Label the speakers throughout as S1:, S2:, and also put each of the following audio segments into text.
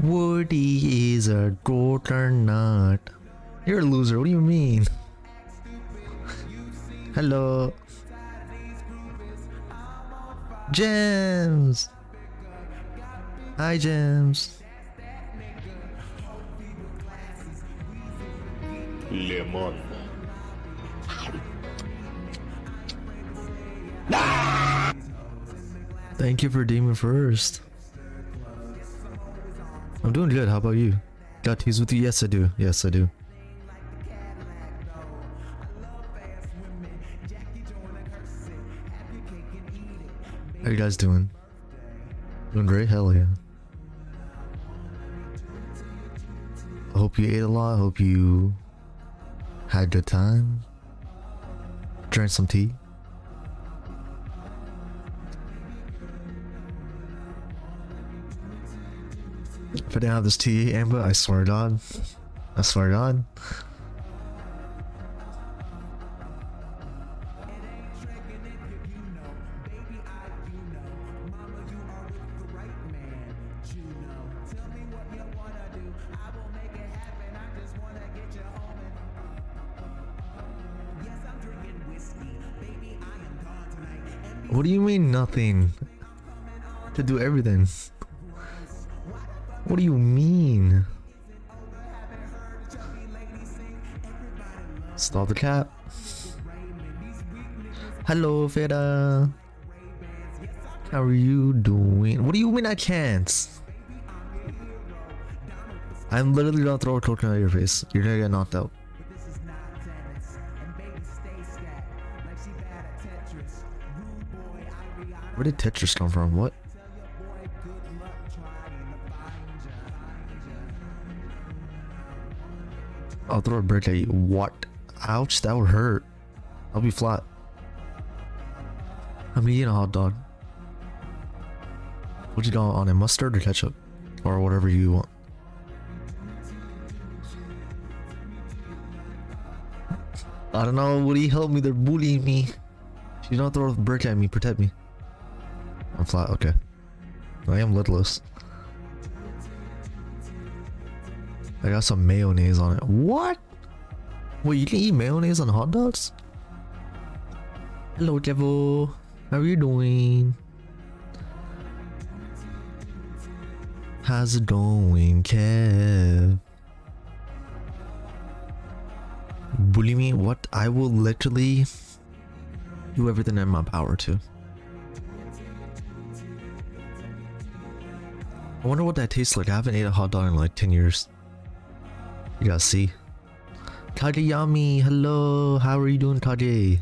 S1: Woody is a goat or not? You're a loser. What do you mean? Hello. Gems. Hi, Gems.
S2: Lemon.
S1: Thank you for demon first. I'm doing good. How about you? Got teas with you? Yes, I do. Yes, I do. How you guys doing? Doing great? Hell yeah. I hope you ate a lot. I hope you had a good time. Drank some tea. Didn't have this tea, Amber, I swear to God. I swear to God. What do you mean nothing? To do everything. What do you mean? Stop the cap. Hello, Feda. How are you doing? What do you mean I can't? I'm literally gonna throw a coconut at your face. You're gonna get knocked out. Where did Tetris come from? What? I'll throw a brick at you. What? Ouch, that would hurt. I'll be flat. I'm eating a hot dog. What you got on it? Mustard or ketchup? Or whatever you want. I don't know. Would he help me. They're bullying me. You don't throw a brick at me. Protect me. I'm flat. Okay. I am lidless. I got some mayonnaise on it. What? Wait, you can eat mayonnaise on hot dogs? Hello, devil. How are you doing? How's it going, Kev? Bully me? What? I will literally do everything in my power to. I wonder what that tastes like. I haven't ate a hot dog in like 10 years. You gotta see. Kageyami, hello. How are you doing, Kage?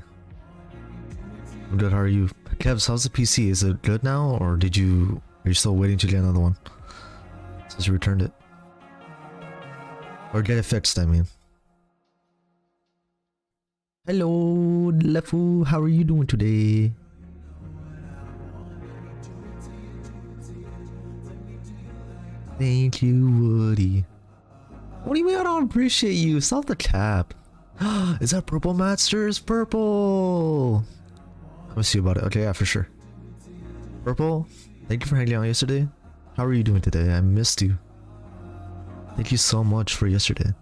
S1: I'm good. How are you? Kevs, how's the PC? Is it good now, or did you? Are you still waiting to get another one since you returned it, or get it fixed? I mean. Hello, Lefu. How are you doing today? Thank you, Woody. What do you mean I don't appreciate you? Stop the cap. Is that Purple Masters? Purple! Let me see about it. Okay, yeah, for sure. Purple, thank you for hanging out yesterday. How are you doing today? I missed you. Thank you so much for yesterday.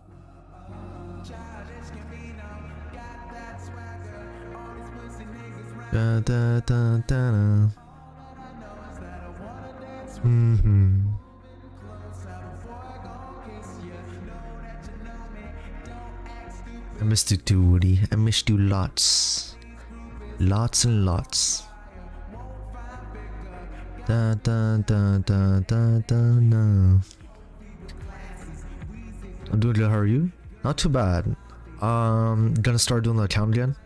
S1: Da, da, da, da, da. Mm-hmm. I missed you too, Woody. I missed you lots. Lots and lots. Da da da da da da da. I'm doing good. How are you? Not too bad. Um, gonna start doing the account again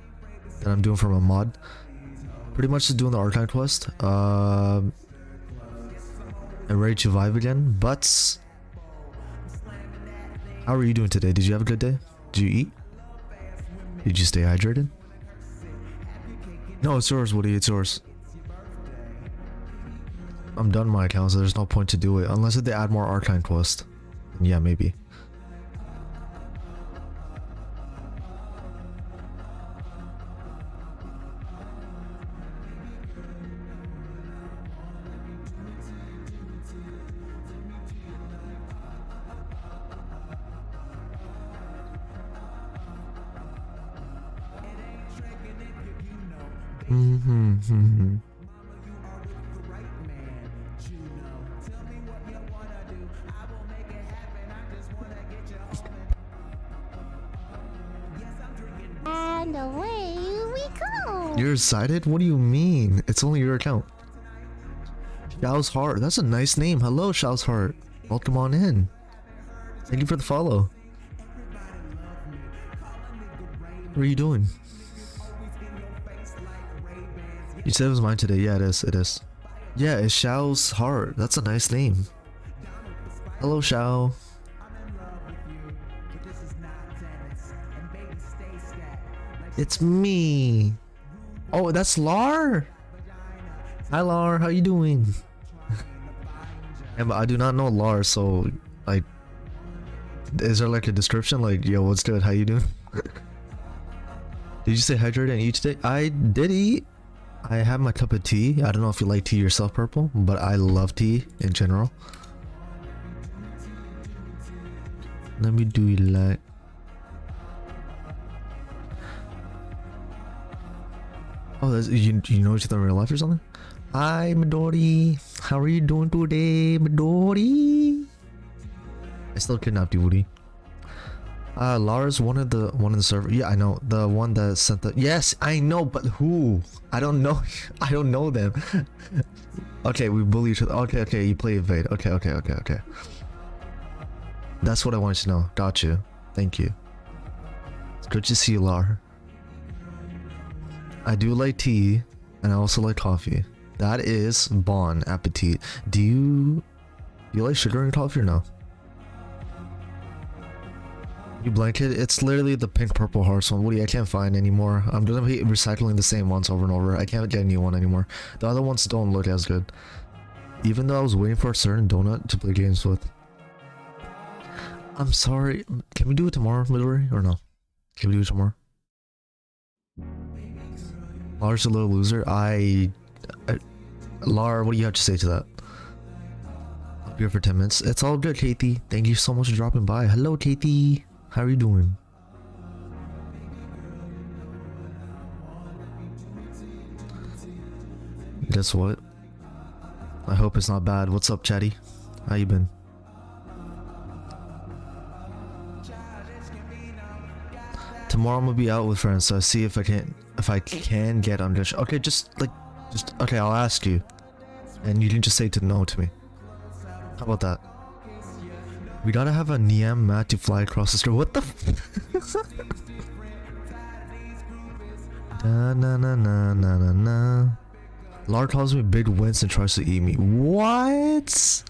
S1: that I'm doing from a mod. Pretty much just doing the archive quest. Um, I'm ready to vibe again. But how are you doing today? Did you have a good day? Did you eat? Did you stay hydrated? No, it's yours, Woody. It's yours. I'm done my account, so there's no point to do it. Unless they add more arcane quest. Yeah, maybe. Mm-hmm. mm-hmm.
S2: And away we go.
S1: You're excited? What do you mean? It's only your account. Xiao's Heart. That's a nice name. Hello, Xiao's Heart. Welcome on in. Thank you for the follow. What are you doing? You said it was mine today. Yeah, it is. It is. Yeah, it's Xiao's Heart. That's a nice name. Hello, Xiao. It's me. Oh, that's Lar. Hi, Lar. How you doing? and I do not know Lar, so like, is there like a description? Like, yo, what's good? How you doing? did you say hydrate and eat today? I did eat. I have my cup of tea. I don't know if you like tea yourself, Purple, but I love tea in general. Let me do it like. Oh, that's, you, you know each other in real life or something? Hi, Midori. How are you doing today, Midori? I still kidnapped you, Woody. Uh, Lara's one of the one of the server. Yeah, I know the one that sent the. Yes, I know, but who? I don't know. I don't know them. okay, we bully each other. Okay, okay, you play evade. Okay, okay, okay, okay. That's what I wanted to know. Got you. Thank you. It's good to see you, Lara. I do like tea, and I also like coffee. That is bon appetit. Do you do you like sugar in your coffee or no? You blanket? It's literally the pink purple hearts one. Woody, I can't find anymore. I'm gonna be recycling the same ones over and over. I can't get a new one anymore. The other ones don't look as good. Even though I was waiting for a certain donut to play games with. I'm sorry. Can we do it tomorrow, Midori, or no? Can we do it tomorrow? Lars a little loser. I, I Lar, what do you have to say to that? I'll be here for 10 minutes. It's all good, Katie. Thank you so much for dropping by. Hello, Katie. How are you doing? Guess what? I hope it's not bad. What's up, Chatty? How you been? Tomorrow I'm gonna be out with friends, so I see if I can if I can get this. Okay, just like just okay, I'll ask you. And you can just say to no to me. How about that? We gotta have a Niam mat to fly across the street. What the Na na na na na na na. Lar calls me big wince and tries to eat me. What?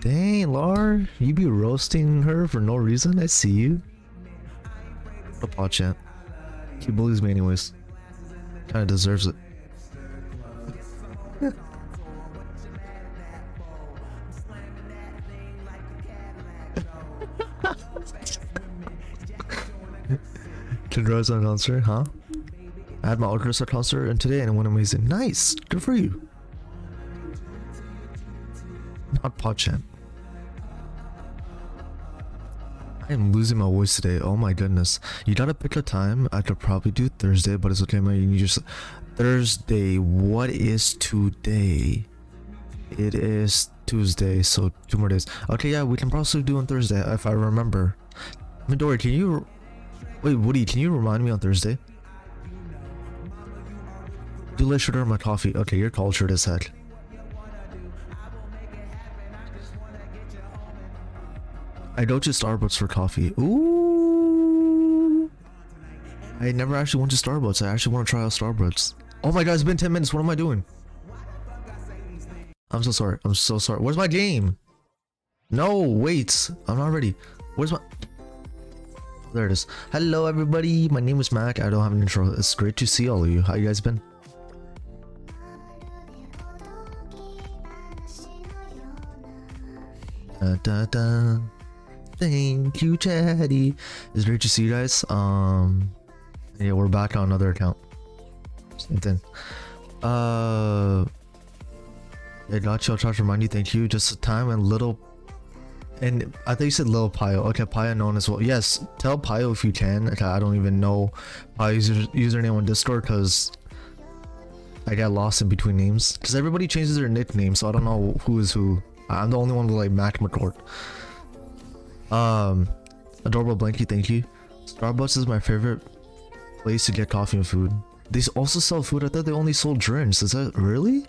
S1: Dang, Lar, you be roasting her for no reason? I see you. A. He bullies me anyways. Kinda deserves it. Congrats on concert, huh? I had my orchestra concert and today and it went amazing. Nice! Good for you. Not PogChamp. I am losing my voice today. Oh my goodness. You gotta pick a time. I could probably do Thursday, but it's okay, man. You just Thursday. What is today? It is Tuesday, so two more days. Okay, yeah, we can possibly do on Thursday if I remember. Midori, can you Wait, Woody, can you remind me on Thursday? Do less sugar in my coffee. Okay, you're cultured as heck. I go to Starbucks for coffee. Ooh. I never actually went to Starbucks. I actually want to try out Starbucks. Oh my god, it's been 10 minutes. What am I doing? I'm so sorry. I'm so sorry. Where's my game? No, wait. I'm not ready. Where's my... There it is. Hello, everybody. My name is Mac. I don't have an intro. It's great to see all of you. How you guys been? Da, da, da. Thank you, Chatty. It's great to see you guys. Um, yeah, we're back on another account. Same thing. Uh, I got you. I'll try to remind you. Thank you. Just a time and little And I think you said Lil Pio. Okay, Pio known as well. Yes, tell Pio if you can. Okay, I don't even know Pio's user username on Discord because I got lost in between names. Because everybody changes their nickname, so I don't know who is who. I'm the only one with like Mac McCord. Um, adorable blankie, thank you. Starbucks is my favorite place to get coffee and food. They also sell food. I thought they only sold drinks. Is that really?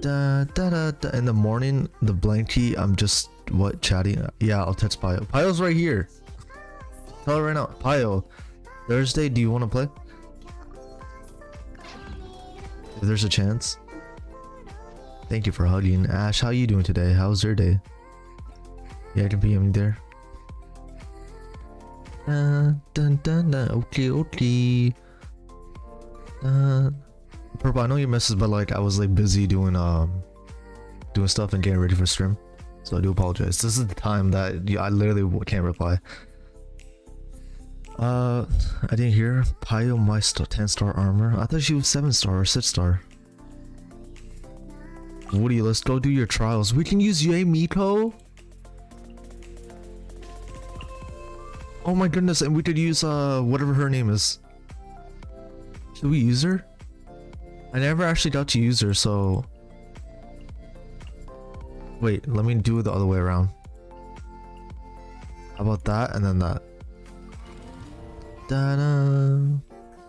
S1: Da, da, da, da. In the morning, the blankie, I'm just what chatting. Yeah, I'll text Pio. Pio's right here. Tell her right now. Pio, Thursday, do you want to play? If there's a chance. Thank you for hugging. Ash, how you doing today? How's your day? Yeah, I can PM you there. Dun, dun, dun, dun. Okay, okay. Dun. Purple, I know your message, but like I was like busy doing um doing stuff and getting ready for stream, so I do apologize. This is the time that yeah, I literally can't reply. Uh, I didn't hear Pio my star, 10 star armor. I thought she was 7 star or 6 star. Woody, let's go do your trials. We can use Yae Miko. Oh my goodness, and we could use uh whatever her name is. Should we use her? I never actually got to use her, so wait, let me do it the other way around. How about that and then that? Da da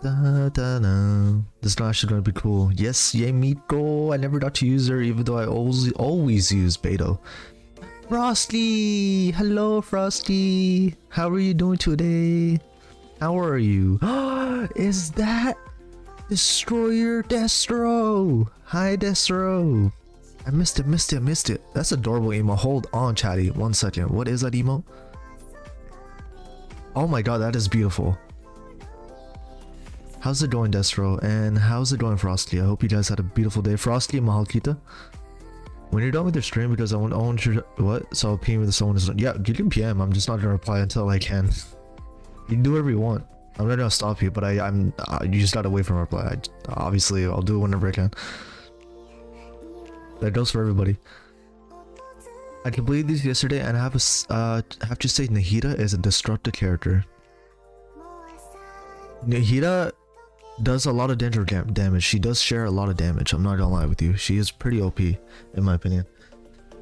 S1: da da da. This is actually gonna be cool. Yes, Yae Miko. I never got to use her, even though I always always use Beidou. Frosty! Hello, Frosty! How are you doing today? How are you? Is that Destroyer Destro? Hi, Destro! I missed it, missed it, missed it. That's adorable emo. Hold on, chatty. One second. What is that emo? Oh my god, that is beautiful. How's it going, Destro? And how's it going, Frosty? I hope you guys had a beautiful day. Frosty and Mahalkita. When you're done with your stream, because I want, I want you what? So I'll PM if someone is Yeah, you can PM. I'm just not gonna reply until I can. You can do whatever you want. I'm not gonna stop you, but I, I'm. Uh, you just gotta wait for a reply. I, obviously, I'll do it whenever I can. That goes for everybody. I completed this yesterday, and I have a, uh, have to say Nahida is a destructive character. Nahida does a lot of danger dam damage. She does share a lot of damage. I'm not gonna lie with you. She is pretty OP, in my opinion.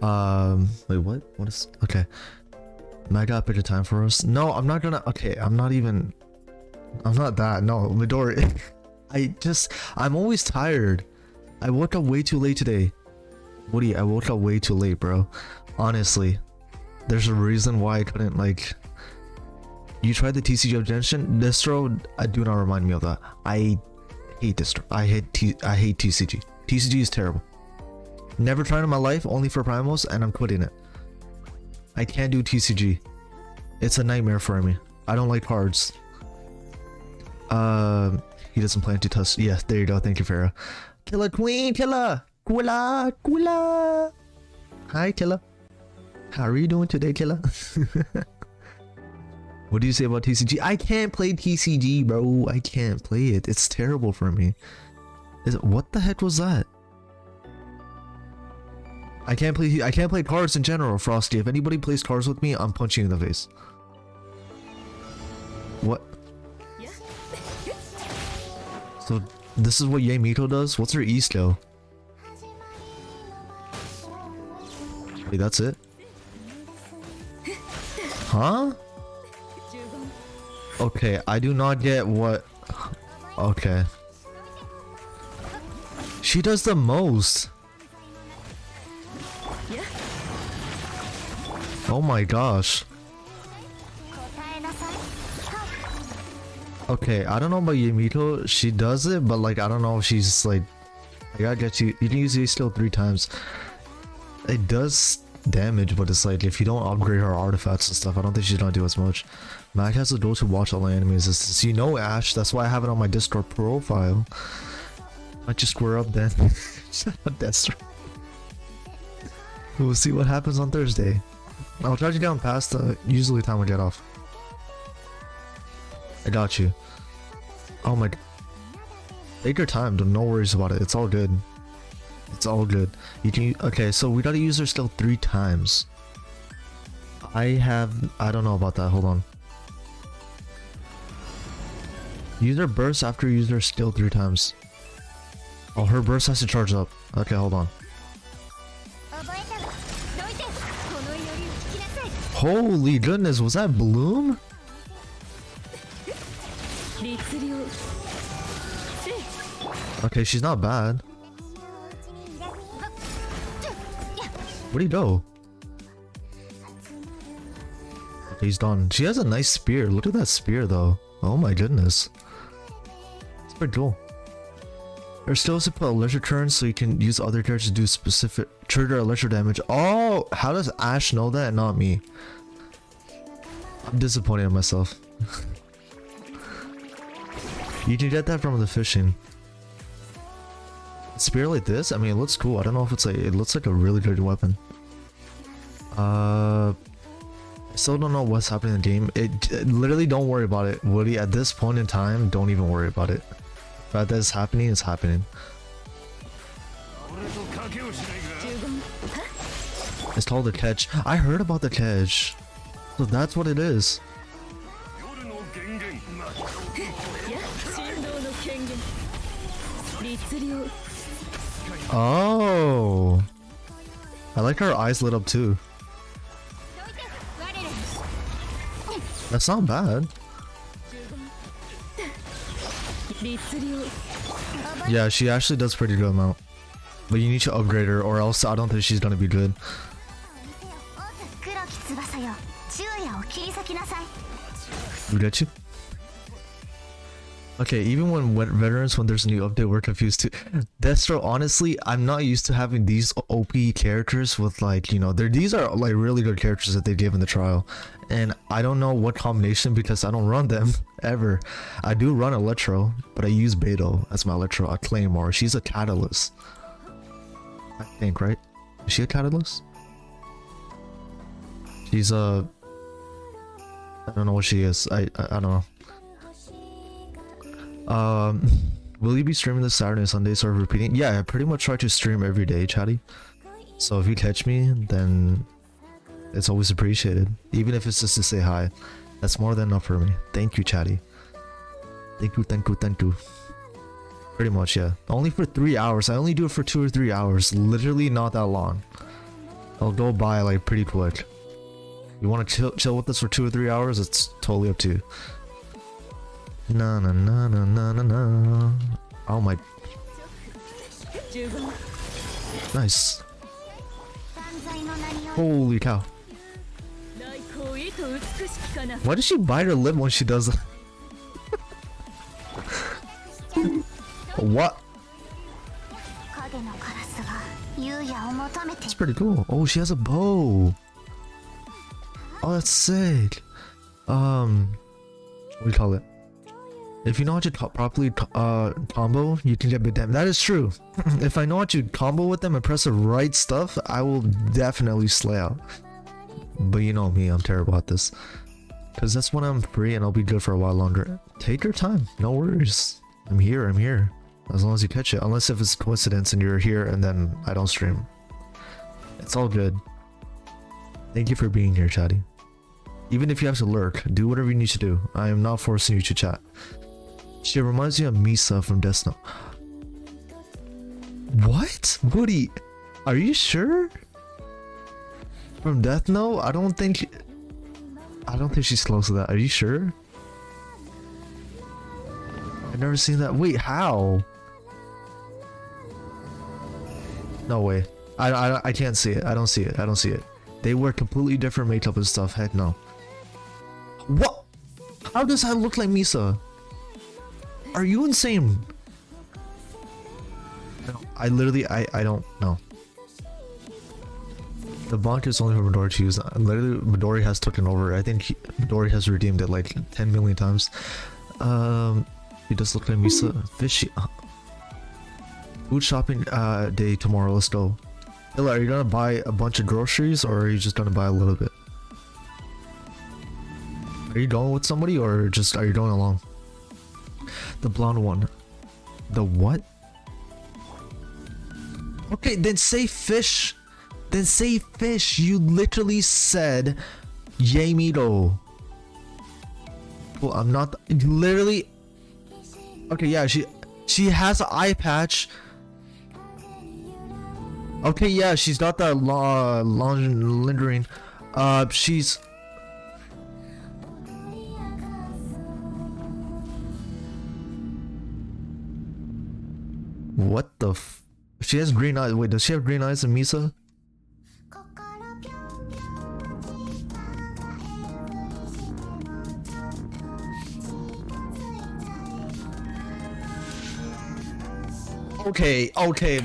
S1: Um, wait, what? What is? Okay. I got a time for us? No, I'm not gonna. Okay, I'm not even. I'm not that. No, Midori. I just. I'm always tired. I woke up way too late today. Woody, I woke up way too late, bro. Honestly, there's a reason why I couldn't like you tried the TCG of Genshin? Destro, I uh, do not remind me of that. I hate Destro. I hate T I hate TCG. TCG is terrible. Never tried in my life, only for primals, and I'm quitting it. I can't do TCG. It's a nightmare for me. I don't like cards. Um, he doesn't plan to touch. Yes, there you go. Thank you, Farah. Killer Queen, Killer, Kula, Kula. Hi, Killer. How are you doing today, Killer? What do you say about TCG? I can't play TCG, bro. I can't play it. It's terrible for me. Is, what the heck was that? I can't play. I can't play cards in general, Frosty. If anybody plays cards with me, I'm punching in the face. What? So this is what Yae Miko does. What's her E skill? Wait, that's it? Huh? Okay, I do not get what... Okay. She does the most. Oh my gosh. Okay, I don't know about Yamito. She does it, but like I don't know if she's like I gotta get you you can use these still three times. It does damage, but it's like if you don't upgrade her artifacts and stuff, I don't think she's gonna do as much. Mac has to go to watch all the enemies. This you know Ash, that's why I have it on my Discord profile. I just square up then. Up, Destro. We'll see what happens on Thursday. I'll charge you down past uh, the usually time we get off. I got you. Oh my... Take your time, no worries about it, it's all good. It's all good. You can... Okay, so we gotta use our skill three times. I have... I don't know about that, hold on. Use her burst after use her skill three times. Oh, her burst has to charge up. Okay, hold on. Holy goodness, was that Bloom? Okay, she's not bad. Where'd he go? Okay, he's done. She has a nice spear. Look at that spear though. Oh my goodness. It's pretty cool. There's still to put electric current so you can use other characters to do specific trigger electro damage. Oh, how does Ash know that and not me? I'm disappointed in myself. You can get that from the fishing. Spear like this? I mean, it looks cool. I don't know if it's like, it looks like a really good weapon. Uh, I still don't know what's happening in the game. It, it literally don't worry about it, Woody. At this point in time, don't even worry about it. The fact that it's happening
S3: happening.
S1: It's called the catch. I heard about the catch. So that's what it is. Oh. I like her eyes lit up too. That's not bad. Yeah, she actually does pretty good amount. But you need to upgrade her or else I don't think she's gonna be good. We'll get you. Okay, even when veterans, when there's a new update, we're confused too. Destro, honestly, I'm not used to having these OP characters with like, you know, they're these are like really good characters that they gave in the trial. And I don't know what combination because I don't run them ever. I do run Electro, but I use Beidou as my Electro, a Claymore. She's a catalyst. I think, right? Is she a catalyst? She's a I don't know what she is. I I, I don't know. Um, will you be streaming this Saturday and Sunday? Sort of repeating. Yeah, I pretty much try to stream every day, Chatty. So if you catch me, then it's always appreciated, even if it's just to say hi. That's more than enough for me. Thank you, Chatty. Thank you, thank you, thank you. Pretty much, yeah. Only for three hours. I only do it for two or three hours. Literally not that long. I'll go by like pretty quick. You want to chill, chill with us for two or three hours? It's totally up to you. Na na na na na na na. Oh my. Nice. Holy cow. Why does she bite her lip when she does that? what? That's pretty cool. Oh, she has a bow. Oh, that's sick. Um, what do you call it? If you know how to properly uh combo, you can get big damage. That is true. if I know how to combo with them and press the right stuff, I will definitely slay out. But you know me, I'm terrible at this. Cause that's when I'm free and I'll be good for a while longer. Take your time, no worries. I'm here, I'm here. As long as you catch it. Unless if it's coincidence and you're here and then I don't stream. It's all good. Thank you for being here, chatty. Even if you have to lurk, do whatever you need to do. I am not forcing you to chat. She reminds me of Misa from Death Note. What? Woody, are you sure? From Death Note? I don't think... I don't think she's close to that. Are you sure? I've never seen that. Wait, how? No way. I, I, I can't see it. I don't see it. I don't see it. They wear completely different makeup and stuff. Heck no. What? How does that look like Misa? Are you insane? No, I literally, I, I don't know. The bonk is only for Midori to use. Literally, Midori has taken over. I think he, Midori has redeemed it like 10 million times. Um, he does look like Misa. Fishy. uh, Food shopping uh, day tomorrow. Let's go. Illa, are you gonna buy a bunch of groceries or are you just gonna buy a little bit? Are you going with somebody or just are you going along? The blonde one. The what? Okay, then say fish. Then say fish. You literally said Yamito. Well, I'm not literally. Okay, yeah, she she has an eye patch. Okay, yeah, she's not that law long lingering. Uh, she's. What the f- She has green eyes. Wait, does she have green eyes in Misa? Okay, okay.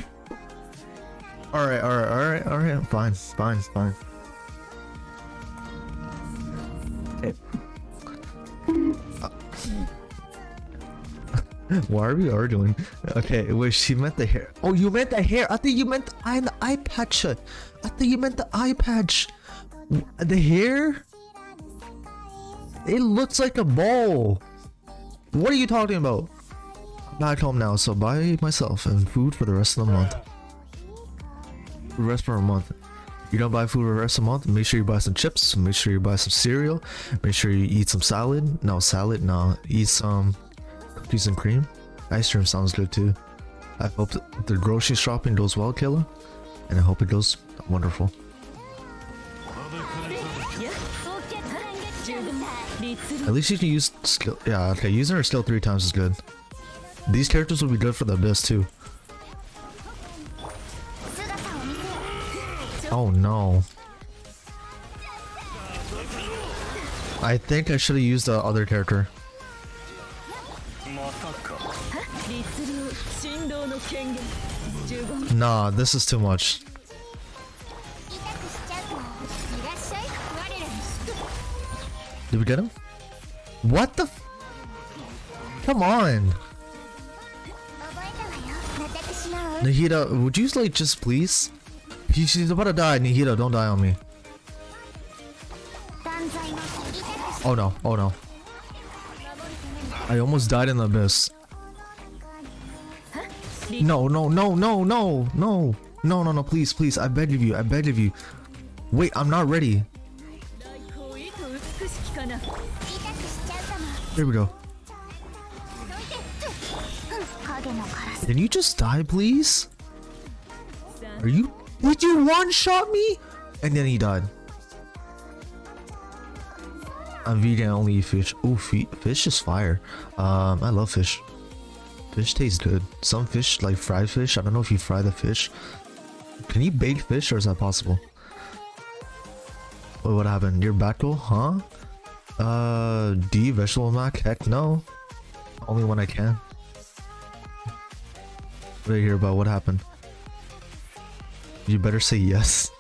S1: Alright, alright, alright, alright. Fine, fine, fine. Why are we arguing? Okay, wait, she meant the hair. Oh, you meant the hair. I think you meant the eye and the eye patch. I think you meant the eye patch. The hair? It looks like a ball. What are you talking about? Back home now, so buy myself and food for the rest of the month. Rest for a month. You don't buy food for the rest of the month, make sure you buy some chips, make sure you buy some cereal, make sure you eat some salad. No, salad, no. Eat some cookies and cream? Ice cream sounds good too. I hope the grocery shopping goes well, Killa, And I hope it goes wonderful. At least you can use skill- yeah, okay, using her skill three times is good. These characters will be good for the best too. Oh no. I think I should have used the other character. Nah, this is too much. Did we get him? What the? Come on. Nahida, would you like just please? She's about to die. Nahida, don't die on me. Oh no, oh no. I almost died in the abyss. No, no, no, no, no, no, no, no, no, please, please, I beg of you, I beg of you. Wait, I'm not ready. Here we go. Can you just die, please? Are you- Did you one-shot me? And then he died. I'm vegan only fish. Ooh, fish is fire. Um, I love fish. Fish tastes good. Some fish, like fried fish, I don't know if you fry the fish. Can you bake fish or is that possible? What, what happened? Your goal? Huh? Uh, D, vegetable mac? Heck no. Only when I can. What did I hear about? What happened? You better say yes.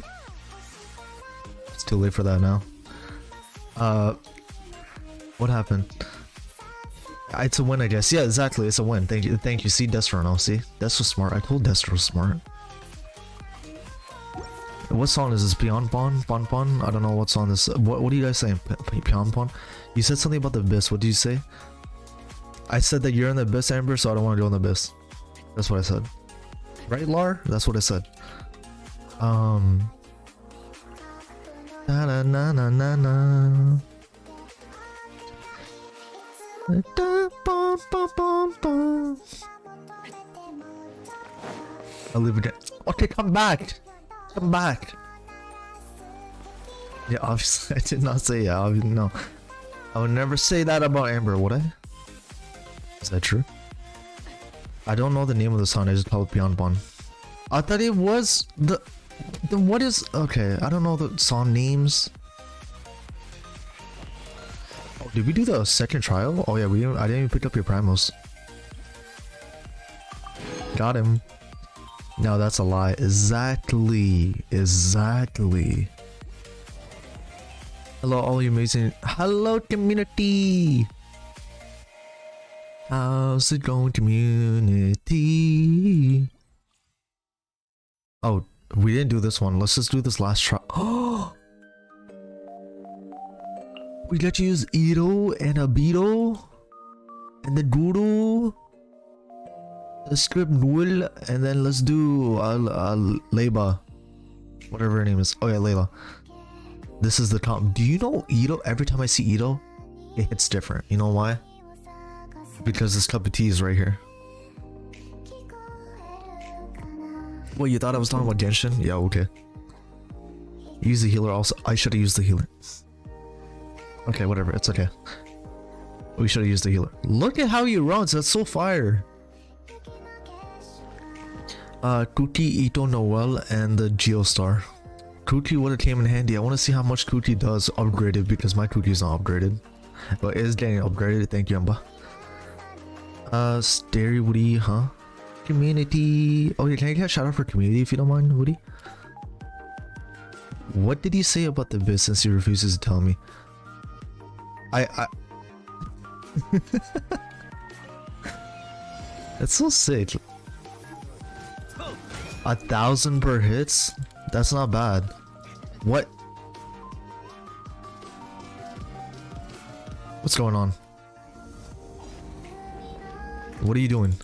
S1: It's too late for that now. Uh, what happened? It's a win, I guess. Yeah, exactly. It's a win. Thank you. Thank you. See, Destro now. See, Destro smart. I told Destro smart. What song is this? Beyond Bon? Bon Bon? I don't know what song this. What What are you guys saying? P- P- Beyond Bon? You said something about the abyss. What did you say? I said that you're in the abyss, Amber, so I don't want to go in the abyss. That's what I said. Right, Lar? That's what I said. Um. Na na na na na I'll leave it. Okay, come back. Come back. Yeah, obviously, I did not say yeah. No. I would never say that about Amber, would I? Is that true? I don't know the name of the song. I just call it Beyond. I thought it was the. Then what is okay? I don't know the song names. Did we do the second trial? Oh yeah, we didn't. I didn't even pick up your primos. Got him. No, that's a lie. Exactly. Exactly. Hello, all you amazing. Hello, community. How's it going, community? Oh, we didn't do this one. Let's just do this last try. we got to use Iro and a Albedo and the Gorou. Let's skip Null and then let's do uh, uh, Leba. Whatever her name is. Oh yeah, Layla. This is the top. Do you know Ito? Every time I see Ito, it hits different. You know why? Because this cup of tea is right here. Wait, you thought I was talking about Genshin? Yeah, okay. Use the healer also. I should have used the healer. Okay, whatever. It's okay. We should have used the healer. Look at how he runs. That's so fire. Uh, Kuki, Itto, Noelle, and the Geostar. Kuki would have came in handy. I want to see how much Kuki does upgraded because my Kuki is not upgraded. But is getting upgraded. Thank you, Amba. Uh, Stary Woody, huh? Community. Oh, yeah, can I get a shout out for community if you don't mind, Woody? What did he say about the business he refuses to tell me? I, I... That's so sick. A thousand per hits? That's not bad. What? What's going on? What are you doing?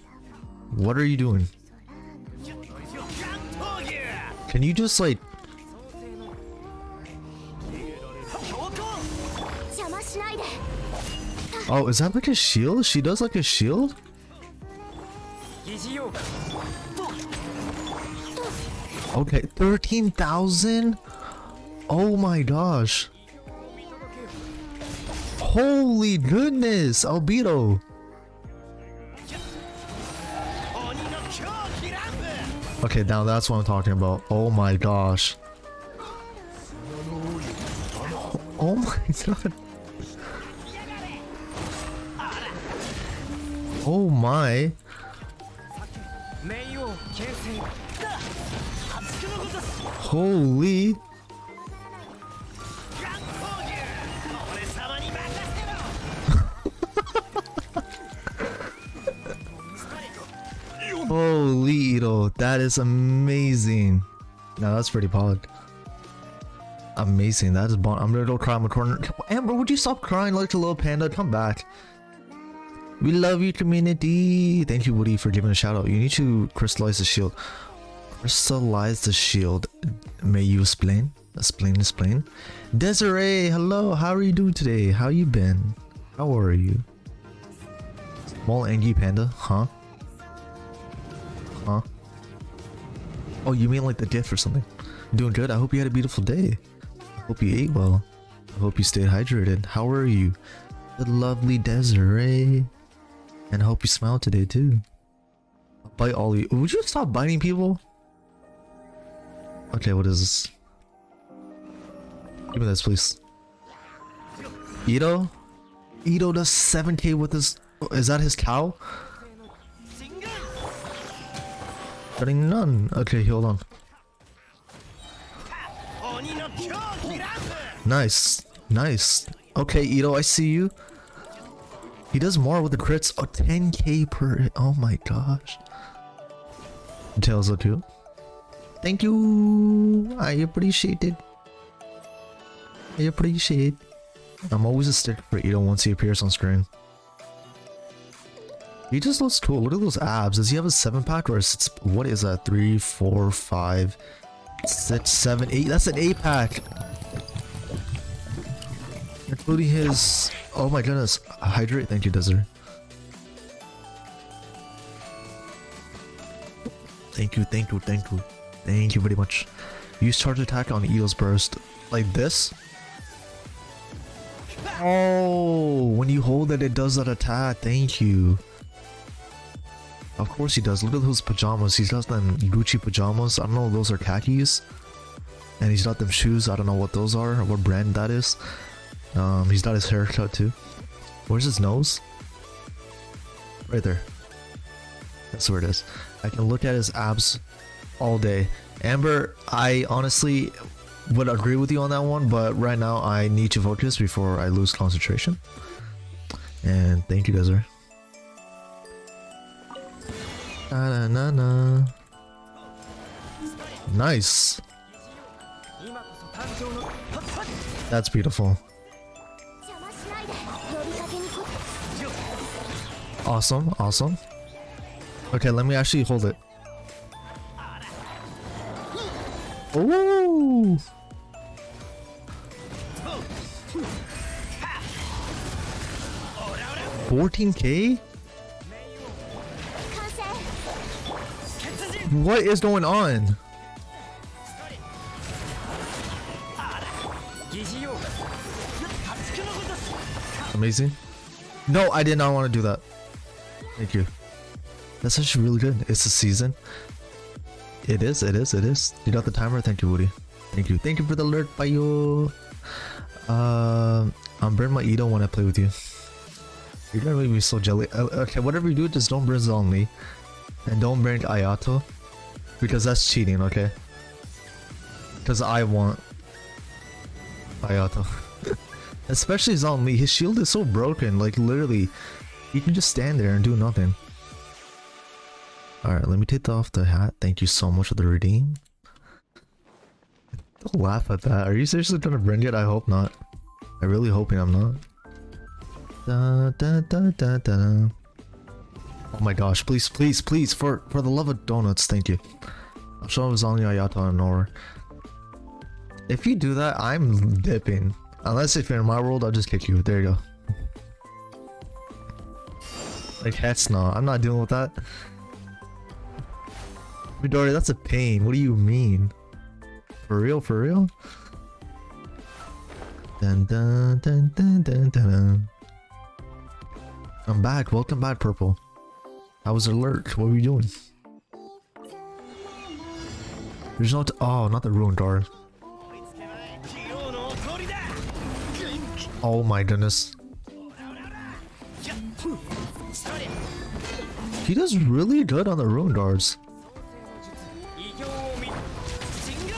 S1: What are you doing? Can you just like Oh, is that like a shield? She does like a shield? Okay, 13,000? Oh my gosh. Holy goodness, Albedo. Okay, now that's what I'm talking about. Oh my gosh. Oh my god. Oh my. Holy. Holy Itto, that is amazing. Now that's pretty pod. Amazing, that is bon I'm gonna go cry in my corner. Amber, would you stop crying like a little panda? Come back. We love you, community. Thank you, Woody, for giving a shout out. You need to crystallize the shield. Crystallize the shield. May you explain? Explain, explain. Desiree, hello. How are you doing today? How you been? How are you? Small angry panda, huh? Huh? Oh, you mean like the gift or something? Doing good. I hope you had a beautiful day. I hope you ate well. I hope you stayed hydrated. How are you? The lovely Desiree. And I hope you smile today too. I'll bite all you. Would you stop biting people? Okay, what is this? Give me this, please. Itto? Itto does 7k with his... Oh, is that his cow? Getting none. Okay, hold on. Nice. Nice. Okay, Itto, I see you. He does more with the crits. Oh, 10k per. Oh my gosh. Tails look cute. Thank you. I appreciate it. I appreciate. I'm always a stick for Itto once he appears on screen. He just looks cool. Look at those abs. Does he have a seven pack or is it, what is that? Three, four, five, six, seven, eight. That's an eight pack. Including his. Oh my goodness. Hydrate. Thank you, Desert. Thank you, thank you, thank you. Thank you very much. Use charge attack on Eagle's Burst. Like this? Oh, when you hold it, it does that attack. Thank you. Of course he does. Look at those pajamas. He's got them Gucci pajamas. I don't know. Those are khakis. And he's got them shoes. I don't know what those are. What brand that is. Um, he's got his haircut too. Where's his nose? Right there. That's where it is. I can look at his abs all day. Amber, I honestly would agree with you on that one, but right now I need to focus before I lose concentration. And thank you, Desiree. Na, na, na. Nice. That's beautiful. Awesome, awesome. Okay, let me actually hold it. Ooh! Fourteen K? What is going on? Amazing. No, I did not want to do that. Thank you. That's actually really good. It's a season. It is, it is, it is. You got the timer? Thank you, Woody. Thank you. Thank you for the alert, Bayo. Um, I'm burn my Itto when I play with you. You're gonna make me so jelly. Uh, okay, whatever you do, just don't burn Zhongli. And don't burn Ayato. Because that's cheating, okay? Because I want Ayato. Especially Zhongli, his shield is so broken, like literally, he can just stand there and do nothing. Alright, let me take off the hat. Thank you so much for the redeem. Don't laugh at that. Are you seriously trying to bring it? I hope not. I really hoping I'm not. Da, da, da, da, da. Oh my gosh, please, please, please, for for the love of donuts, thank you. I'm Zhongli Ayato and Nora. If you do that, I'm dipping. Unless if you're in my world, I'll just kick you. There you go. Like, heck I'm not dealing with that. Midori, that's a pain. What do you mean? For real, for real? Dun, dun, dun, dun, dun, dun, I'm back. Welcome back, Purple. I was alert. What were you doing? There's not- oh, not the ruined door. Oh my goodness. He does really good on the
S3: ruin guards.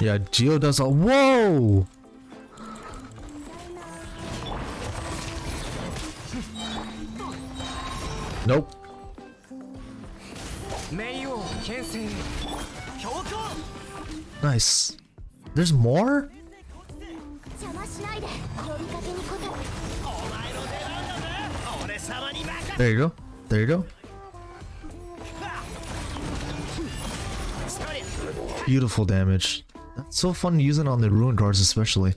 S1: Yeah, Geo does a- Whoa! Nope. Nice. There's more? There you go. There you go. Beautiful damage. That's so fun using on the ruin guards especially.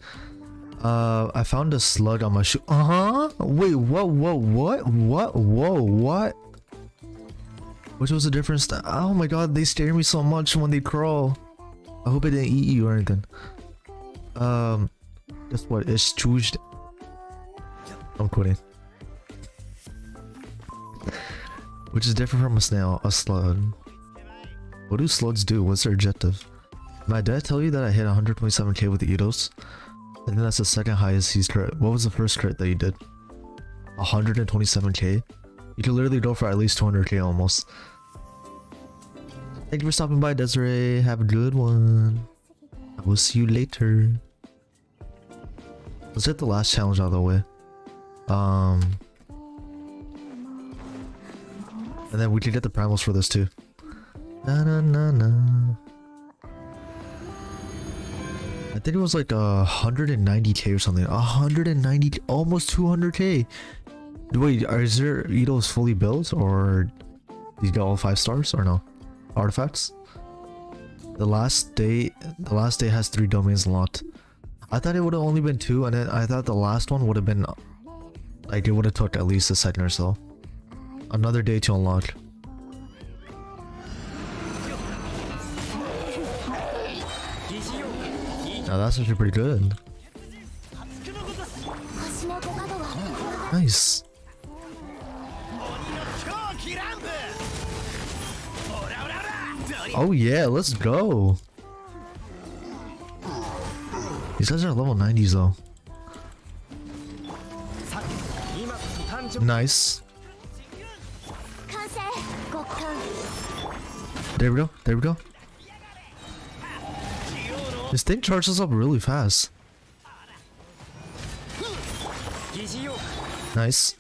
S1: Uh, I found a slug on my shoe. Uh-huh. Wait, what, what, what, what, whoa, what? Which was the difference? Oh my god, they scare me so much when they crawl. I hope it didn't eat you or anything. Um, guess what? It's choosed. I'm quitting. Which is different from a snail, a slug. What do slugs do? What's their objective? Did I tell you that I hit 127k with the Eidos? Think that's the second highest he's crit. What was the first crit that you did? 127k? You can literally go for at least 200k almost. Thank you for stopping by, Desiree. Have a good one. I will see you later. Let's get the last challenge out of the way. Um, and then we can get the primals for this too. Na na na na. I think it was like a 190k or something. 190, almost 200k. Wait, are, is there Eidos fully built or you got all five stars or no? Artifacts. The last day, the last day has three domains unlocked. I thought it would have only been two, and then I thought the last one would have been like it would have took at least a second or so. Another day to unlock. Now that's actually pretty good. Nice. Oh yeah, let's go. These guys are level 90s though. Nice. There we go. There we go. This thing charges up really fast. Nice.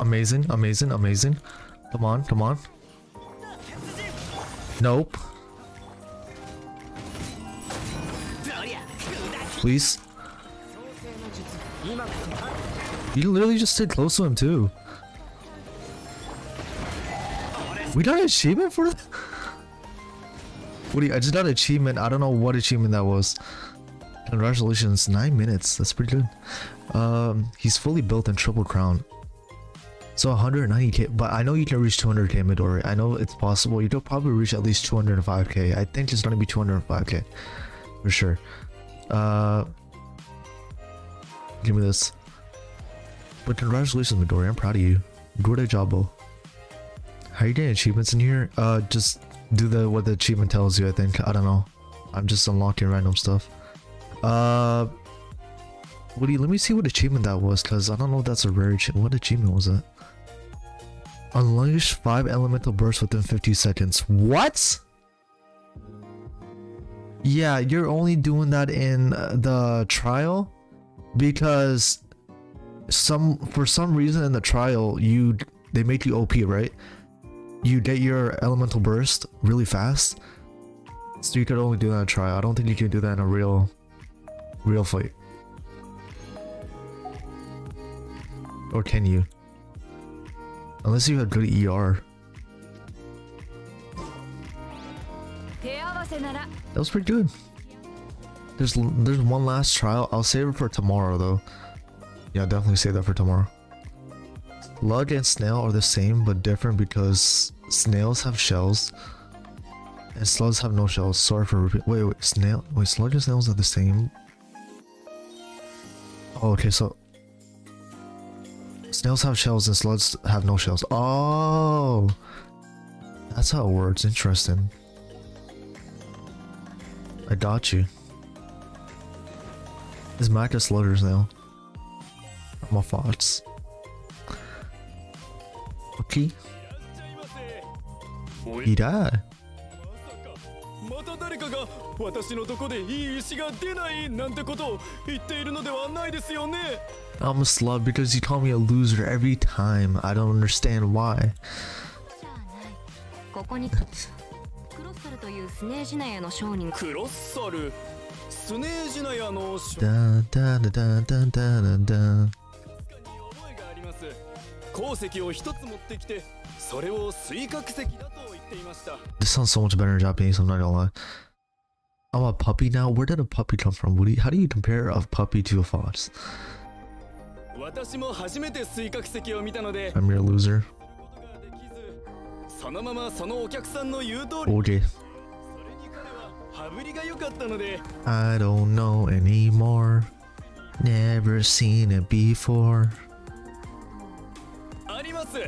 S1: Amazing, amazing, amazing. Come on, come on. Nope. Please. You literally just stayed close to him too. We got an achievement for that? What I just got an achievement. I don't know what achievement that was. Congratulations, nine minutes. That's pretty good. Um, he's fully built in triple crown. So 190k, but I know you can reach 200k Midori. I know it's possible. You could probably reach at least 205k. I think it's gonna be 205k for sure. Uh, give me this. But congratulations, Midori. I'm proud of you. Good job, How are you getting achievements in here? Uh, just do the what the achievement tells you. I think. I don't know. I'm just unlocking random stuff. Uh, Woody, let me see what achievement that was, cause I don't know if that's a rare achievement. What achievement was that? Unleash five elemental bursts within 50 seconds. What? Yeah, you're only doing that in uh, the trial because some for some reason in the trial you they make you OP, right? You get your elemental burst really fast. So you could only do that in a trial. I don't think you can do that in a real real fight. Or can you? Unless you have good ER. That was pretty good. There's there's one last trial. I'll save it for tomorrow though. Yeah, definitely save that for tomorrow. Slug and snail are the same but different because snails have shells and slugs have no shells. Sorry for repeat. Wait, wait, snail. Wait, slug and snails are the same. Oh, okay, so snails have shells and slugs have no shells. Oh, that's how it works. Interesting. I got you. It's Micah Sluggers now. nochmal falsch. Okay.
S3: Viral. また誰かが私のとこでいい石が出ないなんてことを言っているのではないですよね
S1: I'm a slob because you call me a loser every time. I don't understand why.
S4: ここに来た。クロッサルというスネージナヤの商人。
S3: クロッサル？スネージナヤの商
S1: 人？ダンダンダンダンダンダンダン。
S3: に覚えがあります鉱石を一つ持ってきてそれを水角石だと言っていました
S1: This sounds so much better in Japanese. I'm not gonna lie. I'm a puppy now. Where did a puppy come from? What do you, how do you compare a puppy to a fox?
S3: 私も初めて水角石を見たので
S1: I'm your loser.
S3: ことができずそのままそのお客さんの言う通り
S1: Okay.
S3: それに彼は羽振りが良かったので
S1: I don't know anymore. Never seen it before.
S3: あります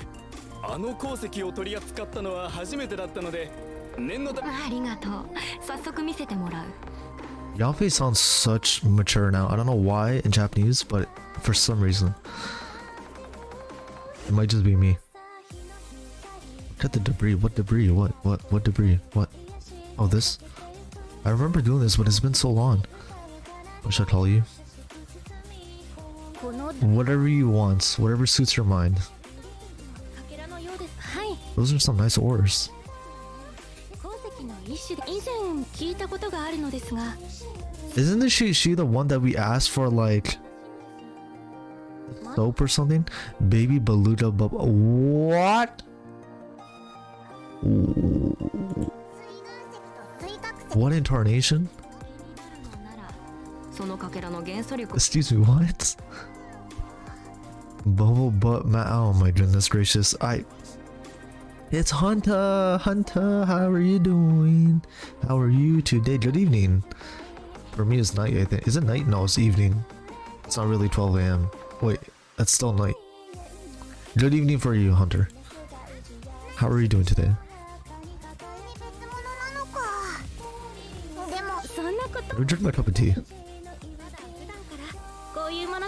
S3: あの鉱石を取り扱ったのは初めてだったので念のため
S4: ありがとう早速見せてもらう
S1: Yafei sounds such mature now. I don't know why in Japanese, but for some reason. It might just be me. Look at the debris. What debris? What? What? What debris? What? Oh, this? I remember doing this, but it's been so long. What should I call you?
S2: この
S1: Whatever you want. Whatever suits your mind. Those are some nice ores.
S2: 鉱石の一種で以前聞いたことがあるのですが
S1: Isn't this she, she the one that we asked for like soap or something? Baby Beluga Bub. What? What incarnation?
S4: ならそのかけらの元素力
S1: Excuse me, what? Bubble butt ma- Oh my goodness gracious. I. It's Hunter! Hunter, how are you doing? How are you today? Good evening. For me, it's night, I think. Is it night? No, it's evening. It's not really 12 a.m. Wait, that's still night. Good evening for you, Hunter. How are you doing today?
S2: 別物なのかでもそんなこと
S1: Let me drink my cup of tea.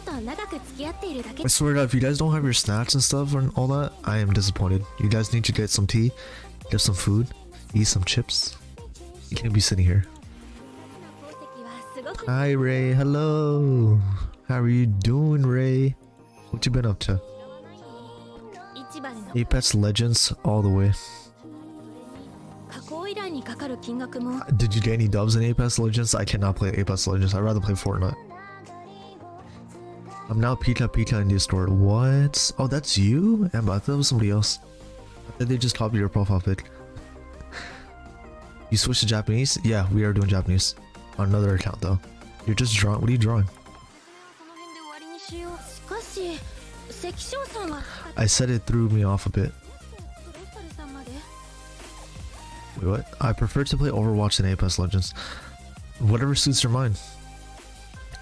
S1: I swear to God, if you guys don't have your snacks and stuff and all that, I am disappointed. You guys need to get some tea, get some food, eat some chips. You can't be sitting here. Hi, Ray. Hello. How are you doing, Ray? What you been up to? Apex Legends all the way. Did you get any dubs in Apex Legends? I cannot play Apex Legends. I'd rather play Fortnite. I'm now Pika Pika in the store. What? Oh, that's you? And I thought it was somebody else. Did they just copied your profile pic. you switched to Japanese? Yeah, we are doing Japanese. On another account though. You're just drawing. What are you drawing? I said it threw me off a bit. Wait, what? I prefer to play Overwatch than Apex Legends. Whatever suits your mind.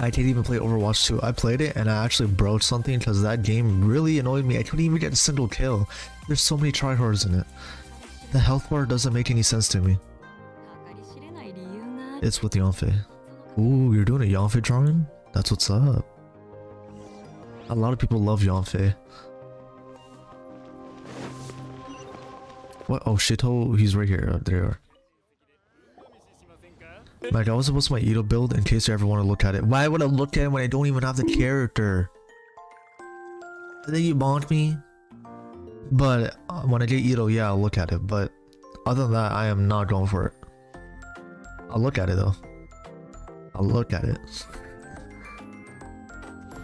S1: I didn't even play Overwatch 2. I played it and I actually broke something because that game really annoyed me. I couldn't even get a single kill. There's so many tryhards in it. The health bar doesn't make any sense to me. It's with Yanfei. Ooh, you're doing a Yanfei drawing? That's what's up. A lot of people love Yanfei. What? Oh, Shito, he's right here. Oh, there you are. Like, I was supposed to my Itto build in case you ever want to look at it. Why would I look at it when I don't even have the character? And then you mocked me. But uh, when I get Itto, yeah, I'll look at it. But other than that, I am not going for it. I'll look at it though. I'll look at it.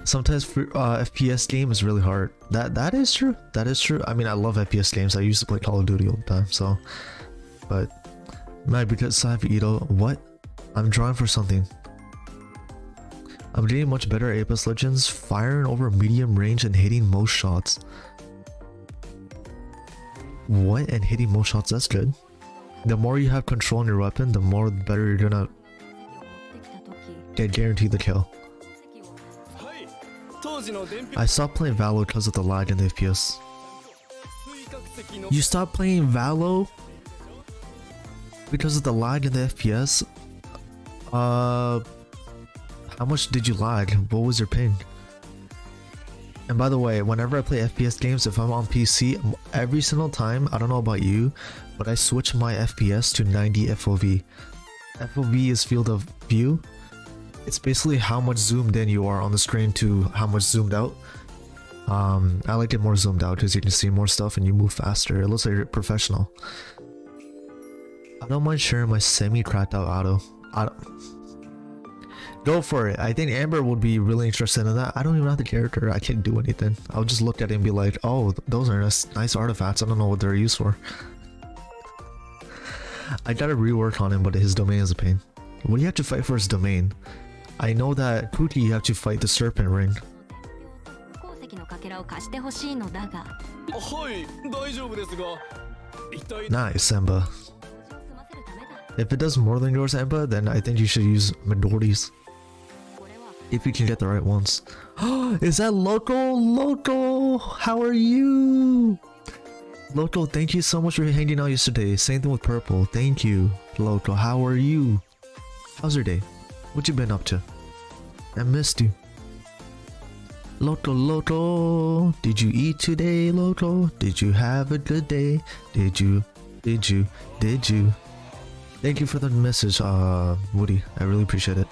S1: Sometimes uh, FPS game is really hard. That that is true. That is true. I mean, I love FPS games. I used to play Call of Duty all the time. So, but man, because I have Itto, what? I'm drawing for something. I'm getting much better at Apex Legends, firing over medium range and hitting most shots. What? And hitting most shots? That's good. The more you have control on your weapon, the more better you're gonna get guaranteed the kill. I stopped playing Valo because of the lag in the FPS. You stopped playing Valo because of the lag in the FPS? Uh, how much did you lag? What was your ping? And by the way, whenever I play FPS games, if I'm on PC, every single time, I don't know about you, but I switch my FPS to 90 FOV. FOV is field of view. It's basically how much zoomed in you are on the screen to how much zoomed out. Um, I like it more zoomed out because you can see more stuff and you move faster. It looks like you're professional. I don't mind sharing my semi-cracked out auto. I don't go for it. I think Amber would be really interested in that. I don't even have the character. I can't do anything. I'll just look at it and be like, oh, those are nice artifacts. I don't know what they're used for. I gotta rework on him, but his domain is a pain. What do you have to fight for his domain? I know that Kuki you have to fight the serpent ring.
S4: ない、
S1: Samba. If it does more than yours, Senpa, then I think you should use Midori's. If you can get the right ones. Is that local? Local! How are you? Local, thank you so much for hanging out yesterday. Same thing with Purple. Thank you, Local. How are you? How's your day? What you been up to? I missed you. Loco Loco, did you eat today, Loco? Did you have a good day? Did you, did you, did you, Thank you for the message, uh, Woody. I really appreciate it.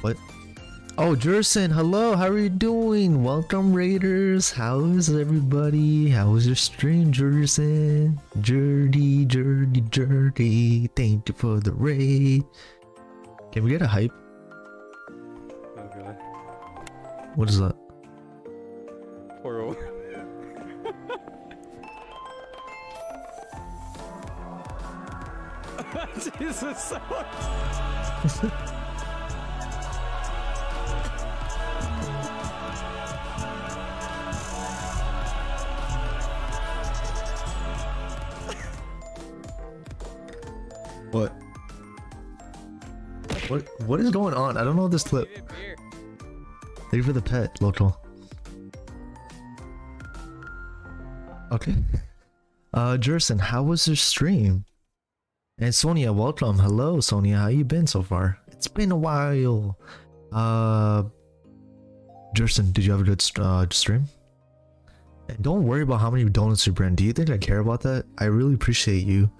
S1: What? Oh, Jerson, hello, how are you doing? Welcome, Raiders. How is everybody? How was your stream, Jerson? Jerdy, Jerdy, Jerdy. Thank you for the raid. Can we get a hype?
S5: Oh god.
S1: What is that?
S5: Poor old. Jesus.
S1: What? What? What is going on? I don't know this clip. Thank you for the pet, local. Okay. Uh, Jerson, how was your stream? And Sonia, welcome. Hello, Sonia. How you been so far? It's been a while. Uh, Jerson, did you have a good uh, stream? And don't worry about how many donuts you bring. Do you think I care about that? I really appreciate you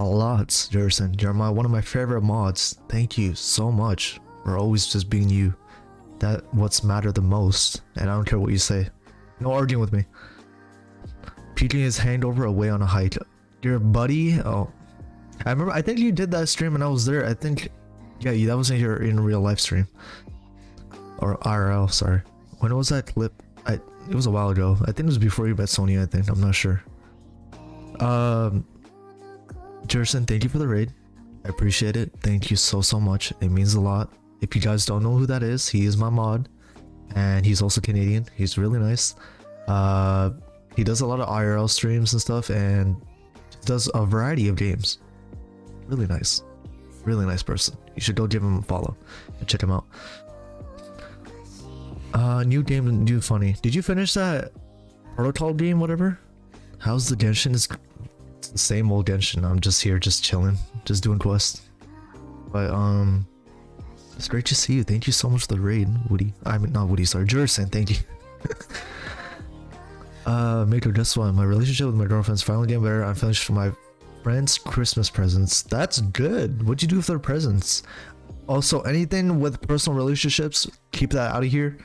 S1: a lot, Jerson. You're my one of my favorite mods. Thank you so much for always just being you. That what's matter the most, and I don't care what you say. No arguing with me. Peeking his hand over away on a hike. Your buddy? Oh, I remember. I think you did that stream and I was there. I think, yeah, that was in your in real life stream. or IRL. Sorry. When was that clip? I it was a while ago. I think it was before you met Sony. I think I'm not sure. Um, Jerson, thank you for the raid. I appreciate it. Thank you so so much. It means a lot. If you guys don't know who that is, he is my mod, and he's also Canadian. He's really nice. Uh, he does a lot of IRL streams and stuff, and does a variety of games. Really nice, really nice person. You should go give him a follow and check him out. Uh, new game, new funny. Did you finish that protocol game? Whatever. How's the Genshin? It's the same old Genshin. I'm just here, just chilling, just doing quests. But um, it's great to see you. Thank you so much for the raid, Woody. I mean, not Woody. Sorry, Jurison. Thank you. uh, Maker, guess what? My relationship with my girlfriend's finally getting better. I'm finished my friend's Christmas presents. That's good. What'd you do with their presents? Also, anything with personal relationships, keep that out of here.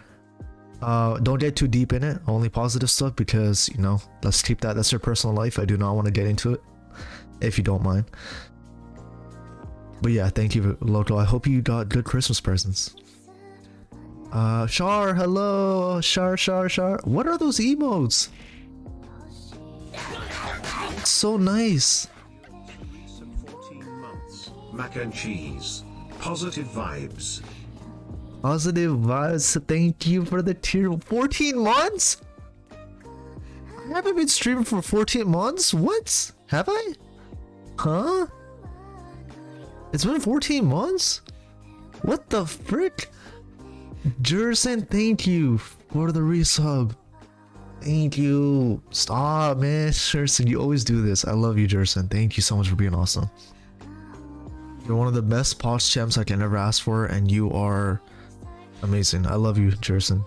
S1: Uh, don't get too deep in it. Only positive stuff because you know. Let's keep that. That's your personal life. I do not want to get into it, if you don't mind. But yeah, thank you, Loco. I hope you got good Christmas presents. Uh, Shar, hello, Shar, Shar, Shar. What are those emotes? So nice.
S6: Of 14 months. Mac and cheese. Positive vibes.
S1: Positive vibes. Thank you for the tier. 14 months? I haven't been streaming for 14 months? What? Have I? Huh? It's been 14 months? What the frick? Jerson, thank you for the resub. Thank you. Stop, man. Jerson, you always do this. I love you, Jerson. Thank you so much for being awesome. You're one of the best post champs I can ever ask for, and you are amazing. I love you, Jerson.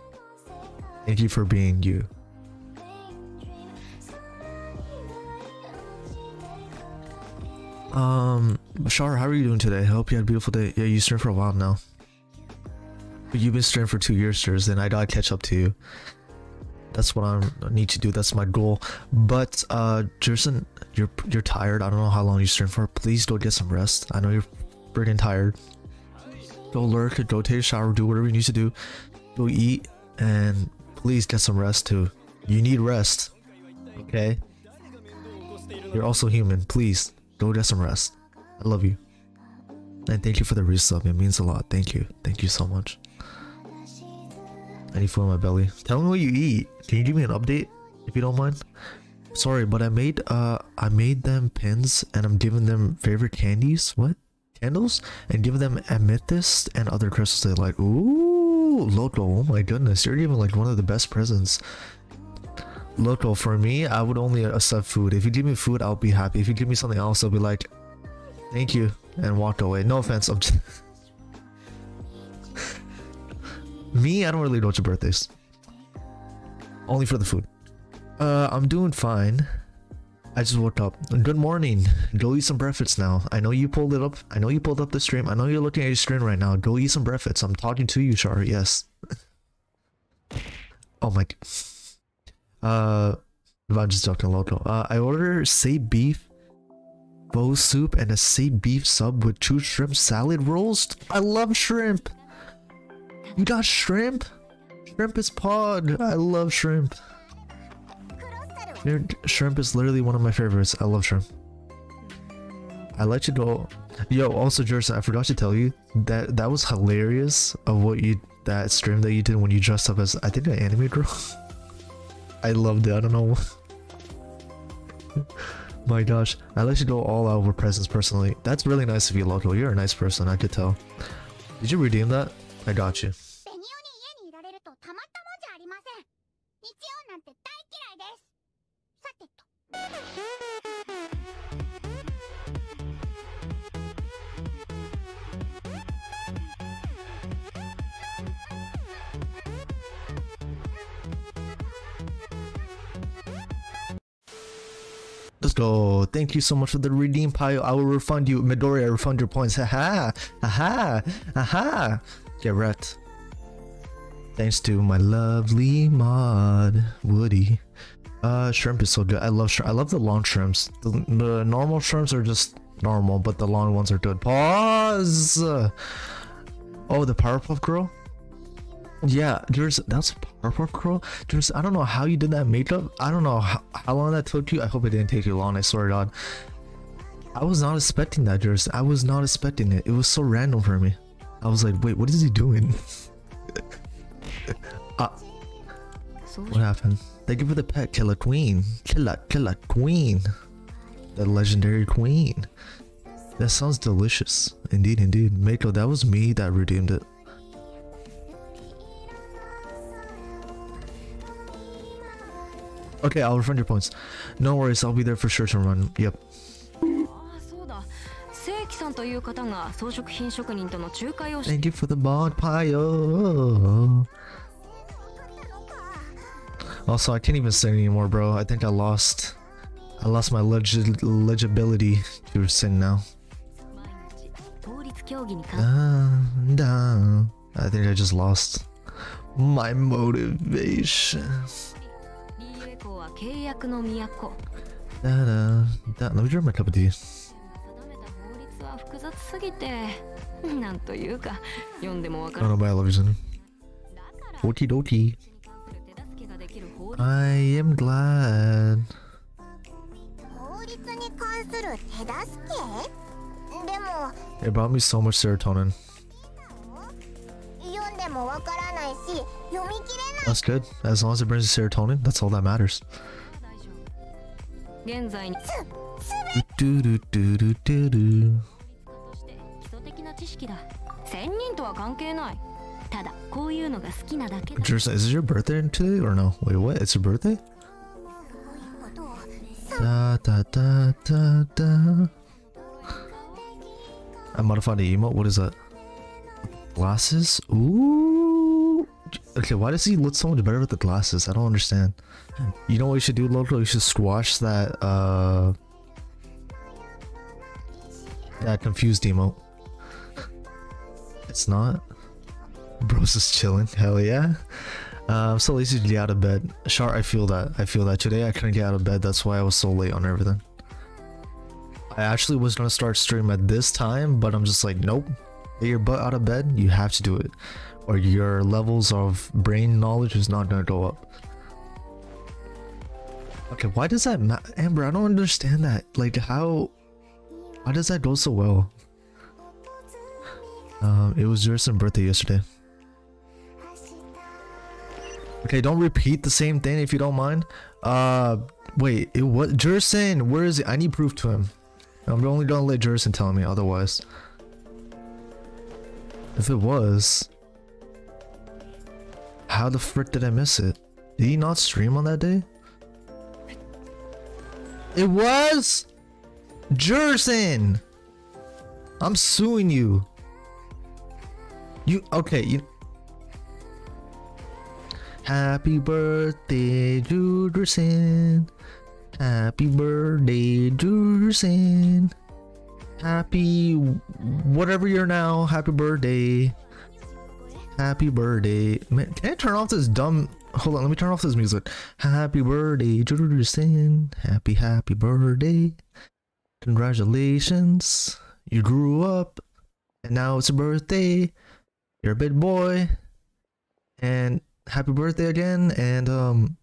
S1: Thank you for being you. Um, Shar, how are you doing today? I hope you had a beautiful day. Yeah, you streamed for a while now. But you've been streaming for two years, Jers, and I gotta catch up to you. That's what I'm, I need to do. That's my goal. But uh, Jerson, you're you're tired. I don't know how long you stream for. Please go get some rest. I know you're freaking tired. Go lurk, go take a shower, do whatever you need to do. Go eat, and please get some rest too. You need rest. Okay. You're also human. Please go get some rest. I love you. And thank you for the resub. It means a lot. Thank you. Thank you so much. Need food in my belly. Tell me what you eat. Can you give me an update if you don't mind? Sorry, but I made uh I made them pins and I'm giving them favorite candies. What? Candles? And giving them amethyst and other crystals they like. Ooh, Loco, oh my goodness. You're giving like one of the best presents. Loco, for me, I would only accept food. If you give me food, I'll be happy. If you give me something else, I'll be like, thank you, and walk away. No offense, I'm just... Me, I don't really go to birthdays. Only for the food. Uh, I'm doing fine. I just woke up. Good morning. Go eat some breakfast now. I know you pulled it up. I know you pulled up the stream. I know you're looking at your screen right now. Go eat some breakfast. I'm talking to you, Char. Yes. oh my. Uh, I'm just talking local. Uh, I ordered say beef, bow soup, and a say beef sub with two shrimp salad rolls. I love shrimp. You got shrimp? Shrimp is pod. I love shrimp. Shrimp is literally one of my favorites. I love shrimp. I let you go. Yo, also, Jerson, I forgot to tell you that that was hilarious of what you that stream that you did when you dressed up as I think an anime girl. I loved it. I don't know. My gosh, I let you go all out with presents personally. That's really nice of you, Loco. You're a nice person. I could tell. Did you redeem that? I got you. Go. Thank you so much for the redeem pile. I will refund you. Midori, I refund your points. Haha. Haha. Haha. Get wrecked. Thanks to my lovely mod, Woody. Uh, shrimp is so good. I love shrimp. I love the long shrimps. The, the normal shrimps are just normal, but the long ones are good. Pause! Oh, the Powerpuff Girl? Yeah, there's that's purple curl. There's I don't know how you did that makeup. I don't know how, how long that took you. I hope it didn't take you long. I swear to God. I was not expecting that, Jers. I was not expecting it. It was so random for me. I was like, wait, what is he doing? uh, what happened? Thank you for the pet, Killer Queen. Killer, Killer Queen. The legendary queen. That sounds delicious. Indeed, indeed. Mako, that was me that redeemed it. Okay, I'll refund your points. No worries, I'll be there for sure to run. Yep.
S4: ああそうだ正規さんという方が装飾品職人との仲介をし
S1: Thank you for the bond pile. Also, I can't even sing anymore, bro. I think I lost. I lost my legit legibility to sing now.
S4: 毎日統一競技に関
S1: Down, down. I think I just lost my motivation.
S4: リーエコーは契約の都
S1: Da, da, da. Let me drink my cup of tea.
S4: 定めた法律は複雑すぎてなんというか読んでもわか
S1: I
S4: る
S1: don't know, but I love you, Zen.
S4: だから
S1: Okie dokie.
S4: に関する手助けができる法律
S1: I am glad.
S2: 法律に関する手助けでも
S1: It brought me so much serotonin. That's good. As long as it brings you serotonin, that's all that matters.
S4: 大丈夫現在に
S1: Do do do do do do.
S4: として基礎的な知識だ仙人とは関係ないただこういうのが好きなだけだ
S1: Jerson, is it your birthday today or no? Wait, what? It's your birthday?
S2: ことを
S1: Da da da da da. I modified the emote. What is that? Glasses? Ooh. Okay, why does he look so much better with the glasses? I don't understand. You know what you should do, Loco? You should squash that uh that confused emote. It's not. Bros is chilling. Hell yeah. Uh, I'm so lazy to get out of bed. Char, I feel that. I feel that today I couldn't get out of bed. That's why I was so late on everything. I actually was gonna start stream at this time, but I'm just like, nope. Get your butt out of bed. You have to do it, or your levels of brain knowledge is not gonna go up. Okay, why does that ma- Amber? I don't understand that. Like, how? Why does that go so well? Um, it was Jerson's birthday yesterday. Okay, don't repeat the same thing if you don't mind. Uh, wait, it was Jerson. Where is it? I need proof to him. I'm only gonna let Jerson tell me otherwise. If it was, how the frick did I miss it? Did he not stream on that day? It was Jerson. I'm suing you. You okay? You. Happy birthday, Juderson. Happy birthday, Juderson. Happy whatever you're now. Happy birthday. Happy birthday. Man, can I turn off this dumb hold on, let me turn off this music. Happy birthday, Juderson. Happy happy birthday. Congratulations. You grew up and now it's a birthday. You're a big boy. And happy birthday again and um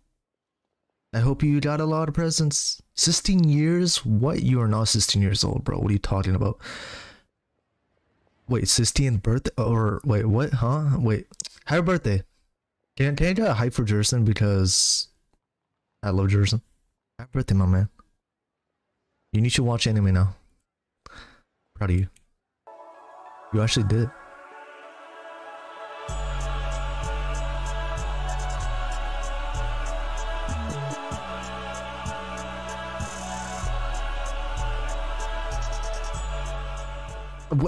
S1: I hope you got a lot of presents. 16 years? What? You are not 16 years old, bro. What are you talking about? Wait, 16th birthday? Or wait, what? Huh? Wait. Happy birthday. Can, can I get a hype for Jerson? Because I love Jerson. Happy birthday, my man. You need to watch anime now. Proud of you. You actually did.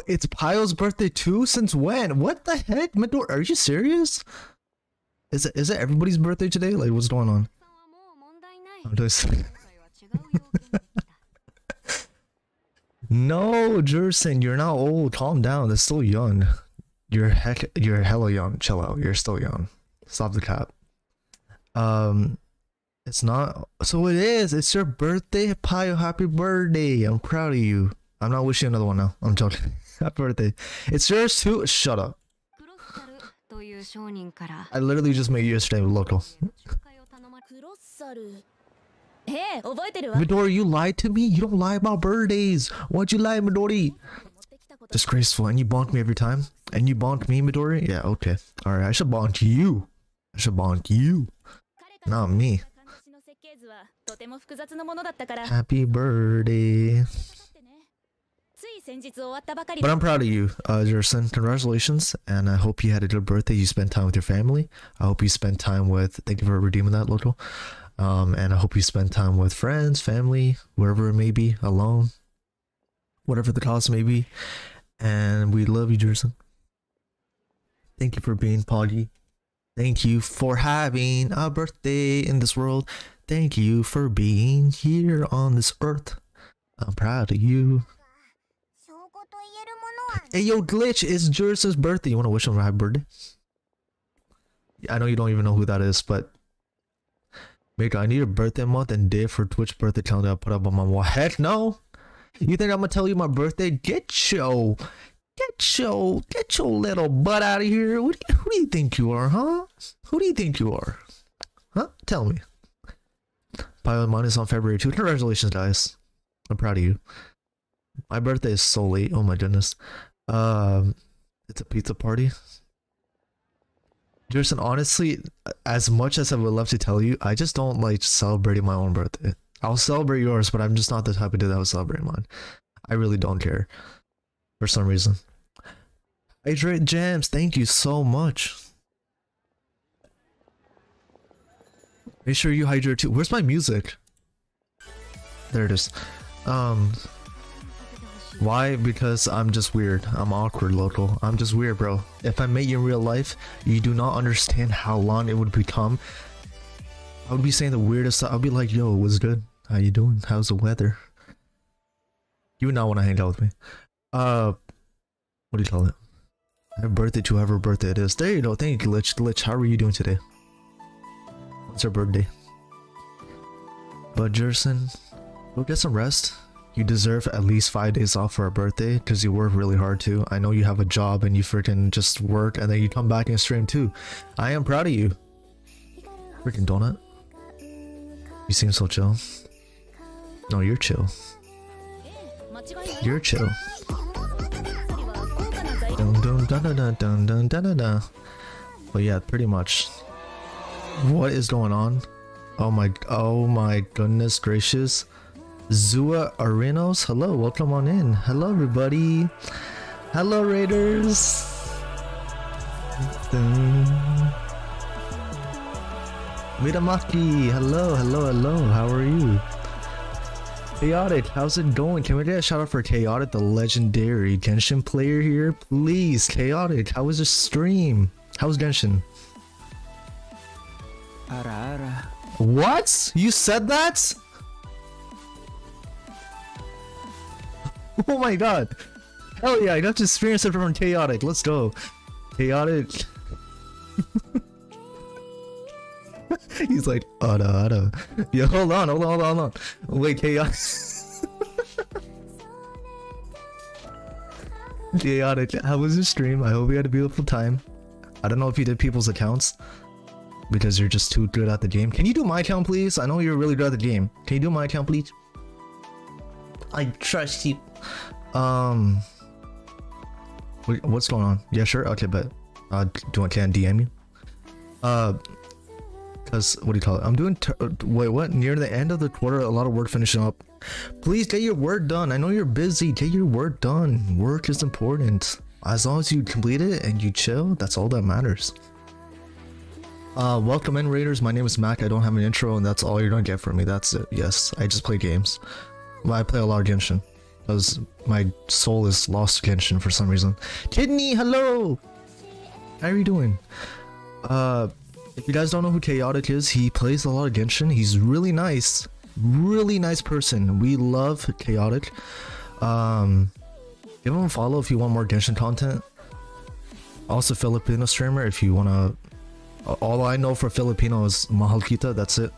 S1: it's Pyle's birthday too? Since when? What the heck, Midor? Are you serious? Is it is it everybody's birthday today? Like, what's going on? No, Jerson, you're not old. Calm down. That's still young. You're heck. You're hella young. Chill out. You're still young. Stop the cap. Um, it's not. So it is. It's your birthday, Pio. Happy birthday. I'm proud of you. I'm not wishing another one now. I'm joking. Happy birthday. it's yours to shut up. I literally just made yesterday local. Midori, you lied to me? You don't lie about birthdays. Why'd you lie, Midori? Disgraceful. And you bonk me every time? And you bonk me, Midori? Yeah, okay. Alright, I should bonk you. I should bonk you. Not me. Happy birthday. But I'm proud of you, uh. Congratulations. And I hope you had a good birthday. You spent time with your family. I hope you spent time with, thank you for redeeming that, Local. Um, and I hope you spend time with friends, family, wherever it may be, alone, whatever the cause may be. And we love you, Jerson. Thank you for being Poggy. Thank you for having a birthday in this world. Thank you for being here on this earth. I'm proud of you. Hey yo, Glitch, it's Juris's birthday. You want to wish him a happy birthday? I know you don't even know who that is, but Mika, I need a birthday month and day for Twitch birthday calendar I put up on my wall. Heck no! You think I'm gonna tell you my birthday? Get your, get your, get your little butt out of here. What do you, who do you think you are, huh? Who do you think you are? Huh? Tell me. Pilot mine is on February 2. Congratulations, guys. I'm proud of you. My birthday is so late. Oh my goodness. Um, it's a pizza party. Jerson, honestly, as much as I would love to tell you, I just don't like celebrating my own birthday. I'll celebrate yours, but I'm just not the type of dude that would celebrate mine. I really don't care. For some reason. Hydrate Jams, thank you so much. Make sure you hydrate too. Where's my music? There it is. Um, why? Because I'm just weird. I'm awkward, local. I'm just weird, bro. If I met you in real life, you do not understand how long it would become. I would be saying the weirdest stuff. I'd be like, yo, what's good? How you doing? How's the weather? You would not want to hang out with me. Uh, what do you call it? Happy birthday to whoever birthday it is. There you go. Thank you, Glitch. Glitch, how are you doing today? What's your birthday? But Jerson, go get some rest. You deserve at least five days off for a birthday because you work really hard too. I know you have a job and you freaking just work and then you come back and stream too. I am proud of you. Freaking donut. You seem so chill. No, you're chill. You're chill. Dun dun dun dun dun dun dun dun dun. But yeah, pretty much. What is going on? Oh my, oh my goodness gracious. Zua Arenos, hello, welcome on in. Hello everybody. Hello Raiders. Miramaki, hello, hello, hello. How are you? Chaotic, how's it going? Can we get a shout out for Chaotic, the legendary Genshin player here? Please, Chaotic, how was the stream? How was Genshin?
S5: Ara ara.
S1: What? You said that? Oh my god. Hell yeah, I got to experience it from Chaotic. Let's go. Chaotic. He's like, oh no, oh no. Yeah, hold on, hold on, hold on, hold on. Wait, Chaotic. Chaotic, how was your stream? I hope you had a beautiful time. I don't know if you did people's accounts because you're just too good at the game. Can you do my account, please? I know you're really good at the game. Can you do my account, please? I trust you. Um, what's going on? Yeah, sure. Okay, but uh, do I can DM you? Uh, cause what do you call it? I'm doing. Uh, wait, what? Near the end of the quarter, a lot of work finishing up. Please get your work done. I know you're busy. Get your work done. Work is important. As long as you complete it and you chill, that's all that matters. Uh, welcome in Raiders. My name is Mac. I don't have an intro, and that's all you're gonna get from me. That's it. Yes, I just play games. Well, I play a lot of Genshin because my soul is lost to Genshin for some reason. Kidney, hello. How are you doing? Uh, if you guys don't know who Chaotic is, he plays a lot of Genshin. He's really nice, really nice person. We love Chaotic. Um, give him a follow if you want more Genshin content. Also, Filipino streamer if you wanna all I know for Filipino is Mahal Kita, that's it.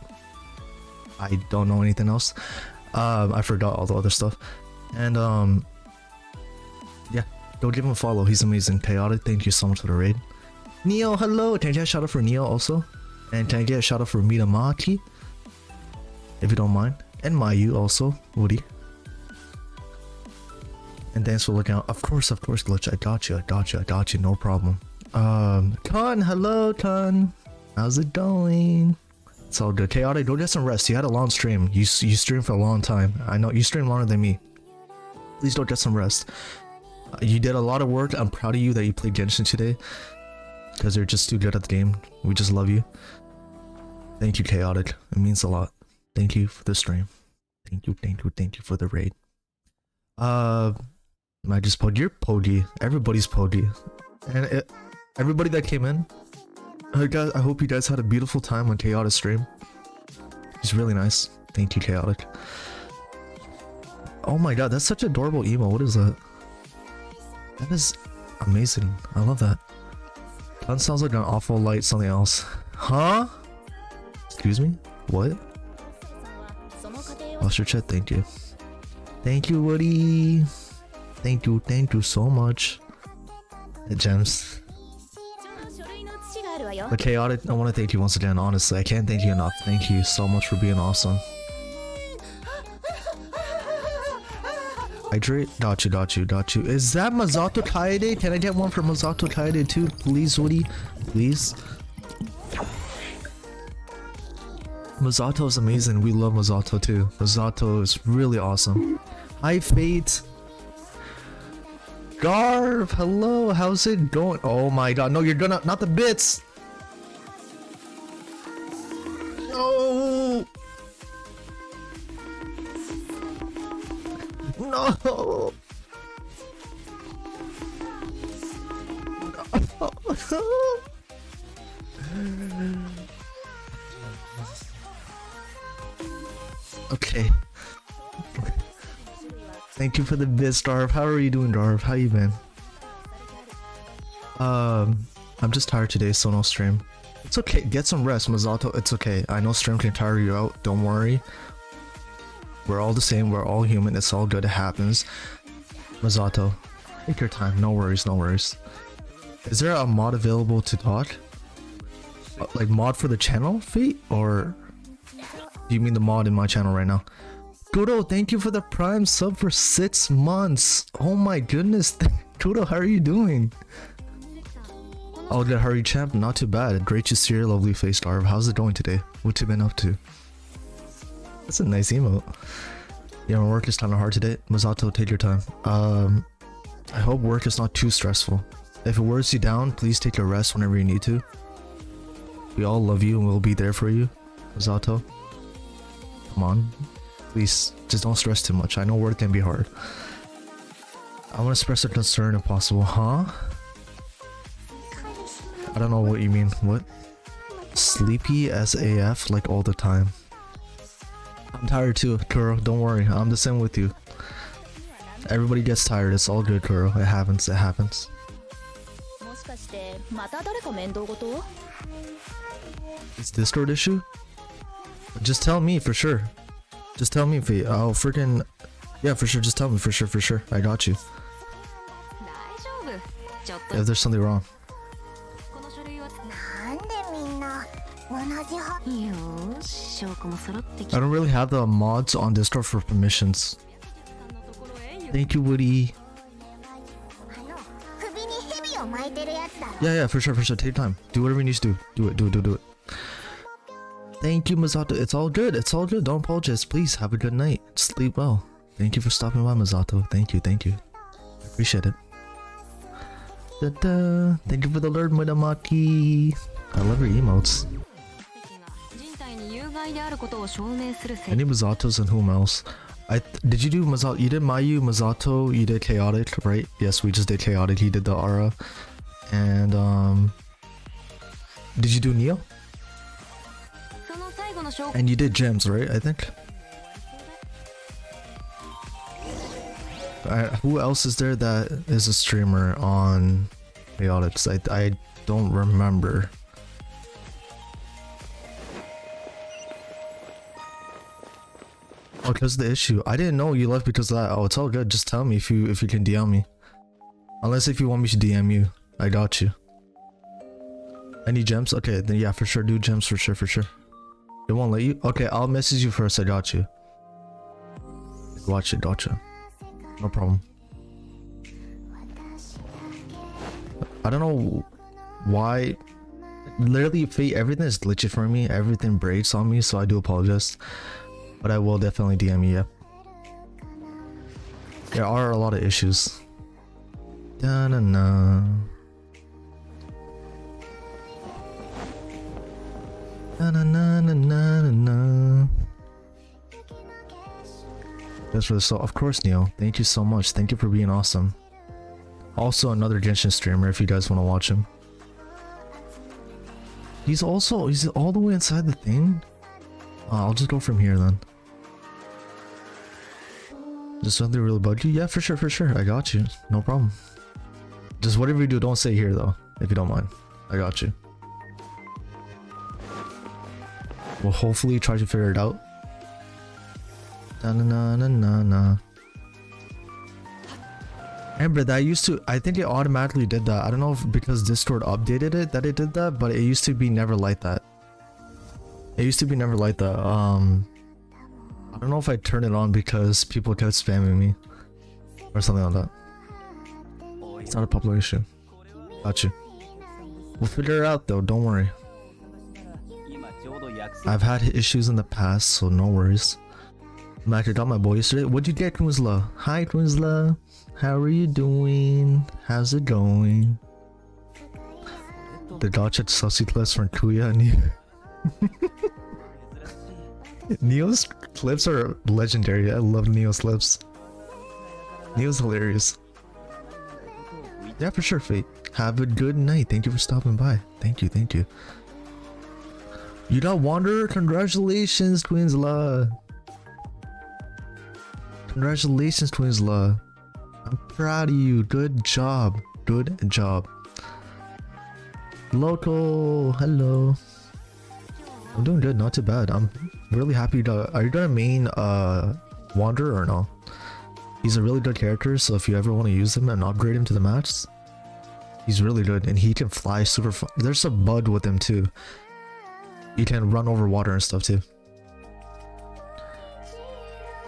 S1: I don't know anything else. Um, I forgot all the other stuff. And um yeah, go give him a follow. He's amazing. Chaotic, thank you so much for the raid. Neo, hello. Can I get a shout out for Neo also? And can I get a shout out for Mitamaki? If you don't mind. And Mayu also, Woody. And thanks for looking out. Of course, of course, Glitch. I got you. I got you. I got you. No problem. Um, Ton, hello, Ton. How's it going? It's all good. Chaotic, go get some rest. You had a long stream. You you streamed for a long time. I know you streamed longer than me. Please don't get some rest. Uh, you did a lot of work. I'm proud of you that you played Genshin today. Because you're just too good at the game. We just love you. Thank you, Chaotic. It means a lot. Thank you for the stream. Thank you, thank you, thank you for the raid. Uh, I just pulled your Poggy. Everybody's Poggy. And it, everybody that came in, I, guys, I hope you guys had a beautiful time on Chaotic stream. He's really nice. Thank you, Chaotic. Oh my god, that's such adorable emo. What is that? That is amazing. I love that. That sounds like an awful light something else. Huh? Excuse me? What? Lost your chat, thank you. Thank you, Woody. Thank you, thank you so much. The gems. The chaotic, I want to thank you once again, honestly. I can't thank you enough. Thank you so much for being awesome. Hydrate, got you, got you, you. Is that Masato Kaede? Can I get one for Masato Kaede too, please, Woody? Please. Masato is amazing. We love Masato too. Masato is really awesome. Hi, Fate. Garv, hello. How's it going? Oh my god, no, you're gonna not the bits. No. No. okay. Thank you for the bits, Darv. How are you doing, Darv? How you been? Um, I'm just tired today, so no stream. It's okay. Get some rest, Masato. It's okay. I know stream can tire you out. Don't worry. We're all the same. We're all human. It's all good. It happens. Masato, take your time. No worries. No worries. Is there a mod available to talk? Uh, Like mod for the channel feet, or do you mean the mod in my channel right now? Kudo, thank you for the prime sub for six months. Oh my goodness. Kudo, how are you doing? Oh, good. How are you, champ? Not too bad. Great to see your lovely face, Darv. How's it going today? What you been up to? That's a nice emote. Yeah, my work is kind of hard today. Masato, take your time. Um, I hope work is not too stressful. If it wears you down, please take a rest whenever you need to. We all love you and we'll be there for you, Masato. Come on. Please, just don't stress too much. I know work can be hard. I want to express a concern if possible, huh? I don't know what you mean. What? Sleepy as AF like all the time. I'm tired too, Kuro. Don't worry. I'm the same with you. Everybody gets tired. It's all good, Kuro. It happens. It happens. It's Discord issue? Just tell me for sure. Just tell me if I'll freaking... Yeah, for sure. Just tell me for sure, for sure. I got you. If there's something wrong. I don't really have the mods on Discord for permissions. Thank you, Woody. Yeah, yeah, for sure, for sure. Take your time. Do whatever you need to do. Do it, do it, do it, do it. Thank you, Masato. It's all good. It's all good. Don't apologize. Please have a good night. Sleep well. Thank you for stopping by, Masato. Thank you, thank you. I appreciate it. Da -da. Thank you for the alert, Muramaki. I love your emotes. Any Masatos and whom else? I did you do Masato? You did Mayu, Masato, you did Chaotic, right? Yes, we just did Chaotic. He did the Aura, and um, did you do Neo? And you did gems, right? I think. I, who else is there that is a streamer on Chaotix? I I don't remember. Oh, because the issue. I didn't know you left because of that. Oh, it's all good. Just tell me if you if you can DM me. Unless if you want me to DM you, I got you. Any gems? Okay, then yeah, for sure. Do gems for sure, for sure. It won't let you? Okay, I'll message you first. I got you. Watch it, gotcha. No problem. I don't know why. Literally, fate, everything is glitchy for me. Everything breaks on me, so I do apologize. But I will definitely DM you. There are a lot of issues. Da na. Na na na na na na na. That's for the soul. Of course, Neil. Thank you so much. Thank you for being awesome. Also, another Genshin streamer if you guys want to watch him. He's also he's all the way inside the thing. Uh, I'll just go from here then. Does something really bug you? Yeah, for sure, for sure. I got you. No problem. Just whatever you do, don't stay here though, if you don't mind. I got you. We'll hopefully try to figure it out. Na na na na na. Remember that used to I think it automatically did that. I don't know if because Discord updated it that it did that, but it used to be never like that. It used to be never like that. Um I don't know if I turned it on because people kept spamming me or something like that. It's not a popular issue. Got you. We'll figure it out though, don't worry. I've had issues in the past, so no worries. Mac, I got my boy yesterday. What'd you get, Twinsla? Hi, Twinsla. How are you doing? How's it going? The Dodge at Clips from Kuya and you. Neo's clips are legendary. I love Neo's clips. Neo's hilarious. Yeah, for sure, Fate. Have a good night. Thank you for stopping by. Thank you, thank you. You got Wanderer? Congratulations, Twinsla. Congratulations, Twinsla. I'm proud of you. Good job. Good job. Local, hello. I'm doing good, not too bad. I'm really happy to. Are you gonna main uh Wanderer or no? He's a really good character, so if you ever want to use him and upgrade him to the max, he's really good and he can fly super. Fu There's a bud with him too. You can run over water and stuff too.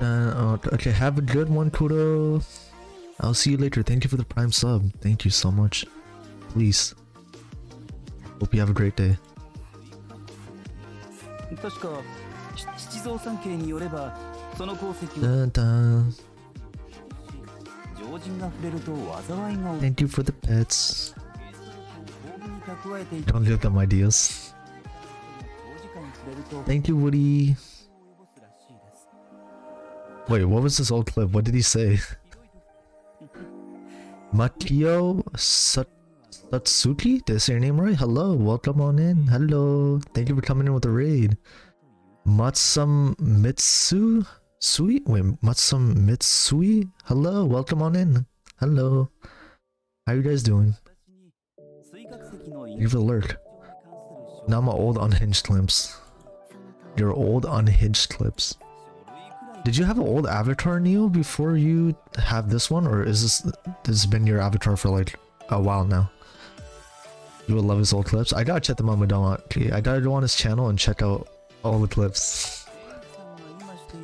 S1: Uh, okay, have a good one, Kudo. I'll see you later. Thank you for the prime sub. Thank you so much. Please. Hope you have a great day.
S7: 確かし七蔵三景によればその功績を
S1: Dun, dun.
S7: 常人が触れると災いが起
S1: Thank you for the pets.
S7: きに蓄えていた
S1: Don't give them ideas.
S7: 長時間触れると
S1: Thank you, Woody.
S7: 及ぼすらしいです
S1: Wait, what was this old clip? What did he say? Makio Sat Satsuki, did I say your name right? Hello, welcome on in. Hello, thank you for coming in with the raid. Matsum Mitsu Sui? Wait, Matsum Mitsui? Hello, welcome on in. Hello. How you guys doing? Give a lurk. Now my old unhinged clips. Your old unhinged clips. Did you have an old avatar, Neo, before you have this one? Or is this, this has been your avatar for like a while now? You will love his old clips. I gotta check them out, Madonna. I gotta go on his channel and check out all the clips.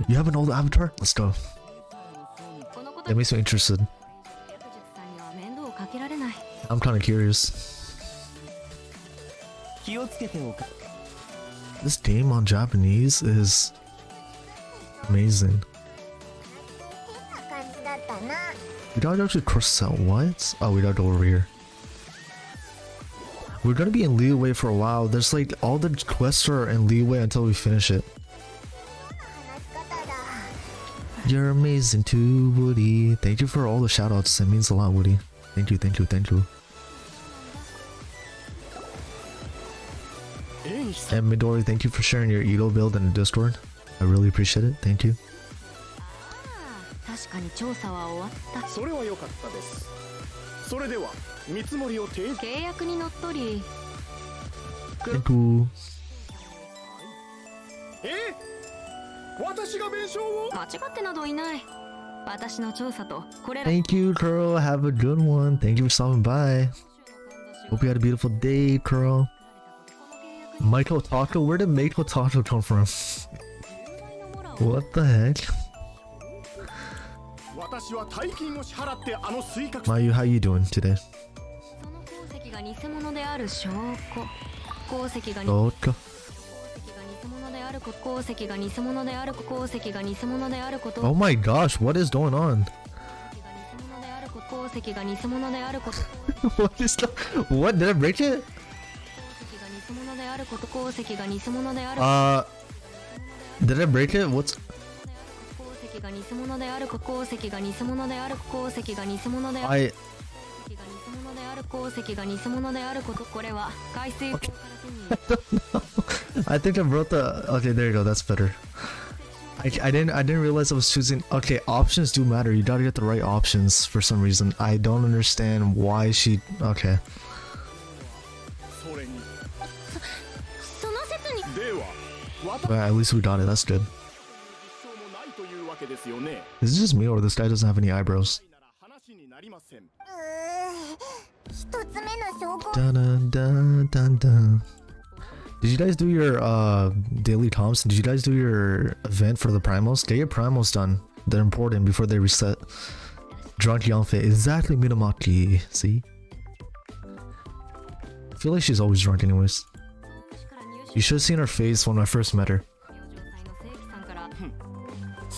S1: You have an old avatar? Let's go. That makes me interested. I'm kind of curious. This game on Japanese is amazing. We gotta go to cross out what? Oh, we gotta go over here. We're gonna be in Liyue for a while. There's like all the quests are in Liyue until we finish it. You're amazing too, Woody. Thank you for all the shoutouts. It means a lot, Woody. Thank you, thank you, thank you. And Midori, thank you for sharing your Ego build in the Discord. I really appreciate it. Thank you.
S4: Ah,
S3: それは良かったですそれでは見積もりを提
S4: 契約にのっとり
S1: Thank you.
S3: え私が弁償を
S4: 間違ってなどいない私の調査とこれら
S1: Thank you, Curl. Have a good one. Thank you for stopping by. Hope you had a beautiful day, Curl. Michael Taco? Where did Michael Taco come from? What the heck?
S3: 私は大金を支払ってあの水角
S1: Mayu, how you doing today?
S4: その鉱石が偽物である証拠鉱石が偽
S1: Vodka.
S4: 偽物であること鉱石が偽物であること鉱石が偽物であること
S1: Oh my gosh, what is going on?
S4: 鉱石が偽物であること鉱石が偽物であること
S1: what is the. What? Did I break it?
S4: 鉱石が偽物であること鉱石が偽物である
S1: Uh. Did I break it? What's.
S4: が偽物である鉱石が偽物である鉱石が偽物である.鉱石が偽物である鉱石が偽物であることこれは海水溝から
S1: I think I wrote the. Okay, there you go. That's better. I, I didn't I didn't realize I was choosing. Okay, options do matter. You gotta get the right options for some reason. I don't understand why she. Okay.
S3: そ
S4: の説に
S3: では私
S1: But at least we got it. That's good. Is it just me or this guy doesn't have any eyebrows? Dun, dun, dun, did you guys do your uh, daily comms? Did you guys do your event for the primals? Get your primals done. They're important before they reset. Drunk Yanfei. Exactly Minamaki. See? I feel like she's always drunk anyways. You should have seen her face when I first met her.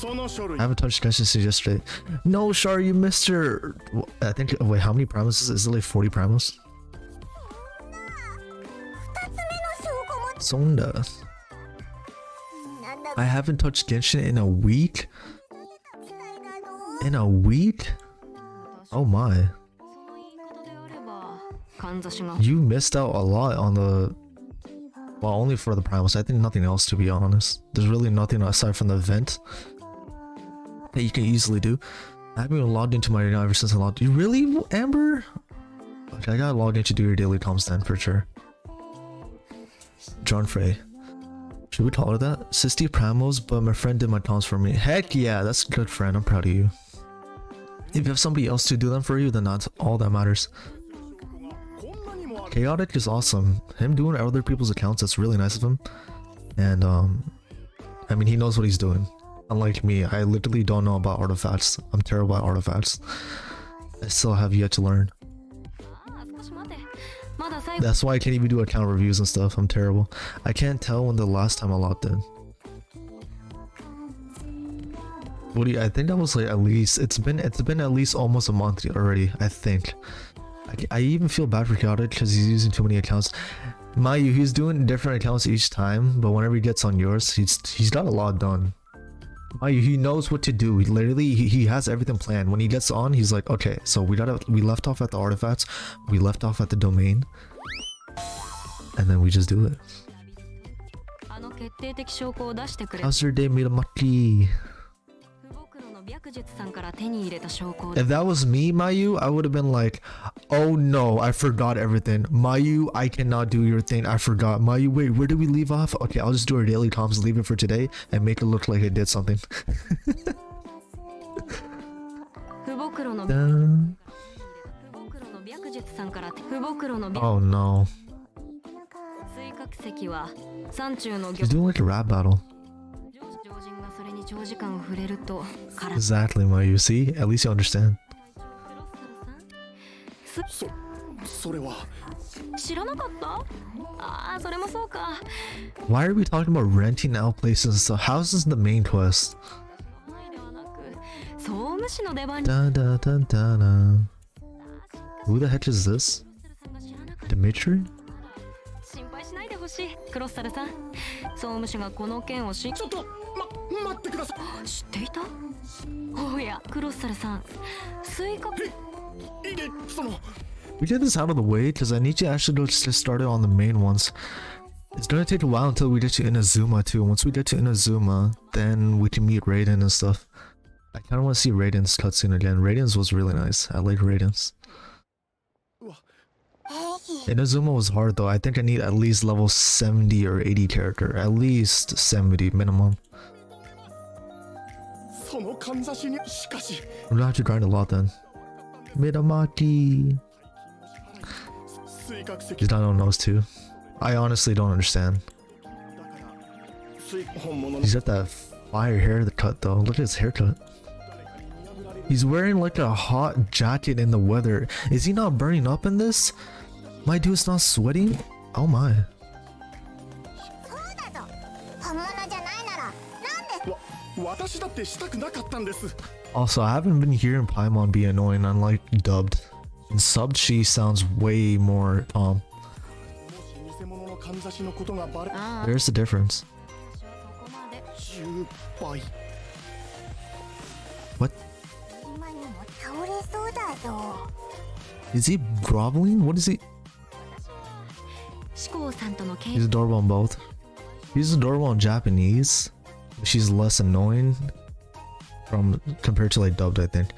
S1: I haven't touched Genshin since yesterday. No, Shar, you missed your... I think... Wait, how many primals? Is it like 40 primals? Sonda. I haven't touched Genshin in a week? In a week? Oh my. You missed out a lot on the... Well, only for the primals. I think nothing else, to be honest. There's really nothing aside from the event that you can easily do. I've been logged into my arena ever since I logged. You really, Amber? Okay, I got logged in to do your daily comms then for sure. John Frey. Should we call her that? 60 primos, but my friend did my comms for me. Heck yeah, that's a good friend. I'm proud of you. If you have somebody else to do them for you, then that's all that matters. Chaotic is awesome. Him doing other people's accounts, that's really nice of him. And um I mean he knows what he's doing. Unlike me, I literally don't know about artifacts. I'm terrible at artifacts. I still have yet to learn. That's why I can't even do account reviews and stuff. I'm terrible. I can't tell when the last time I logged in. Woody, I think that was like at least it's been it's been at least almost a month already. I think. I, I even feel bad for Chaotic because he's using too many accounts. Mind you, he's doing different accounts each time, but whenever he gets on yours, he's he's got a lot done he knows what to do. He literally, he, he has everything planned. When he gets on, he's like, okay, so we got we left off at the artifacts, we left off at the domain, and then we just do it. How's your day, Miramaki? If that was me, Mayu, I would have been like, oh no, I forgot everything. Mayu, I cannot do your thing. I forgot. Mayu, wait, where did we leave off? Okay, I'll just do our daily comms, leave it for today, and make it look like I did something. oh no. He's doing like a rap battle. Exactly, Mayu. See? At least you understand.
S4: す
S3: それは
S4: 知らなかったああそれもそうか
S1: Why are we talking about renting out places and stuff? How's this the main quest?
S4: ないではなく総務士の出番に
S1: Da da da da da. Who the heck is this?
S4: さんが知らなかった
S1: Dimitri?
S4: 心配しないでほしいクロッサルさん総務士がこの件を知
S3: ちょっとま 待ってください
S4: 知っていたおやクロッサルさん水角
S3: いいでその
S1: We get this out of the way because I need to actually go just get started on the main ones. It's gonna take a while until we get to Inazuma too. Once we get to Inazuma, then we can meet Raiden and stuff. I kind of want to see Raiden's cutscene again. Raiden's was really nice. I like Raiden's.
S2: 兵器
S1: Inazuma was hard though. I think I need at least level 70 or 80 character. At least 70 minimum. We're not to grind a lot then. Midamaki. He's not on those two. I honestly don't understand. He's got that fire hair the cut though. Look at his haircut. He's wearing like a hot jacket in the weather. Is he not burning up in this? My dude's not sweating? Oh my. Also, I haven't been hearing Paimon be annoying unlike dubbed. In subbed, she sounds way more calm.
S4: Um,
S1: there's the difference. What? Is he groveling? What is he? He's adorable on both. He's adorable in Japanese she's less annoying from compared to like dubbed I think.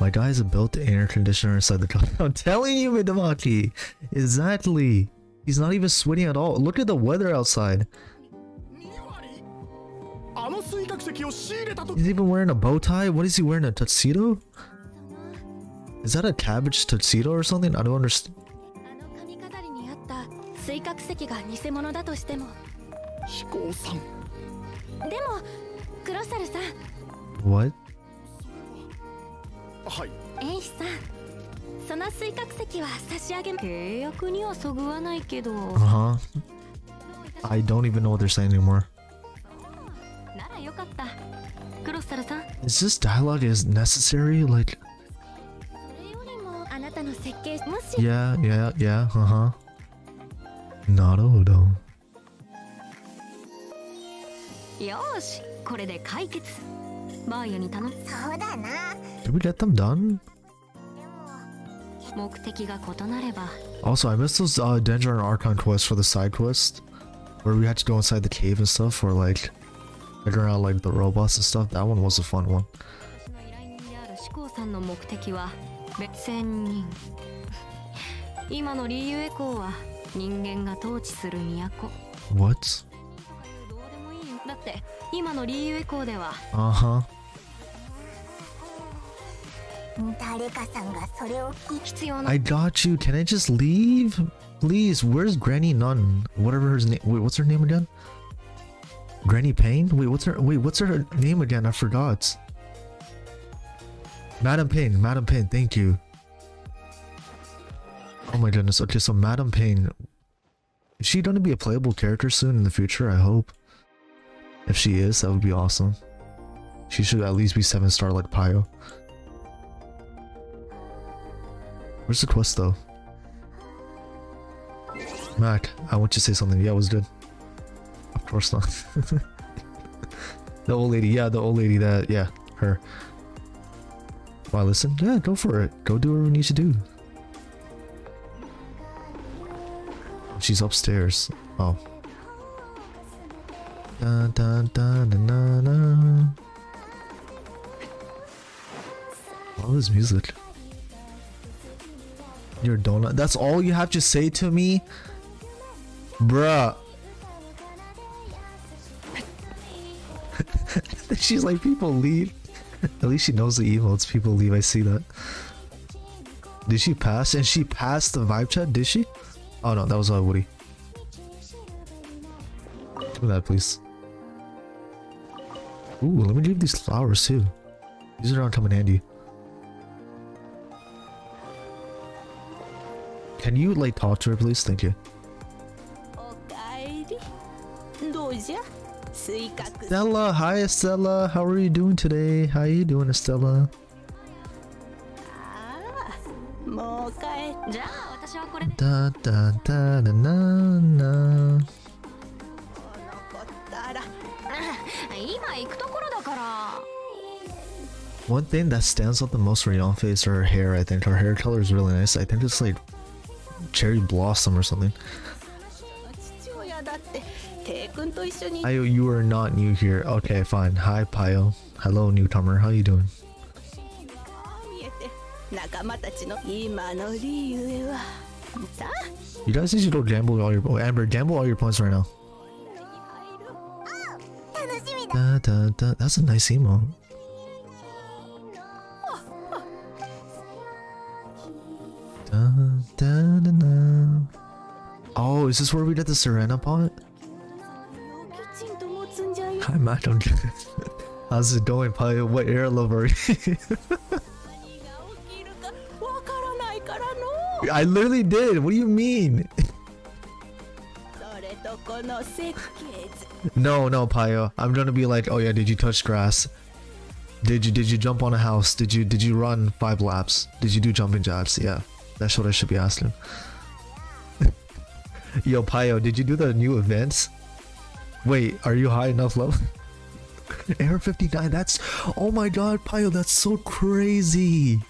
S1: My guy is a built-in air conditioner inside the car. I'm telling you Midamaki, exactly. He's not even sweating at all. Look at the weather outside. He's even wearing a bow tie. What is he wearing? A tuxedo? Is that a cabbage tuxedo or something? I don't understand. What?
S3: はい
S4: 演師さんその水角石は差し上げ契約にはそぐわないけど
S1: Uh huh. I don't even know what they're saying anymore.
S4: ならよかったクロッサルさん
S1: Is this dialogue is necessary? Like,
S4: それよりもあなたの設 よしこれで解決マーヤに頼む
S2: そうだな
S1: Did we get them done?
S4: 目的が異なれば
S1: Also, I missed those uh, Danger and Archon quests for the side quest where we had to go inside the cave and stuff or like figuring out like the robots and stuff. That one was a fun one.
S4: の目的は別人今の理由エコーは人間が統治する都
S1: What?
S4: だって今のリーユエコーでは。
S1: あは。
S2: 誰かさんがそれを聞き
S4: 必要な。
S1: I got you. Can I just leave? Please where's Granny Nun? Whatever her name wait what's her name again? Granny Ping. wait what's her wait what's her name again? I forgot. Madam Ping. Madam Ping. thank you. Oh my goodness okay so Madam Ping. is she going to be a playable character soon in the future I hope? If she is, that would be awesome. She should at least be 7 star like Pio. Where's the quest though? Mac, I want you to say something. Yeah, it was good. Of course not. the old lady, yeah, the old lady that, yeah, her. Why listen? Yeah, go for it. Go do what we need to do. She's upstairs. Oh. Dun, dun, dun, dun, dun, dun. All this music. Your donut. That's all you have to say to me? Bruh. She's like, people leave. At least she knows the emotes. People leave. I see that. Did she pass? And she passed the vibe chat? Did she? Oh no, that was uh, Woody. Give me that, please. Ooh, let me leave these flowers too. These are gonna come in handy. Can you like talk to her please? Thank you. Stella, hi Estella, how are you doing today? How are you doing Estella? Da da da da na na One thing that stands out the most for Yon is her hair, I think. Her hair color is really nice. I think it's like cherry blossom or something. Ayo, you are not new here. Okay, fine. Hi, Payo. Hello, newcomer. How you doing? You guys need to go gamble all your- Amber, gamble all your points right now. Da, da, da. That's a nice emo. Da, da, da, da. Oh, is this where we get the Serenitea pot? Hi, Madam. How's it going, pal? What air
S8: lover?
S1: I literally did. What do you mean? No, no, Pio. I'm gonna be like, oh yeah, did you touch grass? Did you did you jump on a house? Did you did you run five laps? Did you do jumping jacks? Yeah, that's what I should be asking. Yo, Pio, did you do the new events? Wait, are you high enough level? Air 59, that's... Oh my god, Pio, that's so crazy!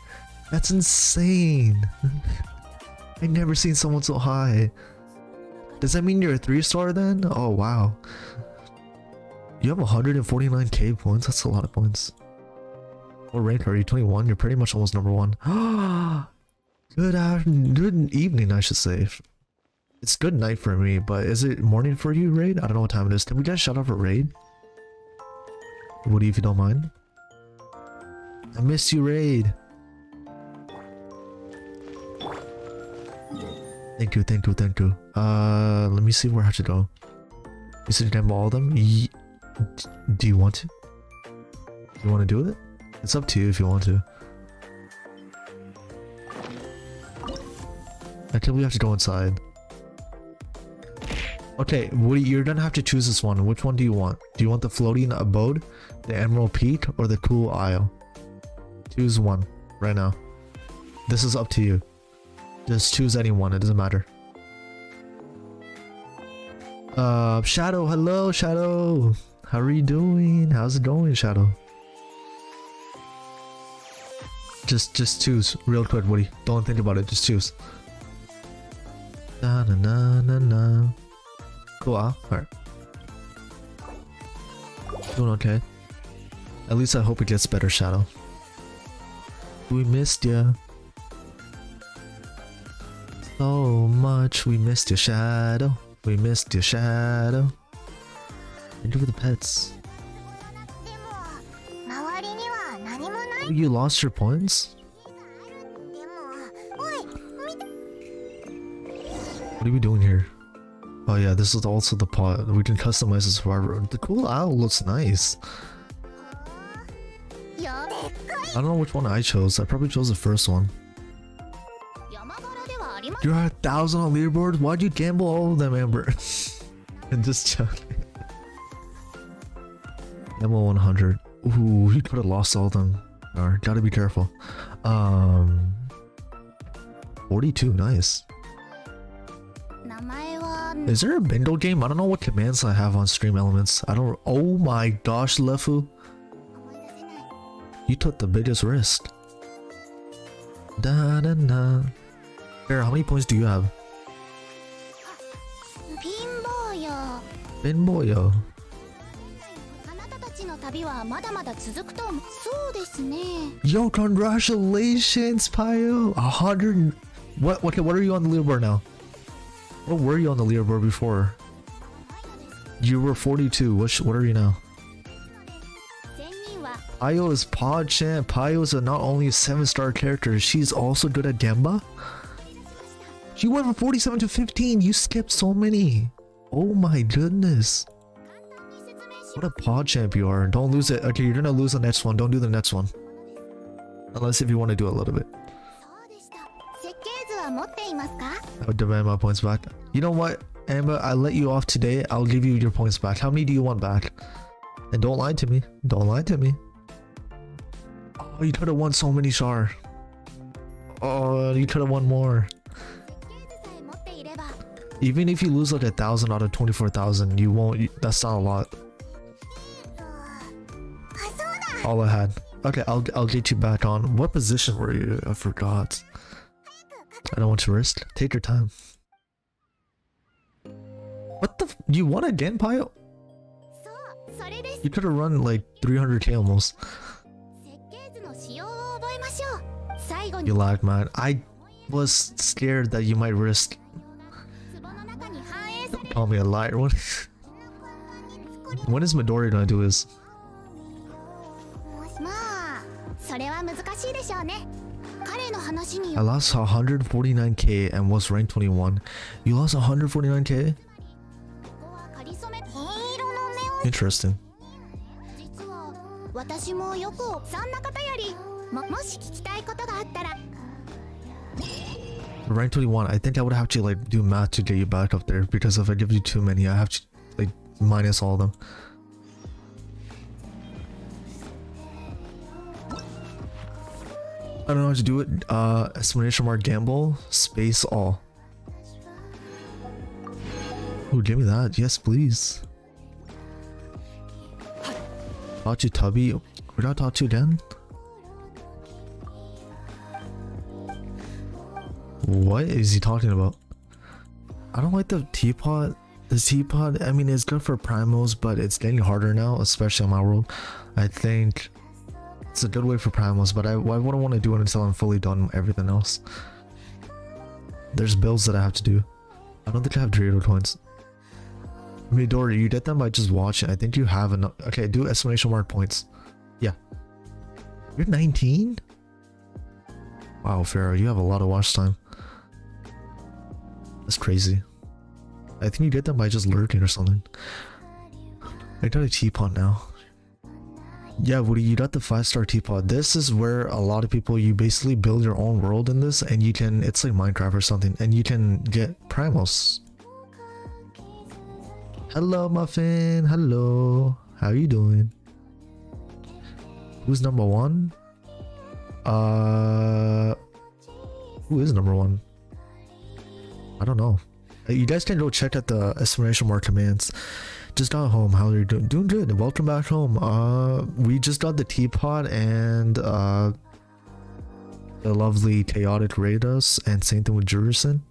S1: That's insane! I've never seen someone so high. Does that mean you're a three star then? Oh wow. You have 149k points. That's a lot of points. What rank are you? 21. You're pretty much almost number one. good afternoon. Good evening, I should say. It's good night for me, but is it morning for you, Raid? I don't know what time it is. Can we guys shut off a Raid? Woody, if you don't mind. I miss you, Raid. Thank you, thank you, thank you. Uh, let me see where I have to go. You you demo all of them? Ye do you want to? You want to do it? It's up to you if you want to. I think we have to go inside. Okay, Woody, you're gonna have to choose this one. Which one do you want? Do you want the floating abode, the emerald peak, or the cool isle? Choose one right now. This is up to you. Just choose any one. It doesn't matter. Uh, Shadow, hello, Shadow. How are you doing? How's it going, Shadow? Just, just choose real quick, Woody. Don't think about it. Just choose. Na na na na na. Cool. Ah, alright. Doing okay. At least I hope it gets better, Shadow. We missed ya so much. We missed your shadow. We missed your shadow. And do with the pets. You lost your points? What are we doing here? Oh yeah, this is also the pot. We can customize this survivor. The cool owl looks nice. I don't know which one I chose. I probably chose the first one. You're a thousand on leaderboard? Why'd you gamble all of them, Amber? and just chuck. Ammo 100. Ooh, he could have lost all of them. Alright, gotta be careful. Um, 42, nice. Is there a bindle game? I don't know what commands I have on Stream Elements. I don't- Oh my gosh, Lefu. You took the biggest risk. Da da da. How many points do you have?
S2: Pinboyo. Pinboyo.
S1: Yo, congratulations, Pio! A hundred. What? Okay, what are you on the leaderboard now? What were you on the leaderboard before? You were 42. What? What are you now? Pio is PogChamp. Pio is a not only a seven-star character, she's also good at Demba. You went from 47 to 15. You skipped so many. Oh my goodness. What a PogChamp you are. Don't lose it. Okay, you're gonna lose the next one. Don't do the next one. Unless if you want to do a little bit. I would demand my points back. You know what, Amber? I let you off today. I'll give you your points back. How many do you want back? And don't lie to me. Don't lie to me. Oh, you could have won so many, Char. Oh, you could have won more. Even if you lose like a thousand out of 24,000, you won't, that's not a lot. All I had. Okay, I'll, I'll get you back on. What position were you? I forgot. I don't want to risk. Take your time. What the you won again,
S2: pile?
S1: You could have run like 300k almost. You lagged, man. I was scared that you might risk call me a liar. When, when is Midori gonna do his? I lost 149k and was ranked 21. You lost 149k? Interesting eventually 21. i think i would have to like do math to get you back up there because if i give you too many i have to like minus all of them I don't know how to do it. Uh, explanation mark gamble, space all. Ooh, give me that. Yes, please. Taught you Tubby. We're not taught you again? What is he talking about? I don't like the teapot. The teapot, I mean, it's good for primals, but it's getting harder now, especially on my world. I think it's a good way for primals, but I, I wouldn't want to do it until I'm fully done with everything else. There's builds that I have to do. I don't think I have Dorito coins. Midori, you get them by just watching. I think you have enough. Okay, do exclamation mark points. Yeah. You're 19? Wow, Pharaoh, you have a lot of watch time. That's crazy. I think you get them by just lurking or something. I got a teapot now. Yeah, Woody, you got the five star teapot. This is where a lot of people you basically build your own world in this, and you can. It's like Minecraft or something, and you can get primals. Hello, Muffin. Hello. How are you doing? Who's number one? Uh, who is number one? I don't know. You guys can go check out the exclamation mark commands. Just got home. How are you doing? Doing good. Welcome back home. Uh, we just got the teapot and uh, the lovely chaotic raid and same thing with Jurison.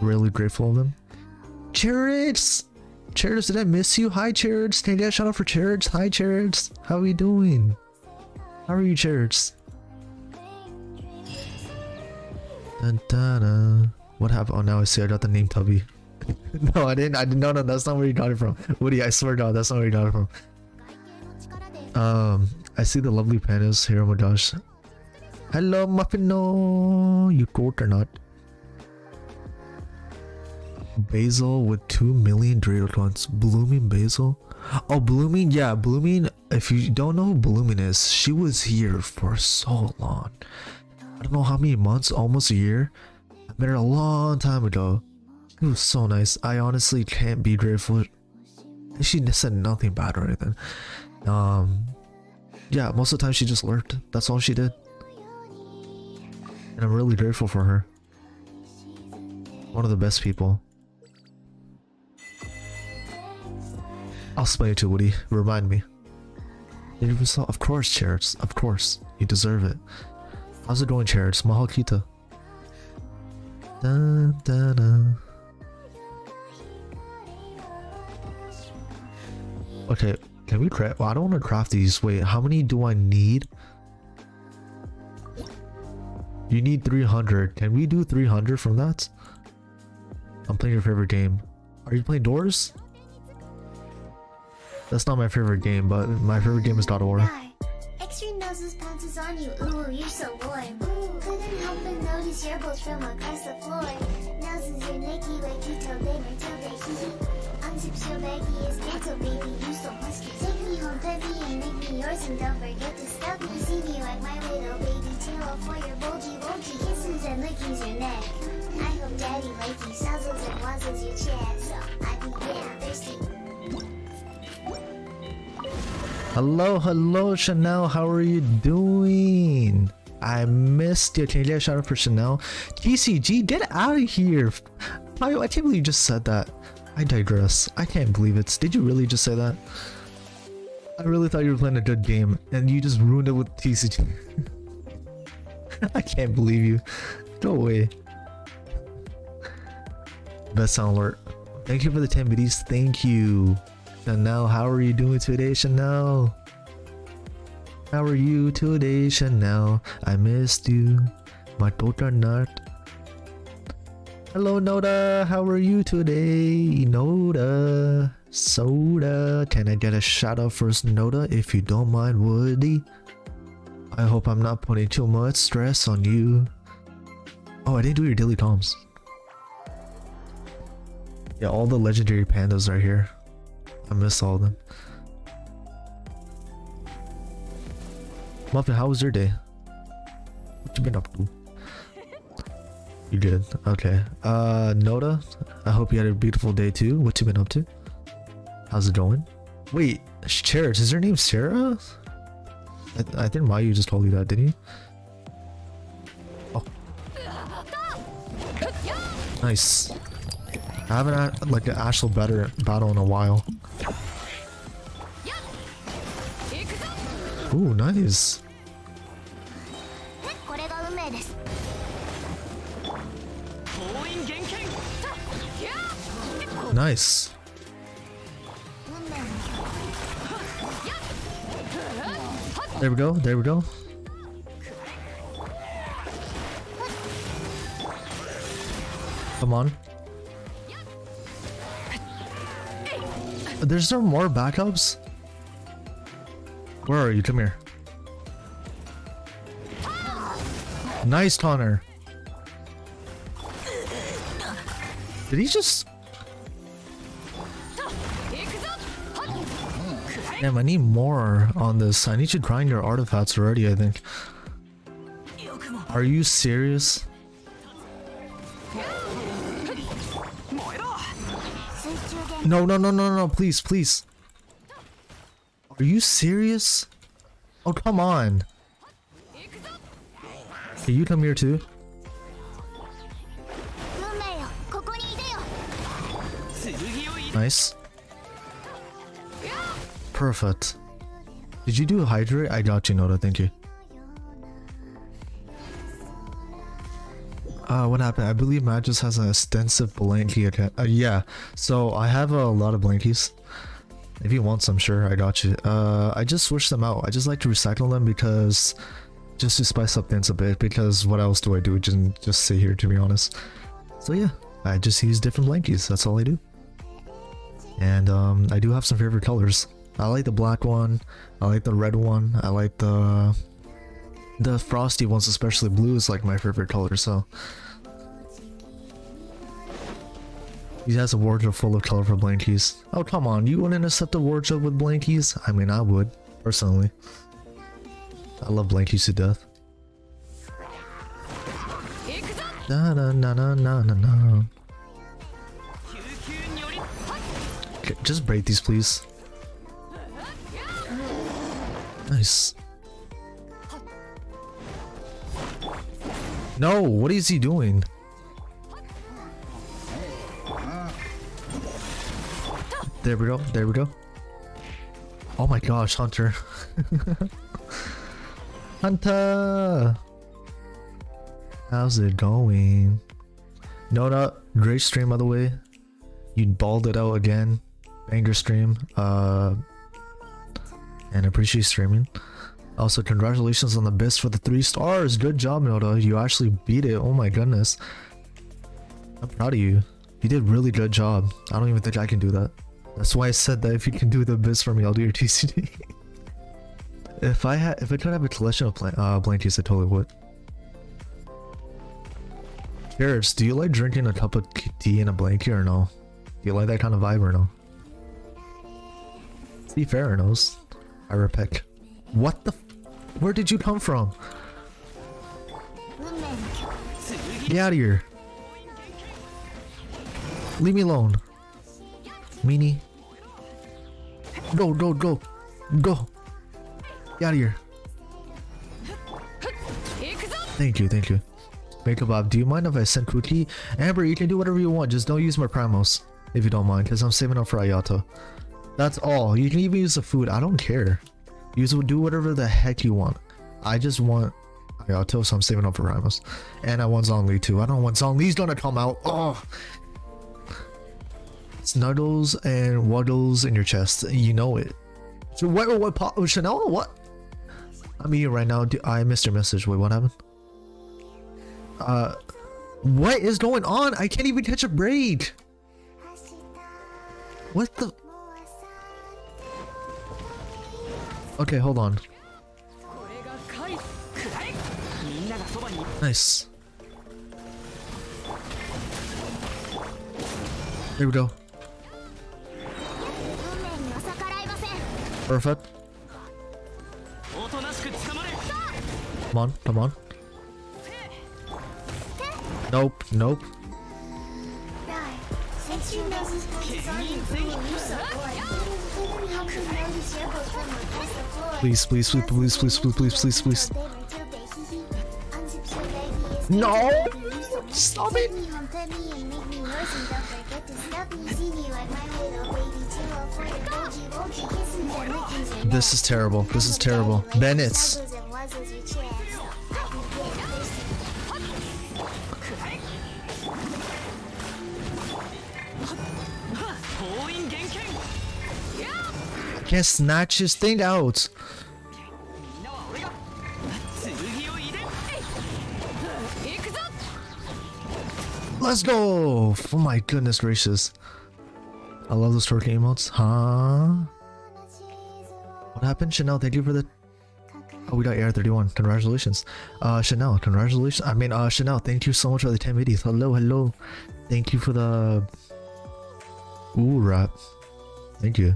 S1: Really grateful of them. Chariots! Chariots, did I miss you? Hi, Chariots. Can a shout out for Chariots? Hi, Chariots. How are you doing? How are you, Chariots? Dun, dun, dun. What happened? Oh, now I see I got the name Tubby. no, I didn't. I didn't. No, no, that's not where you got it from. Woody, I swear, God, that's not where you got it from. Um, I see the lovely pandas here. Oh my gosh. Hello, Muffin. No, you quote or not? Basil with 2 million Dratocons. Blooming Basil? Oh, Blooming, yeah, Blooming. If you don't know who Blooming is, she was here for so long. I don't know how many months, almost a year. Met her a long time ago. She was so nice. I honestly can't be grateful. She said nothing bad or anything. Um, yeah, most of the time she just lurked. That's all she did. And I'm really grateful for her. One of the best people. I'll explain it to Woody. Remind me. You? Of course, Chariots. Of course. You deserve it. How's it going, Chariots? Mahal Kita. Dun, dun, dun. Okay, can we craft? Well, I don't want to craft these. Wait, how many do I need? You need 300. Can we do 300 from that? I'm playing your favorite game. Are you playing Doors? That's not my favorite game, but my favorite game is God of War.
S2: Extra noses pounces on you, ooh, you're so warm. Couldn't help but notice your both from across the floor. Noses are nicky, wakey, till they my till they hee hee. Unzip your baggy is little baby, you so musky. Take me home, baby, and make me yours, and don't forget to stop me. See me like my little baby tail for your bulgy bulgy kisses and lickies your neck. I hope daddy likes you, sazzles and wazzles your chest. I be getting thirsty.
S1: Hello, hello, Chanel. How are you doing? I missed you. Can you get a shout out for Chanel? GCG, get out of here. Mario, I can't believe you just said that. I digress. I can't believe it. Did you really just say that? I really thought you were playing a good game and you just ruined it with TCG. I can't believe you. Go away. Best sound alert. Thank you for the 10 biddies. Thank you. Chanel, how are you doing today, Chanel? How are you today, Chanel? I missed you. My daughter nut. Hello, Noda. How are you today, Noda? Soda. Can I get a shout out first, Noda, if you don't mind, Woody? I hope I'm not putting too much stress on you. Oh, I didn't do your daily comms. Yeah, all the legendary pandas are here. I miss all of them. Muffin, how was your day? What you been up to? You good? Okay. Uh, Noda, I hope you had a beautiful day too. What you been up to? How's it going? Wait, Cherish, is her name Sarah? I, I think Mayu just told you that, didn't he? Oh. Nice. I haven't had like an actual better battle in a while. Ooh, nice. Nice. There we go, there we go. Come on. There's no more backups? Where are you? Come here. Nice, Connor. Did he just... Damn, I need more on this. I need to grind your artifacts already, I think. Are you serious? No, no, no, no, no, please, please. Are you serious? Oh, come on. Can you come here too? Nice. Perfect. Did you do hydrate? I got you, Noda. Thank you. Uh, what happened? I believe Matt just has an extensive blankie account. Uh, yeah. So I have a lot of blankies. If you want some, I'm sure, I got you. Uh, I just switched them out. I just like to recycle them because just to spice up things a bit. Because what else do I do? Just just sit here, to be honest. So yeah, I just use different blankies. That's all I do. And um, I do have some favorite colors. I like the black one. I like the red one. I like the the frosty ones, especially blue is like my favorite color. So he has a wardrobe full of colorful blankies. Oh come on, you wouldn't accept a wardrobe with blankies? I mean, I would personally. I love blankies to death. Na na na na na na na. Just break these, please. Nice. No, what is he doing? There we go, there we go. Oh my gosh, Hunter. Hunter! How's it going? No, no, great stream by the way. You balled it out again. Banger stream. Uh, and appreciate streaming. Also, congratulations on the best for the three stars. Good job, Noda. You actually beat it. Oh my goodness. I'm proud of you. You did really good job. I don't even think I can do that. That's why I said that if you can do the best for me, I'll do your TCG. if I had, if I could have a collection of uh, blankies, I totally would. Garrett, do you like drinking a cup of tea in a blanket or no? Do you like that kind of vibe or no? See, Farrah knows. Ira Peck. What the? Where did you come from? Get out of here. Leave me alone. Meanie. Go, go, go. Go. Get out of here. Thank you, thank you. Makeup Bob, do you mind if I send Kuki? Amber, you can do whatever you want, just don't use my primos. If you don't mind, because I'm saving up for Ayato. That's all. You can even use the food, I don't care. Use do whatever the heck you want. I just want Ayato, so I'm saving up for Ramos. And I want Zhongli too. I don't want Zhongli's gonna come out. Oh. Snuggles and waddles in your chest. You know it. So what? What? what Chanel? What? I'm here right now. I missed your message. Wait, what happened? Uh, what is going on? I can't even catch a break. What the? Okay, hold on. Nice. Here we go. Perfect. Come on, come on. Nope, nope. Please, please, please, please, please, please, please, please, please. No! Stop it! This is terrible. This is terrible. Bennett's. can snatch his thing out. Let's go! Oh my goodness gracious. I love those turkey emotes. Huh? What happened? Chanel, thank you for the... Oh, we got AR31. Congratulations. Uh, Chanel, congratulations. I mean, uh, Chanel, thank you so much for the 10 videos. Hello, hello. Thank you for the... Ooh, rap. Thank you.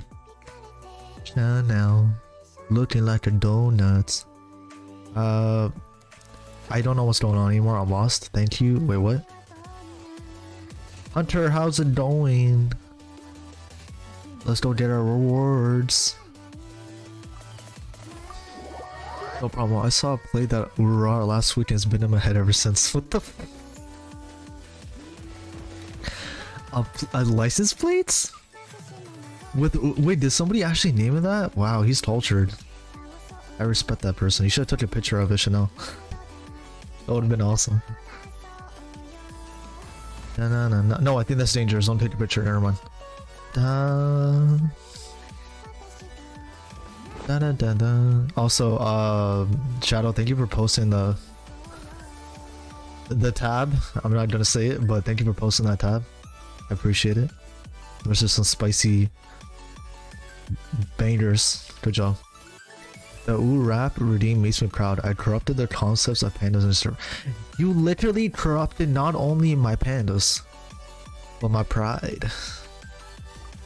S1: Chanel. Looking like a donut. Uh... I don't know what's going on anymore. I'm lost. Thank you. Wait, what? Hunter, how's it going? Let's go get our rewards. No problem. I saw a play that Urara last week it's been in my head ever since. What the? A, a license plates? With wait, did somebody actually name it that? Wow, he's cultured. I respect that person. You should have took a picture of it, Chanel. that would have been awesome. No, no, no, no. No, I think that's dangerous. Don't take a picture. Never mind. Da. Da, da, da, da. Also, uh, Shadow, thank you for posting the the tab. I'm not gonna say it, but thank you for posting that tab. I appreciate it. There's just some spicy bangers. Good job. The ooh rap redeem makes me proud. I corrupted the concepts of pandas and stuff. You literally corrupted not only my pandas, but my pride.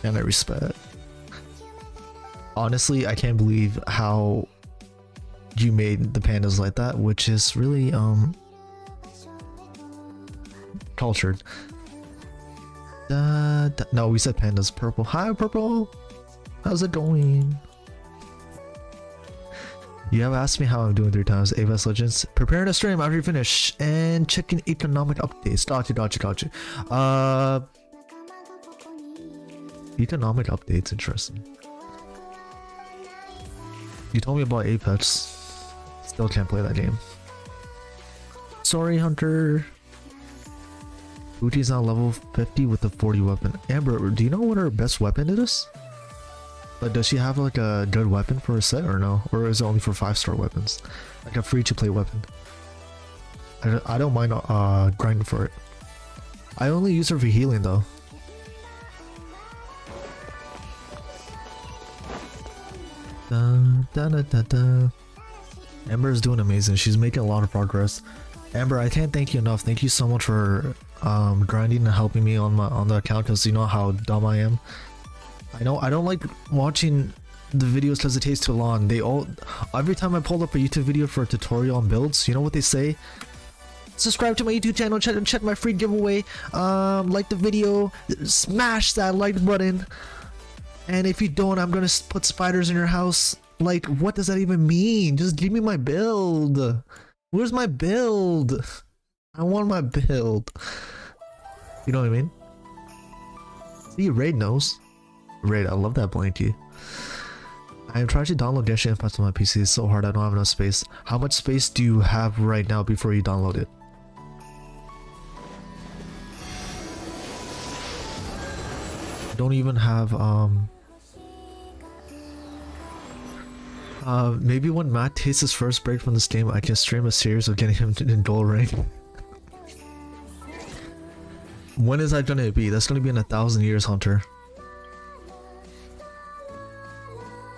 S1: And I respect. Honestly, I can't believe how you made the pandas like that, which is really um cultured. Da, no, we said pandas. Purple. Hi, purple. How's it going? You have asked me how I'm doing three times. Apex Legends. Preparing to stream after you finish and checking economic updates. Gotcha, gotcha, gotcha. Uh, economic updates. Interesting. You told me about Apex. Still can't play that game. Sorry, Hunter. Kuki's on level 50 with a 40 weapon. Amber, do you know what her best weapon is? Like, does she have like a good weapon for a set or no? Or is it only for 5 star weapons? Like a free to play weapon. I don't, mind uh, grinding for it. I only use her for healing though. Da, da, da, da. Amber is doing amazing. She's making a lot of progress. Amber, I can't thank you enough. Thank you so much for um, grinding and helping me on my on the account because you know how dumb I am. I know I don't like watching the videos because it takes too long. They all every time I pull up a YouTube video for a tutorial on builds, you know what they say? Subscribe to my YouTube channel, check, check my free giveaway, um, like the video, smash that like button. And if you don't, I'm gonna put spiders in your house. Like, what does that even mean? Just give me my build. Where's my build? I want my build. You know what I mean? See, Raid knows. Raid, I love that blankie. I am trying to download Genshin Impact on my PC. It's so hard. I don't have enough space. How much space do you have right now before you download it? I don't even have um. Uh, maybe when Matt takes his first break from this game, I can stream a series of getting him in gold rank. when is that gonna be? That's gonna be in a thousand years, Hunter.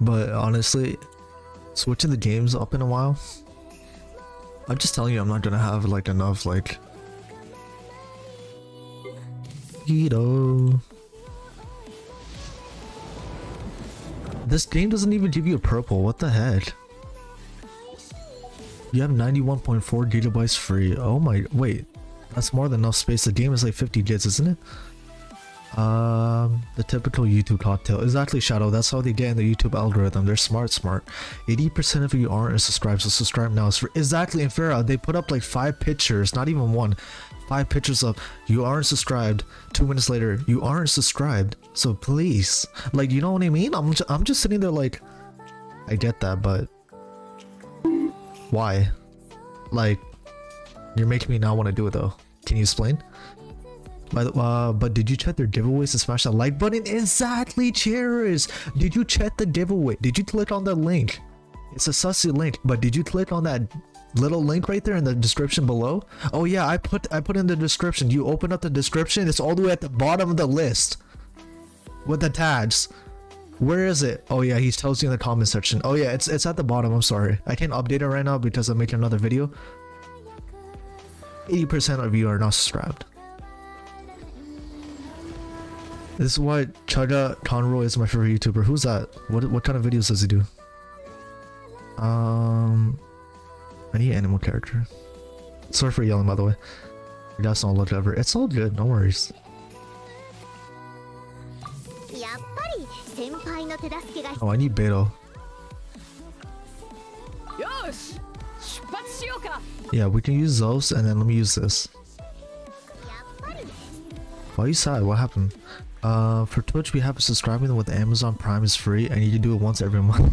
S1: But honestly, switching the games up in a while, I'm just telling you, I'm not gonna have like enough like. This game doesn't even give you a purple. What the heck? You have 91.4 gigabytes free. Oh my, wait. That's more than enough space. The game is like 50 gigs, isn't it? Um, the typical YouTube cocktail. Exactly, Shadow. That's how they get in the YouTube algorithm. They're smart, smart. 80% of you aren't subscribed, so subscribe now. It's for exactly in Farah. They put up like five pictures, not even one. Five pictures of you aren't subscribed. Two minutes later, you aren't subscribed. So please, like, you know what I mean? I'm just, I'm just sitting there like, I get that, but why? Like, you're making me not want to do it though. Can you explain? But uh, but did you check their giveaways to smash that like button? Exactly, cheers. Did you check the giveaway? Did you click on the link? It's a sussy link, but did you click on that little link right there in the description below? Oh yeah, I put I put in the description. You open up the description, it's all the way at the bottom of the list with the tags. Where is it? Oh yeah, he tells you in the comment section. Oh yeah, it's it's at the bottom. I'm sorry, I can't update it right now because I'm making another video. 80% of you are not subscribed. This is why Chaga Conroy is my favorite YouTuber. Who's that? What what kind of videos does he do? Um, I need animal character. Sorry for yelling, by the way. That's not look ever. It's all good. No worries. Oh, I need Beto. Yeah, we can use those, and then let me use this. Why are you sad? What happened? Uh, for Twitch, we have a subscribing with Amazon Prime is free, and you can do it once every month.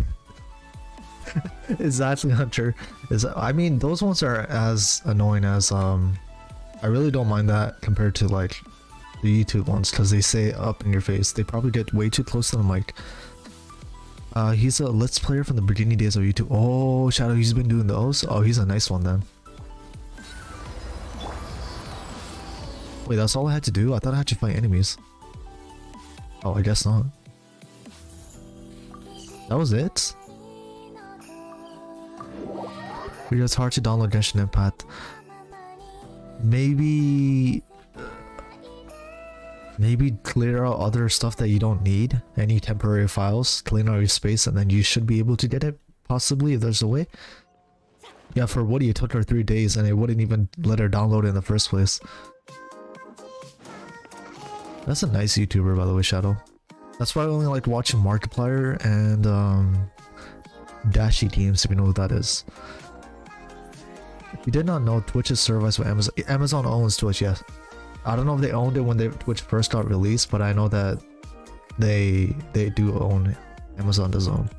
S1: exactly, Hunter. Is I mean, those ones are as annoying as um. I really don't mind that compared to like the YouTube ones because they say up in your face. They probably get way too close to the mic. Uh, he's a Let's Player from the beginning days of YouTube. Oh, Shadow, he's been doing those. Oh, he's a nice one then. Wait, that's all I had to do? I thought I had to fight enemies. Oh, I guess not. That was it? It's hard to download Genshin Impact. Maybe... Maybe clear out other stuff that you don't need. Any temporary files. Clean out your space and then you should be able to get it. Possibly, if there's a way. Yeah, for Woody it took her three days and it wouldn't even let her download in the first place. That's a nice YouTuber, by the way, Shadow. That's why I only like watching Markiplier and um, Dashy Teams, if you know what that is. If you did not know, Twitch is serviced by Amazon. Amazon owns Twitch, yes. I don't know if they owned it when they, Twitch first got released, but I know that they they do own it. Amazon does own.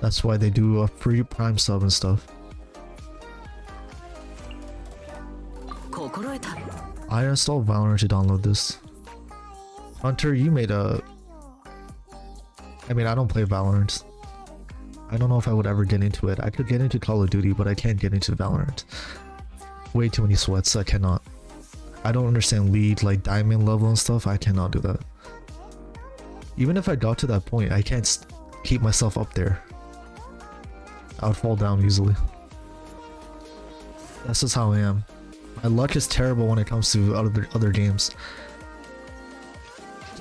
S1: That's why they do a free Prime sub and stuff. I installed Valorant to download this. Hunter, you made a. I mean, I don't play Valorant. I don't know if I would ever get into it. I could get into Call of Duty, but I can't get into Valorant. Way too many sweats. I cannot. I don't understand lead, like diamond level and stuff. I cannot do that. Even if I got to that point, I can't keep myself up there. I would fall down easily. That's just how I am. My luck is terrible when it comes to other other games.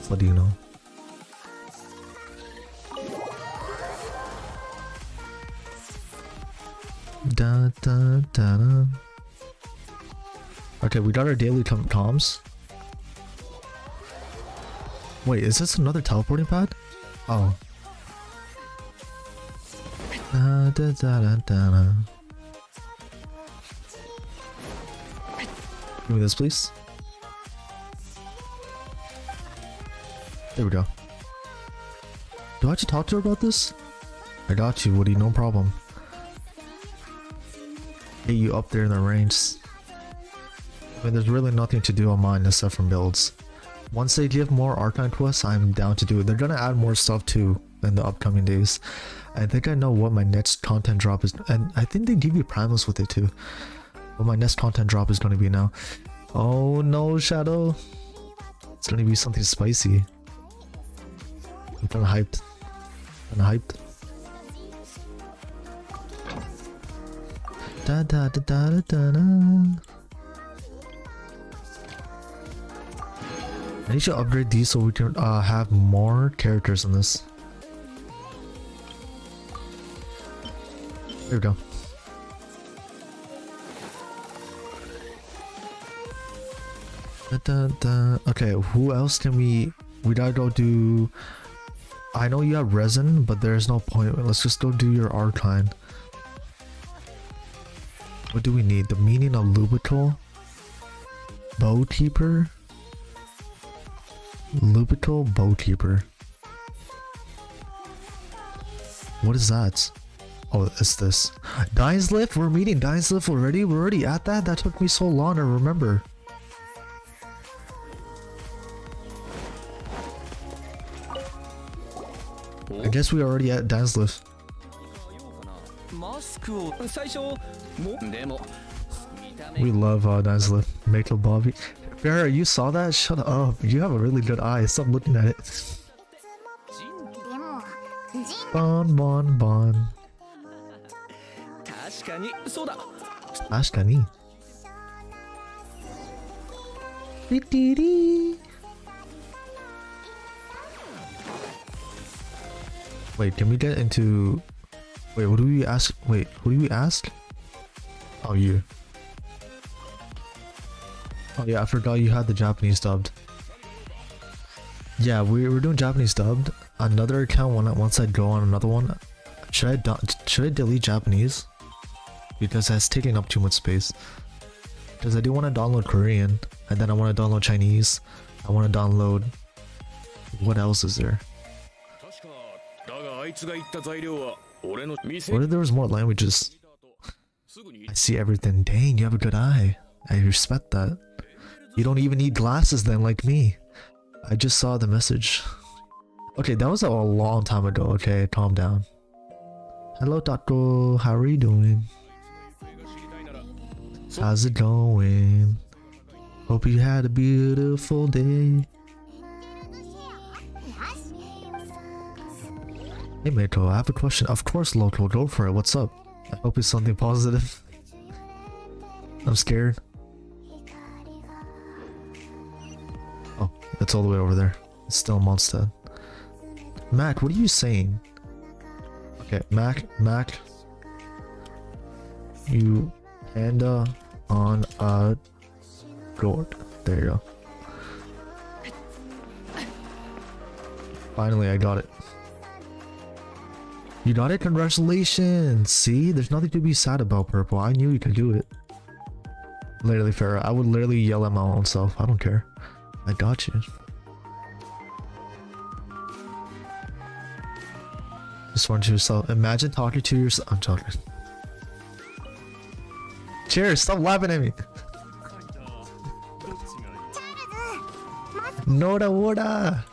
S1: Just let you know. Da, da, da, da. Okay, we got our daily com comms. Wait, is this another teleporting pad? Oh. Da, da, da, da, da, da. Give me this, please. There we go. Do I have to talk to her about this? I got you, Woody, no problem. Get you up there in the ranks. I mean, there's really nothing to do on mine except for builds. Once they give more Archon quests, I'm down to do it. They're gonna add more stuff too in the upcoming days. I think I know what my next content drop is, and I think they give you primos with it too. What my next content drop is gonna be now. Oh no, Shadow! It's gonna be something spicy. I'm kinda hyped. Kinda hyped. Da da da da da da da. I need to upgrade these so we can uh, have more characters in this. There we go. Da, da, da. Okay, who else can we? We gotta go do. I know you have resin, but there's no point. Let's just go do your Archon. What do we need? The meaning of Lubital? Bowkeeper? Lubital Bowkeeper. What is that? Oh, it's this. Lift. We're meeting Lift already? We're already at that? That took me so long to remember. I guess we are already at
S7: Dazzlers.
S1: We love uh, Dazzler. Michael Bobby. Farrah, you saw that? Shut up. You have a really good eye. Stop looking at it. Bon, bon, bon. Ashkani. Wait, can we get into... Wait, what do we ask? Wait, who do we ask? Oh, you. Oh yeah, I forgot you had the Japanese dubbed. Yeah, we, we're doing Japanese dubbed. Another account, when I, once I go on another one, should I, should I delete Japanese? Because that's taking up too much space. Because I do want to download Korean, and then I want to download Chinese. I want to download. What else is there? What if there was more languages? I see everything. Dang, you have a good eye. I respect that. You don't even need glasses then, like me. I just saw the message. Okay, that was a long time ago. Okay, calm down. Hello, Taco. How are you doing? How's it going? Hope you had a beautiful day. Hey, Mako, I have a question. Of course, Loco, go for it. What's up? I hope it's something positive. I'm scared. Oh, it's all the way over there. It's still Mondstadt. Mac, what are you saying? Okay, Mac, Mac. You panda on a gourd. There you go. Finally, I got it. You got it? Congratulations! See? There's nothing to be sad about, Purple. I knew you could do it. Literally, Farrah. I would literally yell at my own self. I don't care. I got you. Just want to to imagine talking to yourself. I'm talking. Cheers! Stop laughing at me. Nora, Nora,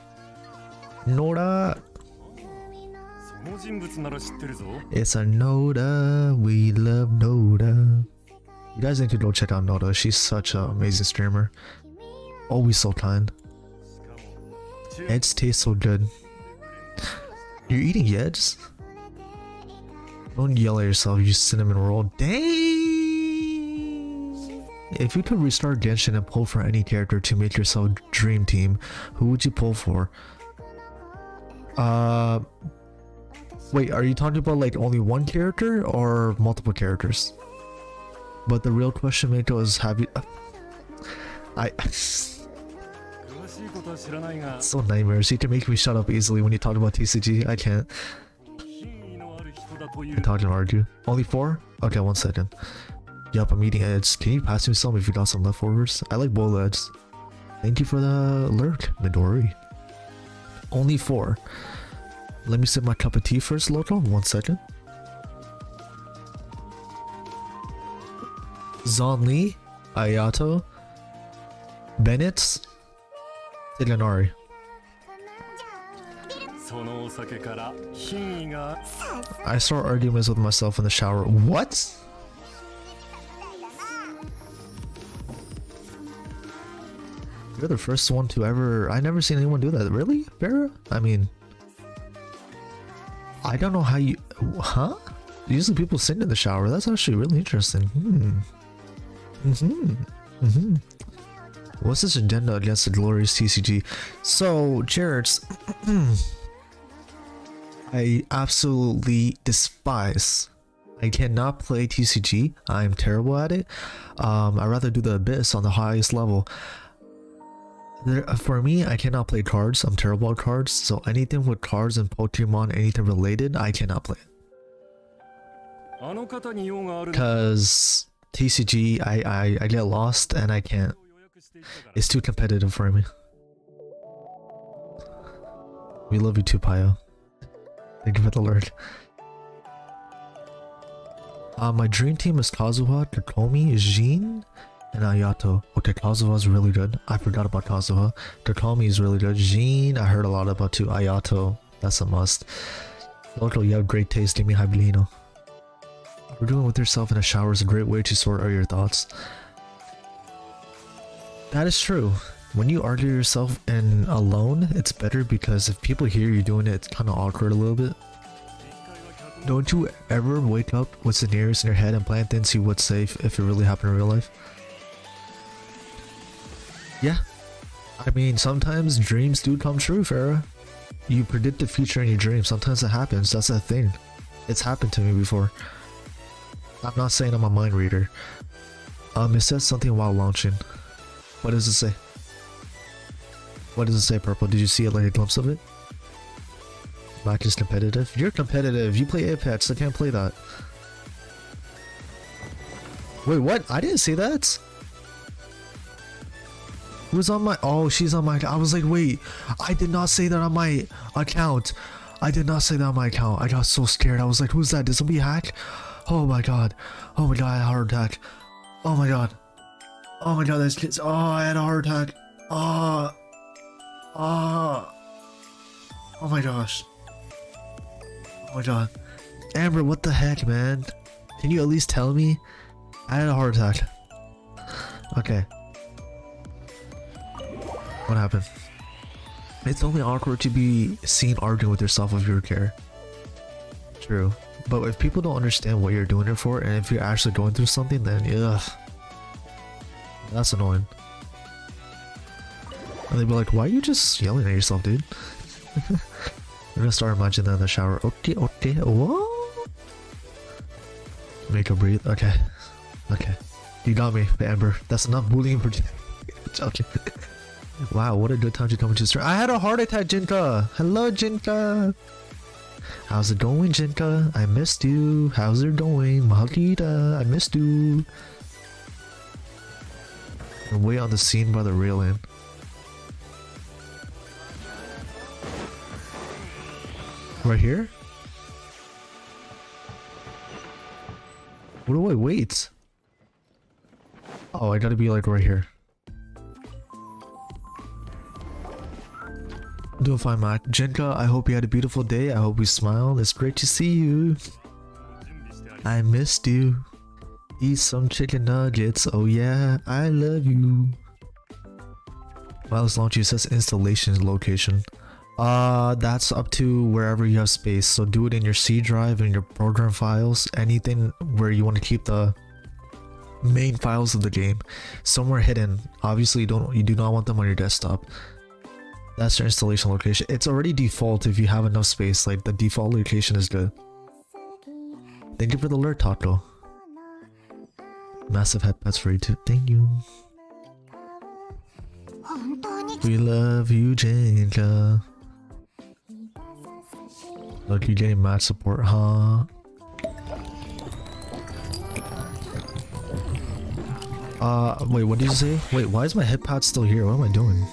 S1: Nora. It's a Noda. We love Noda. You guys need to go check out Noda. She's such an amazing streamer. Always so kind. Eggs taste so good. You're eating eggs? Don't yell at yourself, you cinnamon roll. Dang! If you could restart Genshin and pull for any character to make yourself dream team, who would you pull for? Uh, Wait, are you talking about like only one character or multiple characters? But the real question, Mako, is have you... I... so nightmares. You can make me shut up easily when you talk about TCG. I can't. I'm talking argue. Only four? Okay, one second. Yup, I'm eating eggs. Can you pass me some if you got some leftovers? I like boiled eggs. Thank you for the lurk, Midori. Only four. Let me sip my cup of tea first, Loto. One second. Zhongli, Ayato, Bennett,
S5: Ilanari.
S1: I start arguments with myself in the shower. What? You're the first one to ever. I never seen anyone do that. Really, Vera? I mean. I don't know how you. Huh? Usually people sing in the shower. That's actually really interesting. Hmm. Mm-hmm. Mm-hmm. What's this agenda against the glorious TCG? So, Jarrett's I absolutely despise. I cannot play TCG. I'm terrible at it. Um, I'd rather do the Abyss on the highest level. Uh, for me, I cannot play cards. I'm terrible at cards. So anything with cards and Pokemon, anything related, I cannot play. Because TCG, I, I, I get lost and I can't. It's too competitive for me. We love you too, Pio. Thank you for the alert. Uh, my dream team is Kazuha, Kokomi, Jean, and Ayato. Oh, okay, Kazuha's really good. I forgot about Kazuha. Kokomi is really good. Jean, I heard a lot about too. Ayato, that's a must. Loco, you have great taste. Give me Hybelino. We're doing with yourself in a shower is a great way to sort out your thoughts. That is true. When you argue yourself and alone, it's better because if people hear you doing it, it's kind of awkward a little bit. Don't you ever wake up with scenarios in your head and plan things you would say if it really happened in real life? Yeah. I mean, sometimes dreams do come true, Farah. You predict the future in your dreams. Sometimes it happens. That's a thing. It's happened to me before. I'm not saying I'm a mind reader. Um, it says something while launching. What does it say? What does it say, Purple? Did you see it like a glimpse of it? Mac is competitive. You're competitive. You play Apex. I can't play that. Wait, what? I didn't see that. Who's on my? Oh, she's on my. I was like, wait. I did not say that on my account. I did not say that on my account. I got so scared. I was like, who's that? Did somebody hack? Oh my god. Oh my god, I had a heart attack. Oh my god. Oh my god, that's kids. Oh, I had a heart attack. Oh. Oh. Oh my gosh. Oh my god. Amber, what the heck, man? Can you at least tell me? I had a heart attack. Okay. What happened? It's only awkward to be seen arguing with yourself if you're care. True. But if people don't understand what you're doing it for, and if you're actually going through something, then ugh. That's annoying. And they'd be like, why are you just yelling at yourself, dude? I'm gonna start imagining that in the shower. Okay, okay, what? Make her breathe. Okay. Okay. You got me, Amber. That's enough bullying for joking. Wow, what a good time to come into the stream. I had a heart attack, Jinka. Hello, Jinka. How's it going, Jinka? I missed you. How's it going, Mahakita? I missed you. I'm way on the scene by the railing. Right here? What do I wait? Oh, I gotta be like right here. do fine, Mark. Jenka, I hope you had a beautiful day. I hope you smiled. It's great to see you. I missed you. Eat some chicken nuggets. Oh yeah, I love you. Miles launch says installation location. Uh, that's up to wherever you have space. So do it in your C drive and your program files, anything where you want to keep the main files of the game somewhere hidden. Obviously, you don't you do not want them on your desktop. That's your installation location. It's already default if you have enough space, like the default location is good. Thank you for the alert, Taco. Massive headpats for you too. Thank you. We love you, Jenga. Look, you getting match support, huh? Uh, wait, what did you say? Wait, why is my headpad still here? What am I doing?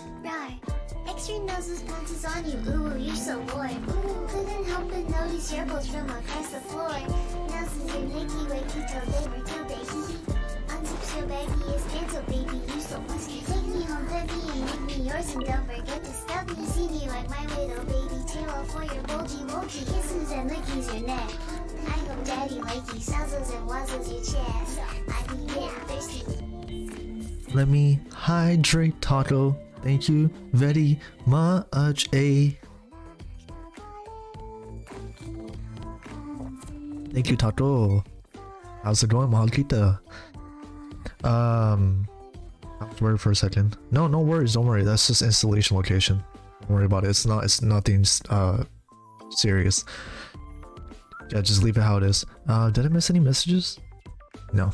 S2: You. Ooh, you're so. Ooh, couldn't help but notice your balls from across the floor. Noses your Nicky wakey till they were till they hee hee. Unzips your baggiest pants, oh baby, you so musky. Take me home, baby, and make me yours, and don't forget to stub me. See me like my little baby tail for your bulgy wokey kisses and lickies your neck. I hope daddy like you suzzles and wuzzles your chest. I be getting thirsty.
S1: Let me hydrate, Taco. Thank you very much. A. Thank you, Tato. How's it going, Mahalkita? Um, I was worried for a second. No, no worries. Don't worry. That's just installation location. Don't worry about it. It's not. It's nothing. Uh, serious. Yeah, just leave it how it is. Uh, did I miss any messages? No.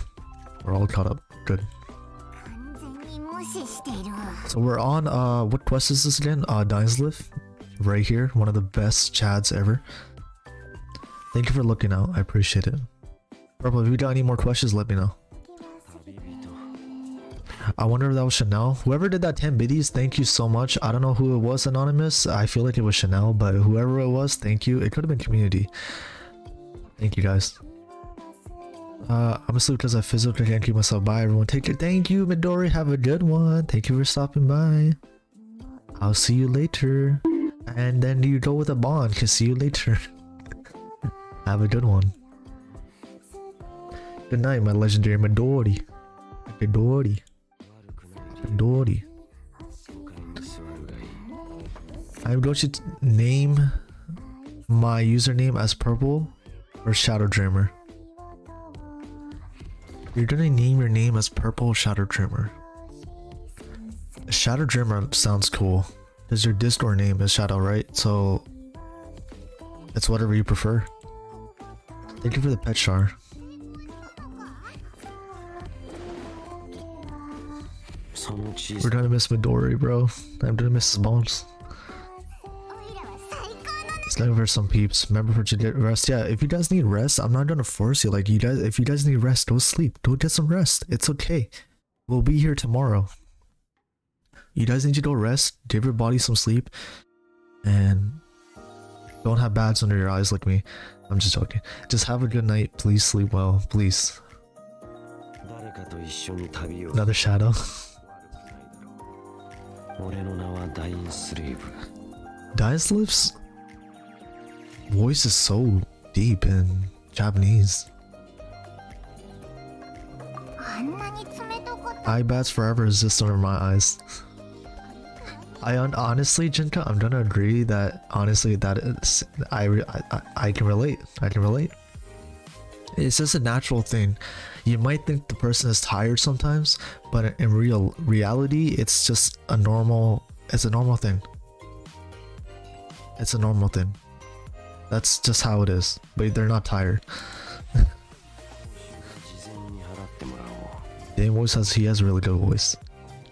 S1: We're all caught up. Good. So we're on, uh, what quest is this again? Uh, Dainsleif? Right here, one of the best chads ever. Thank you for looking out, I appreciate it. Probably. if you got any more questions, let me know. I wonder if that was Chanel. Whoever did that 10 biddies, thank you so much. I don't know who it was, Anonymous. I feel like it was Chanel, but whoever it was, thank you. It could have been Community. Thank you guys. Uh, I'm asleep because I physically can't keep myself by everyone. Take it. Thank you, Midori. Have a good one. Thank you for stopping by. I'll see you later. And then you go with a bond. Cause see you later. Have a good one. Good night, my legendary Midori. Midori. Midori. I'm going to name my username as Purple or Shadow Dreamer. You're gonna name your name as Purple Shadow Dreamer. Shadow Dreamer sounds cool. Because your Discord name is Shadow, right? So it's whatever you prefer. Thank you for the pet
S7: char.
S1: We're gonna miss Midori, bro. I'm gonna miss his bones. Slide over some peeps. Remember for rest. Yeah, if you guys need rest, I'm not gonna force you. Like you guys, if you guys need rest, go sleep. Go get some rest. It's okay. We'll be here tomorrow. You guys need to go rest. Give your body some sleep, and don't have bats under your eyes like me. I'm just joking. Just have a good night. Please sleep well. Please. Another shadow.
S7: Dying
S1: sleeps? voice is so deep in Japanese. I bet forever is just under my eyes. I honestly, Jinka, I'm gonna agree that honestly that is, I, I I can relate. I can relate. It's just a natural thing. You might think the person is tired sometimes, but in real reality, it's just a normal. It's a normal thing. It's a normal thing. That's just how it is. But they're not tired.
S7: 事前に払ってもらおう
S1: Dane voice says he has a really good voice.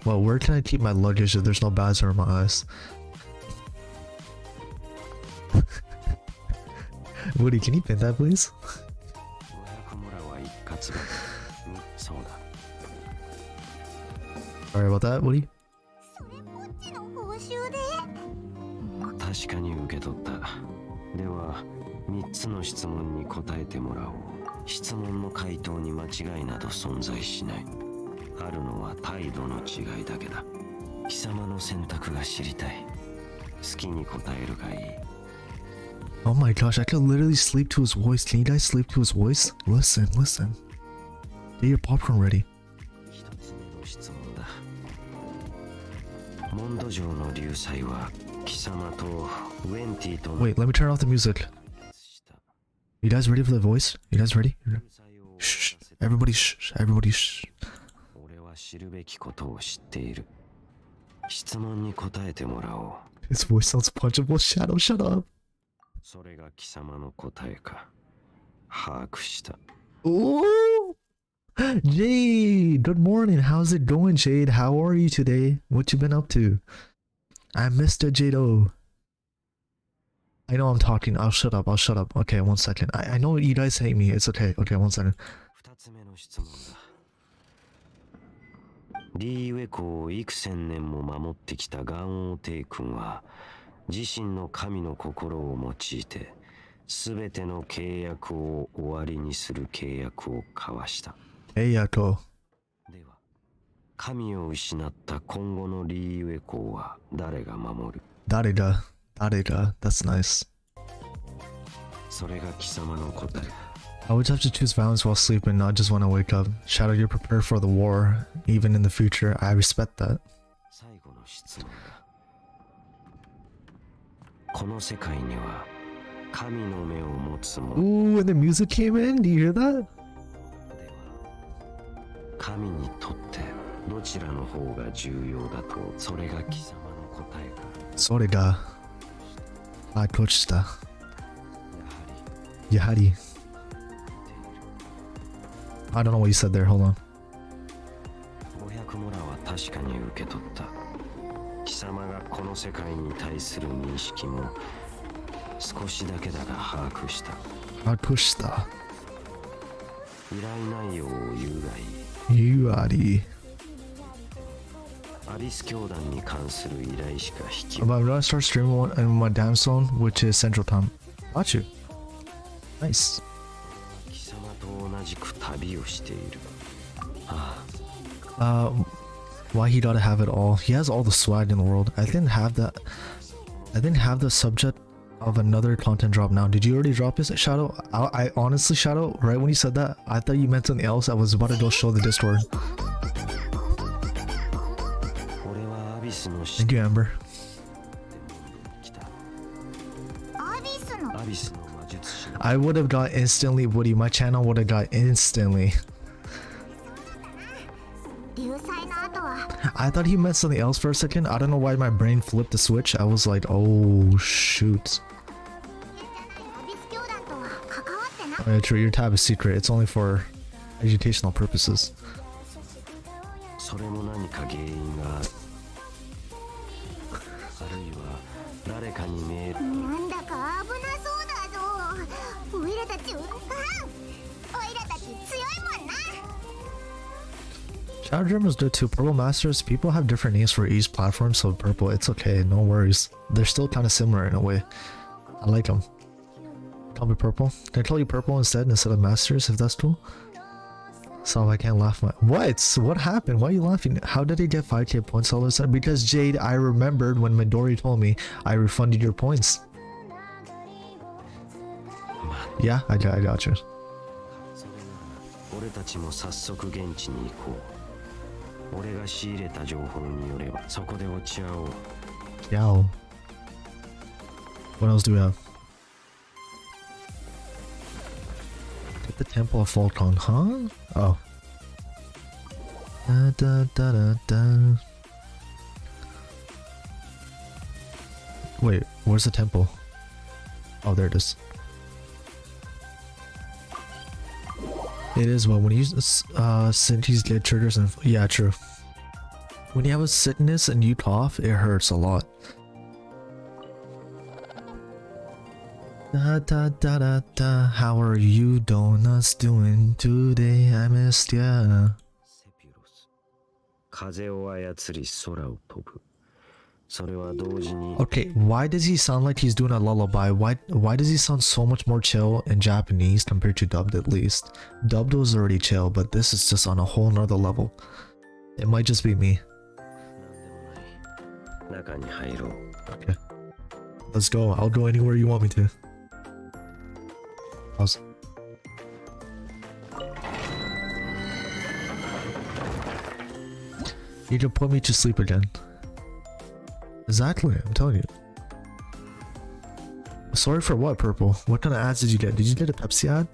S1: Well, where can I keep my luggage if there's no bags under my eyes? Woody, can you pin that, please?
S7: 500もらうは一括だうんそうだ
S1: Sorry about that, Woody.
S2: それこっちの報酬で
S7: 確かに受け取った では3つの質問に答えてもらおう質問の回答に間違いなど存在しないあるのは態度の違いだけだ貴様の選択が知りたい好きに答えるがいい
S1: Oh my gosh, I could literally sleep to his voice. Can you guys sleep to his voice? Listen, listen. Get your popcorn ready.
S7: モンド城の流祭は 貴様とウェンティとの
S1: Wait, let me turn off the music.
S7: した
S1: You guys ready for the voice? You guys ready?
S7: 流祭を
S1: Shh.
S7: 終わらせた
S1: Everybody shh. Everybody shh.
S7: 俺は知るべきことを知っている質問に答えてもらおう
S1: His voice sounds punchable. Shadow, shut up.
S7: それが貴様の答えか把握した
S1: Ooh. Jade, good morning. How's it going, Jade? How are you today? What you been up to? I'm Mr. Jado. I know I'm talking. I'll shut up. I'll shut up. Okay, one second. I, I know you guys hate me. It's okay. Okay, one second.
S7: リーウェコを幾千年も守ってきたガンオーテイ君は自身の神の心を用いて全ての契約を終わりにする契約を交わした
S1: Yako.
S7: では神を失った今後のリーウェコーは誰が守る
S1: Darega. Darega. That's nice.
S7: それが貴様の答え
S1: I would have to choose violence while sleeping, not just when I wake up. Shadow, you're prepared for the war, even in the future. I respect that.
S7: 最後の質問だこの世界には神の目を持つ者
S1: Ooh, and the music came in. Do you hear that?
S7: 神にとってどちらの方が重要だとそれが貴様の答えか
S1: Sorega. I coached the
S7: やはり.
S1: I don't know what you said there. Hold on.
S7: 500モラは確かに受け取った貴様がこの世界に対する認識も少しだけだが把握した
S1: I pushed the
S7: 依頼内容を言うがいいス教 団に関する依頼しか引き
S1: About to start streaming one in my damn zone, which is Central Time. Got you. Nice.
S7: 貴様と同じく旅をしているあ
S1: Uh, why he gotta have it all? He has all the swag in the world. I didn't have that. I didn't have the subject of another content drop now. Did you already drop this, Shadow? I, I honestly, Shadow, right when you said that, I thought you meant something else. I was about to go show the Discord. Thank you,
S7: remember?
S1: I would have got instantly Woody. My channel would have got instantly. I thought he meant something else for a second. I don't know why my brain flipped the switch. I was like, oh, shoot. Oh, true. Your tab is secret. It's only for educational purposes.
S7: 誰かに命令
S2: なんだか危なそうだぞオイラたちをあんオイラたち強いもんな
S1: Shadow Dream is good too. Purple Masters, people have different names for each platform, so purple, it's okay, no worries. They're still kind of similar in a way. I like them. Call me purple. Can I call you purple instead instead of masters if that's cool? So I can't laugh my- What? What happened? Why are you laughing? How did I get 5k points all of a sudden? Because Jade, I remembered when Midori told me I refunded your points. Yeah, I, I got you. Yao. What else do we have? Get the Temple of Falcon, huh? Oh. Da, da, da, da, da. Wait, where's the temple? Oh, there it is. It is well when you use uh cities get triggers and yeah, true. When you have a sickness and you cough, it hurts a lot. Da da da da da. How are you donuts doing today? I missed ya.
S7: セピュロス風を操り空を飛ぶそれは同時に
S1: Okay, why does he sound like he's doing a lullaby? Why why does he sound so much more chill in Japanese compared to dubbed at least? Dubbed was already chill, but this is just on a whole nother level. It might just be me.
S7: 中に入ろう
S1: Okay. Let's go. I'll go anywhere you want me to. Pause. You can put me to sleep again. Exactly, I'm telling you. Sorry for what, Purple? What kind of ads did you get? Did you get a Pepsi ad?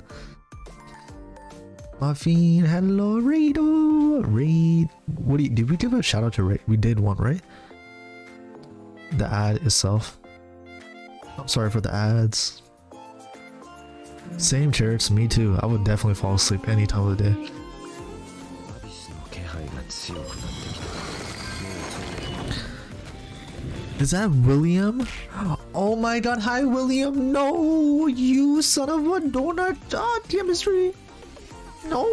S1: Muffin, hello, Rado! Raid. What do you, did we give a shout out to Raid? We did one, right? The ad itself. I'm sorry for the ads. Same church, me too. I would definitely fall asleep any time of the day. Is that William? Oh my god, hi William! No! You son of a donut! Ah, chemistry. No!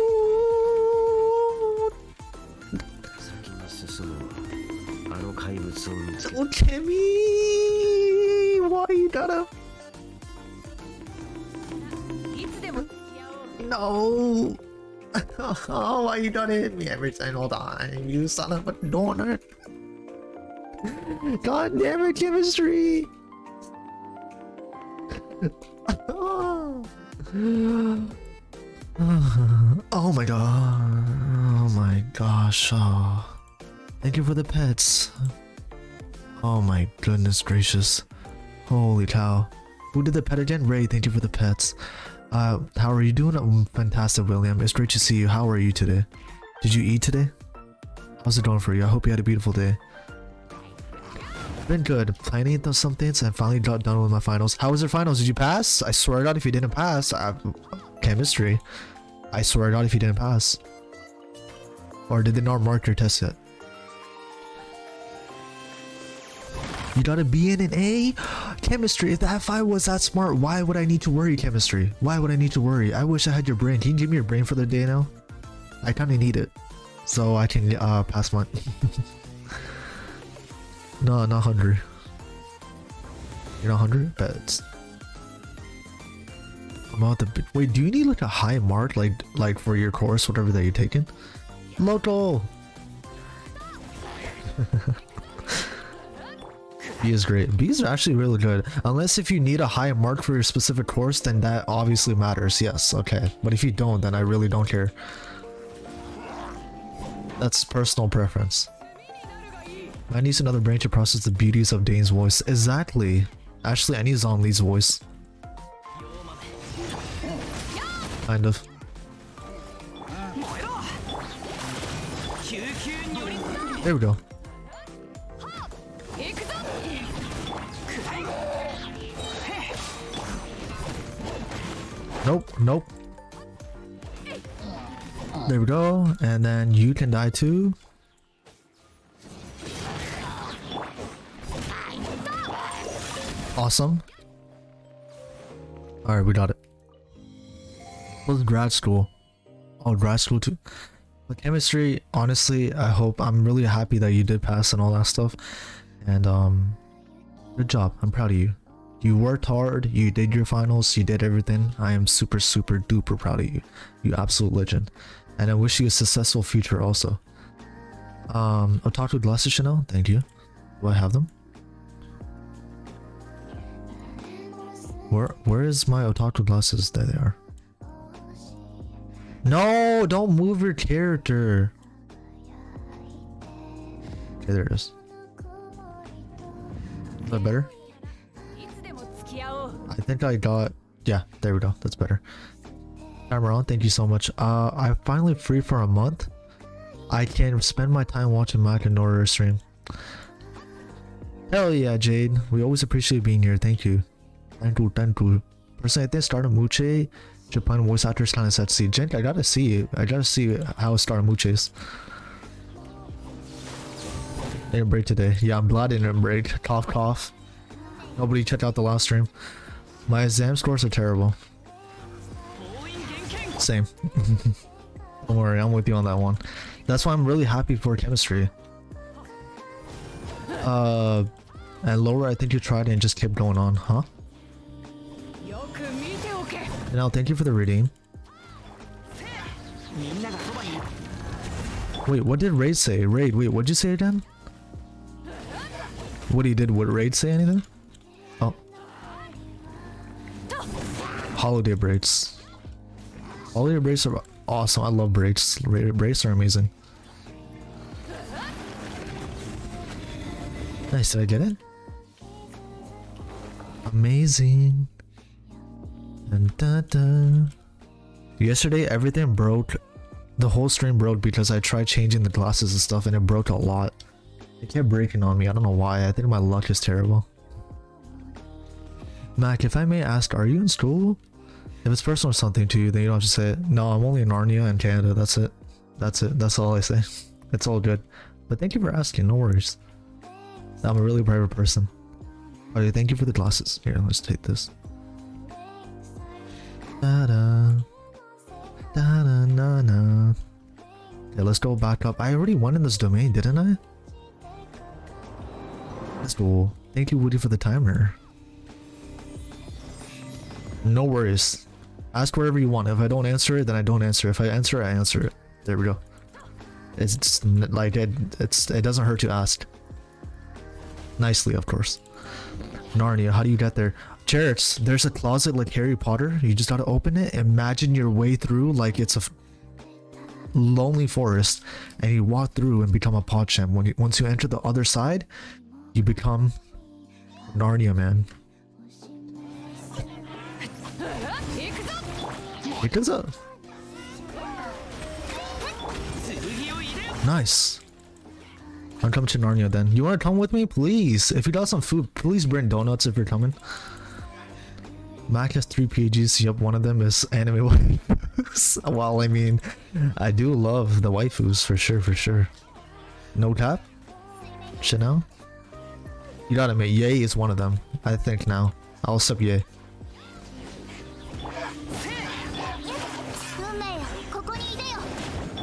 S1: Don't Timmy! Why you gotta No! Oh, why you gotta hit me every single time? You son of a donut! God damn it, chemistry! oh my god. Oh my gosh. Oh. Thank you for the pets. Oh my goodness gracious. Holy cow. Who did the pet again? Ray, thank you for the pets. Uh, how are you doing? Um, fantastic, William. It's great to see you. How are you today? Did you eat today? How's it going for you? I hope you had a beautiful day. Been good. Planning some things and finally got done with my finals. How was your finals? Did you pass? I swear to God, if you didn't pass, I, chemistry. I swear to God, if you didn't pass. Or did they not mark your test yet? You got a B and an A? Chemistry, if that if I was that smart, why would I need to worry chemistry? Why would I need to worry? I wish I had your brain. Can you give me your brain for the day now? I kinda need it. So I can uh pass my No, not hungry. You're not hungry? Bet. I'm out the wait, do you need like a high mark like like for your course, whatever that you're taking? Local! B is great. B's are actually really good. Unless if you need a high mark for your specific course, then that obviously matters. Yes, okay. But if you don't, then I really don't care. That's personal preference. I need another brain to process the beauties of Dane's voice. Exactly. Actually, I need Zhongli's voice. Kind of. There we go. Nope, nope. There we go. And then you can die too. Awesome. Alright, we got it. What's grad school? Oh, grad school too. Chemistry, honestly, I hope I'm really happy that you did pass and all that stuff. And um good job. I'm proud of you. You worked hard, you did your finals, you did everything. I am super, super duper proud of you. You absolute legend. And I wish you a successful future also. Um, Otaku glasses Chanel, thank you. Do I have them? Where where is my otaku glasses? There they are. No, don't move your character. Okay, there it is. Is that better? I think I got yeah, there we go. That's better. Cameron, thank you so much. Uh I'm finally free for a month. I can spend my time watching Mac and Nora stream. Hell yeah, Jade. We always appreciate being here. Thank you. Thank you, thank you. Personally, I think Scaramouche, Japan voice actors kind of set see. Jink, I gotta see. I gotta see how Scaramouche is. Didn't break today. Yeah, I'm glad I didn't break. Cough, cough. Nobody checked out the last stream. My exam scores are terrible. Same. Don't worry, I'm with you on that one. That's why I'm really happy for chemistry. Uh, and lower, I think you tried and just kept going on, huh? And now, thank you for the reading. Wait, what did Raid say? Raid, wait, what'd you say again? What he did, would Raid say anything? Holiday braids. Holiday braids are awesome. I love braids. Braids are amazing. Nice, did I get it? Amazing. Dun, dun, dun. Yesterday, everything broke. The whole stream broke because I tried changing the glasses and stuff and it broke a lot. It kept breaking on me. I don't know why. I think my luck is terrible. Mac, if I may ask, are you in school? If it's personal or something to you, then you don't have to say it. No, I'm only in Narnia and Canada. That's it. That's it. That's all I say. It's all good. But thank you for asking. No worries. I'm a really private person. Okay, thank you for the glasses. Here, let's take this. Da da. Da da na na. Okay, let's go back up. I already won in this domain, didn't I? Let's go. Thank you, Woody, for the timer. No worries. Ask wherever you want. If I don't answer it, then I don't answer. If I answer I answer it. There we go. It's like it. It's it doesn't hurt to ask. Nicely, of course. Narnia, how do you get there? Jarrett's, there's a closet like Harry Potter. You just gotta open it. Imagine your way through like it's a lonely forest, and you walk through and become a PogChamp. When you, once you enter the other side, you become Narnia man. Because up. Nice. I'm coming to Narnia then. You want to come with me? Please. If you got some food, please bring donuts if you're coming. Mac has three pages. Yep, one of them is anime waifus. well, I mean, I do love the waifus for sure, for sure. No cap? Chanel? You gotta admit, Yae is one of them. I think now. I'll accept
S2: Yae.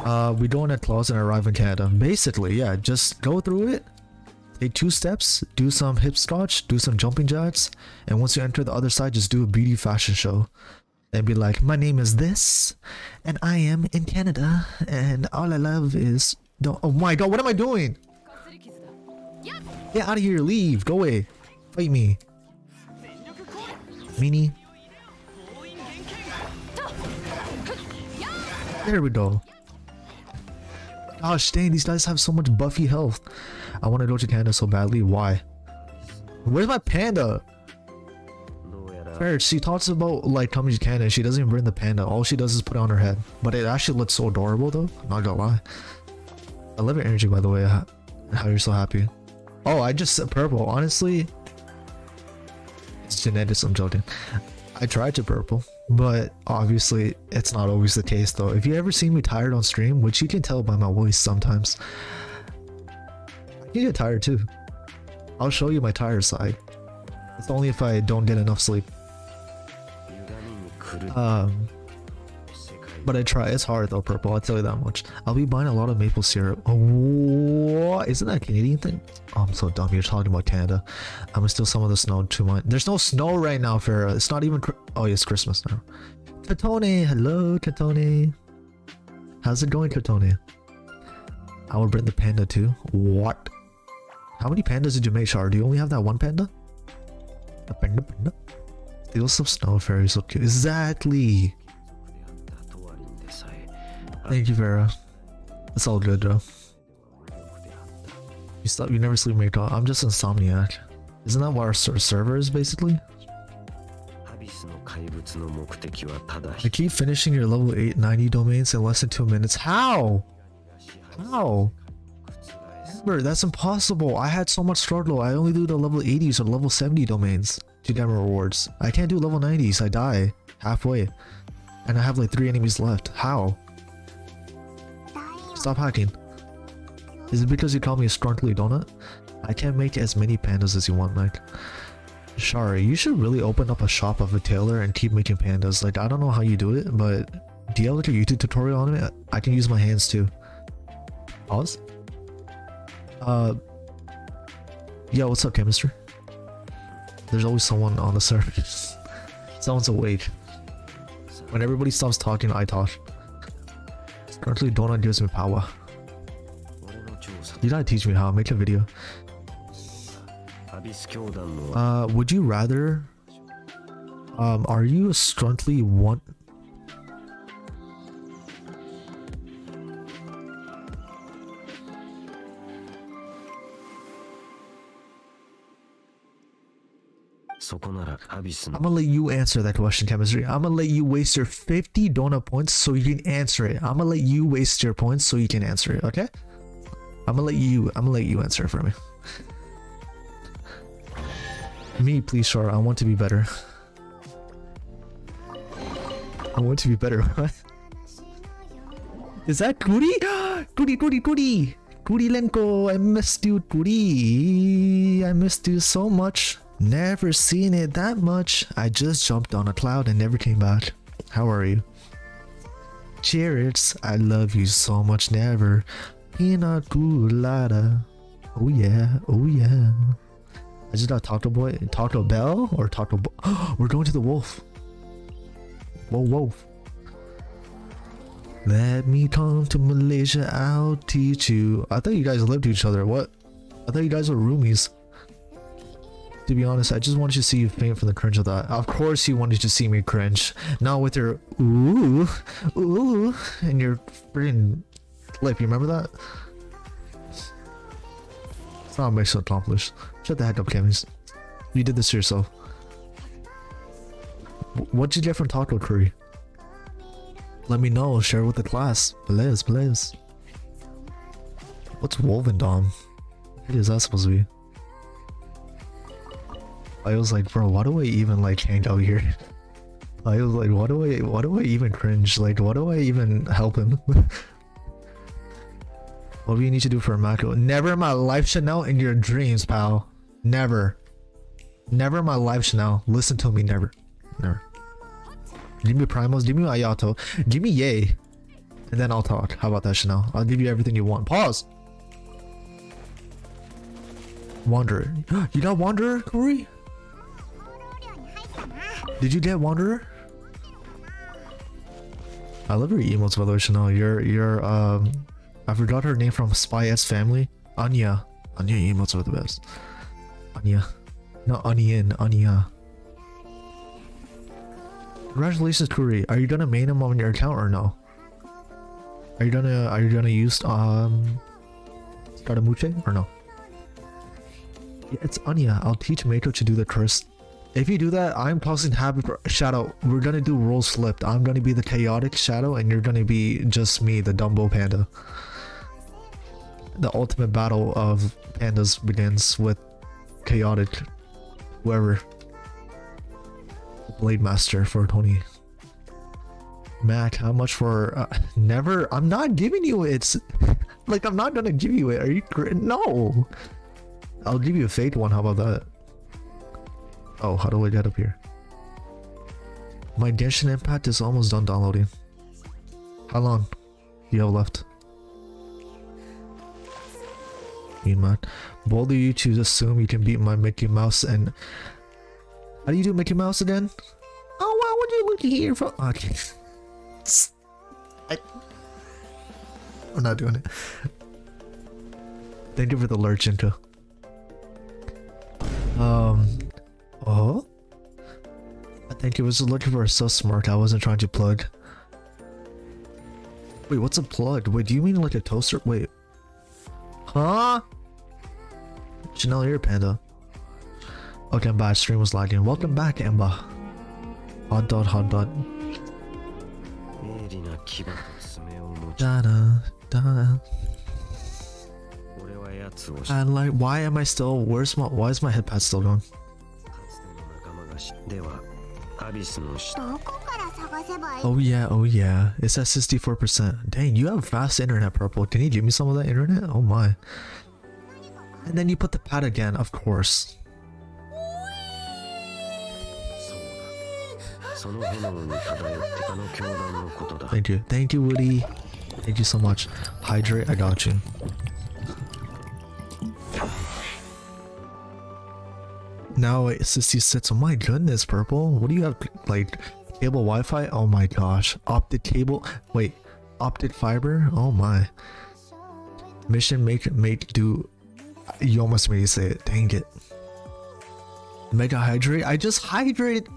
S1: Uh, we in at clause and arrive in Canada. Basically, yeah, just go through it. Take two steps, do some hip scotch, do some jumping jacks, and once you enter the other side, just do a beauty fashion show. And be like, my name is this, and I am in Canada, and all I love is. Don't, oh my god, what am I doing? Get out of here, leave, go away. Fight me. Meanie. There we go. Oh, gosh, dang, these guys have so much Buffy health. I want to go to Canada so badly. Why? Where's my panda? Fair, she talks about like coming to Canada. She doesn't even bring the panda. All she does is put it on her head. But it actually looks so adorable though. Not gonna lie. I love your energy by the way. How you're so happy. Oh, I just said purple. Honestly, it's genetics. I'm joking. I tried to purple, but obviously it's not always the case though. If you ever see me tired on stream, which you can tell by my voice sometimes, I can get tired too. I'll show you my tired side. It's only if I don't get enough sleep. Um, but I try. It's hard though, purple. I'll tell you that much. I'll be buying a lot of maple syrup. Oh? Isn't that a Canadian thing? Oh, I'm so dumb. You're talking about Canada. I'm gonna steal some of the snow to mine. There's no snow right now, Farah. It's not even. Oh, it's Christmas now. Katone, hello, Katone. How's it going, Katone? I will bring the panda too. What? How many pandas did you make, Char? Do you only have that one panda? A panda, panda. Steal some snow, fairy. So cute. Exactly. Thank you, Vera. It's all good, though. You stop. You never sleep when. I'm just insomniac. Isn't that what our ser server is basically? I keep finishing your level 890 domains in less than two minutes. How? How? Amber, that's impossible. I had so much struggle. I only do the level 80s or level 70 domains to get rewards. I can't do level 90s. I die halfway. And I have like three enemies left. How? Stop hacking. Is it because you call me a strunkly donut? I can't make as many pandas as you want, Mike. Shari, you should really open up a shop of a tailor and keep making pandas. Like, I don't know how you do it, but do you have like a YouTube tutorial on it? I can use my hands too. Pause? Uh, yeah, what's up, chemistry? There's always someone on the surface. Someone's awake. When everybody stops talking, I talk. Currently, Donna gives me power. Did I teach me how? Make a video. Uh, would you rather... Um, are you a strongly one... I'm gonna let you answer that question, chemistry. I'm gonna let you waste your 50 donut points so you can answer it. I'm gonna let you waste your points so you can answer it. Okay? I'm gonna let you. I'm gonna let you answer for me. Me, please, sure. I want to be better. I want to be better. What? Is that Goody? Goody, Goody, Goody! Goody Lenko, I missed you, Goody. I missed you so much. Never seen it that much. I just jumped on a cloud and never came back. How are you? Cheers. I love you so much, never. Pina colada. Oh yeah, oh yeah. I just got Taco Boy, Taco Bell, or Taco. Bo- We're going to the Wolf. Whoa, wolf. Let me come to Malaysia, I'll teach you. I thought you guys lived to each other. What? I thought you guys were roomies. To be honest, I just wanted to see you faint from the cringe of that. Of course you wanted to see me cringe. Not with your ooh, ooh, and your freaking lip. You remember that? It's not mission accomplished. Shut the heck up, Kevin's. You did this to yourself. What'd you get from Taco Curry? Let me know. Share with the class. Please, please. What's Wolvendom? What is that supposed to be? I was like, bro, why do I even like hang out here? I was like, why do I, why do I even cringe? Like, why do I even help him? what do you need to do for a macro? Never in my life, Chanel, in your dreams, pal. Never. Never in my life, Chanel. Listen to me, never. Never. Give me primos, give me Ayato, give me Yae. And then I'll talk. How about that, Chanel? I'll give you everything you want. Pause! Wanderer. You got Wanderer, Corey? Did you get Wanderer? I love your emotes, by the way, Chanel. Your, your, um, I forgot her name from Spy X Family. Anya. Anya emotes are the best. Anya. No, Onion. Anya. Congratulations, Kuri. Are you gonna main him on your account or no? Are you gonna, are you gonna use, um, Scaramouche or no? Yeah, it's Anya. I'll teach Mako to do the curse if you do that, I'm happy for Shadow. We're gonna do roles flipped. I'm gonna be the chaotic Shadow, and you're gonna be just me, the Dumbo Panda. The ultimate battle of pandas begins with chaotic, whoever. Blade Master for Tony. Mac, how much for? Uh, never. I'm not giving you. It's like I'm not gonna give you it. Are you? No. I'll give you a fake one. How about that? Oh, how do I get up here? My Genshin Impact is almost done downloading. How long do you have left? Mean man. Bold of you to assume you can beat my Mickey Mouse and... How do you do Mickey Mouse again? Oh, why would you look here for... Okay. I... I'm not doing it. Thank you for the lurch into. Um... Oh? I think it was looking for a so smart. I wasn't trying to plug. Wait, what's a plug? Wait, do you mean like a toaster? Wait. Huh? Chanel, you're a panda. Okay, I'm back. Stream was lagging. Welcome back, Ember. Hot dog, hot
S7: dog.
S1: Da da da. And like, why am I still? Where's my? Why is my headpad still going?
S7: かつての仲間が知ではアビスの下
S2: どこから探せばいい
S1: Oh yeah, oh yeah. It's at 64%. Dang, you have fast internet, Purple. Can you give me some of that internet? Oh my. And then you put the pad again, of course.
S7: そうだその炎に漂ってかの教団のことだ
S1: Thank you. Thank you, Woody. Thank you so much. Hydrate, I got you. Now it's 66. Oh my goodness, Purple. What do you have? Like, cable Wi Fi? Oh my gosh. Optic cable? Wait, optic fiber? Oh my. Mission make make do. You almost made me say it. Dang it. Mega hydrate? I just hydrated.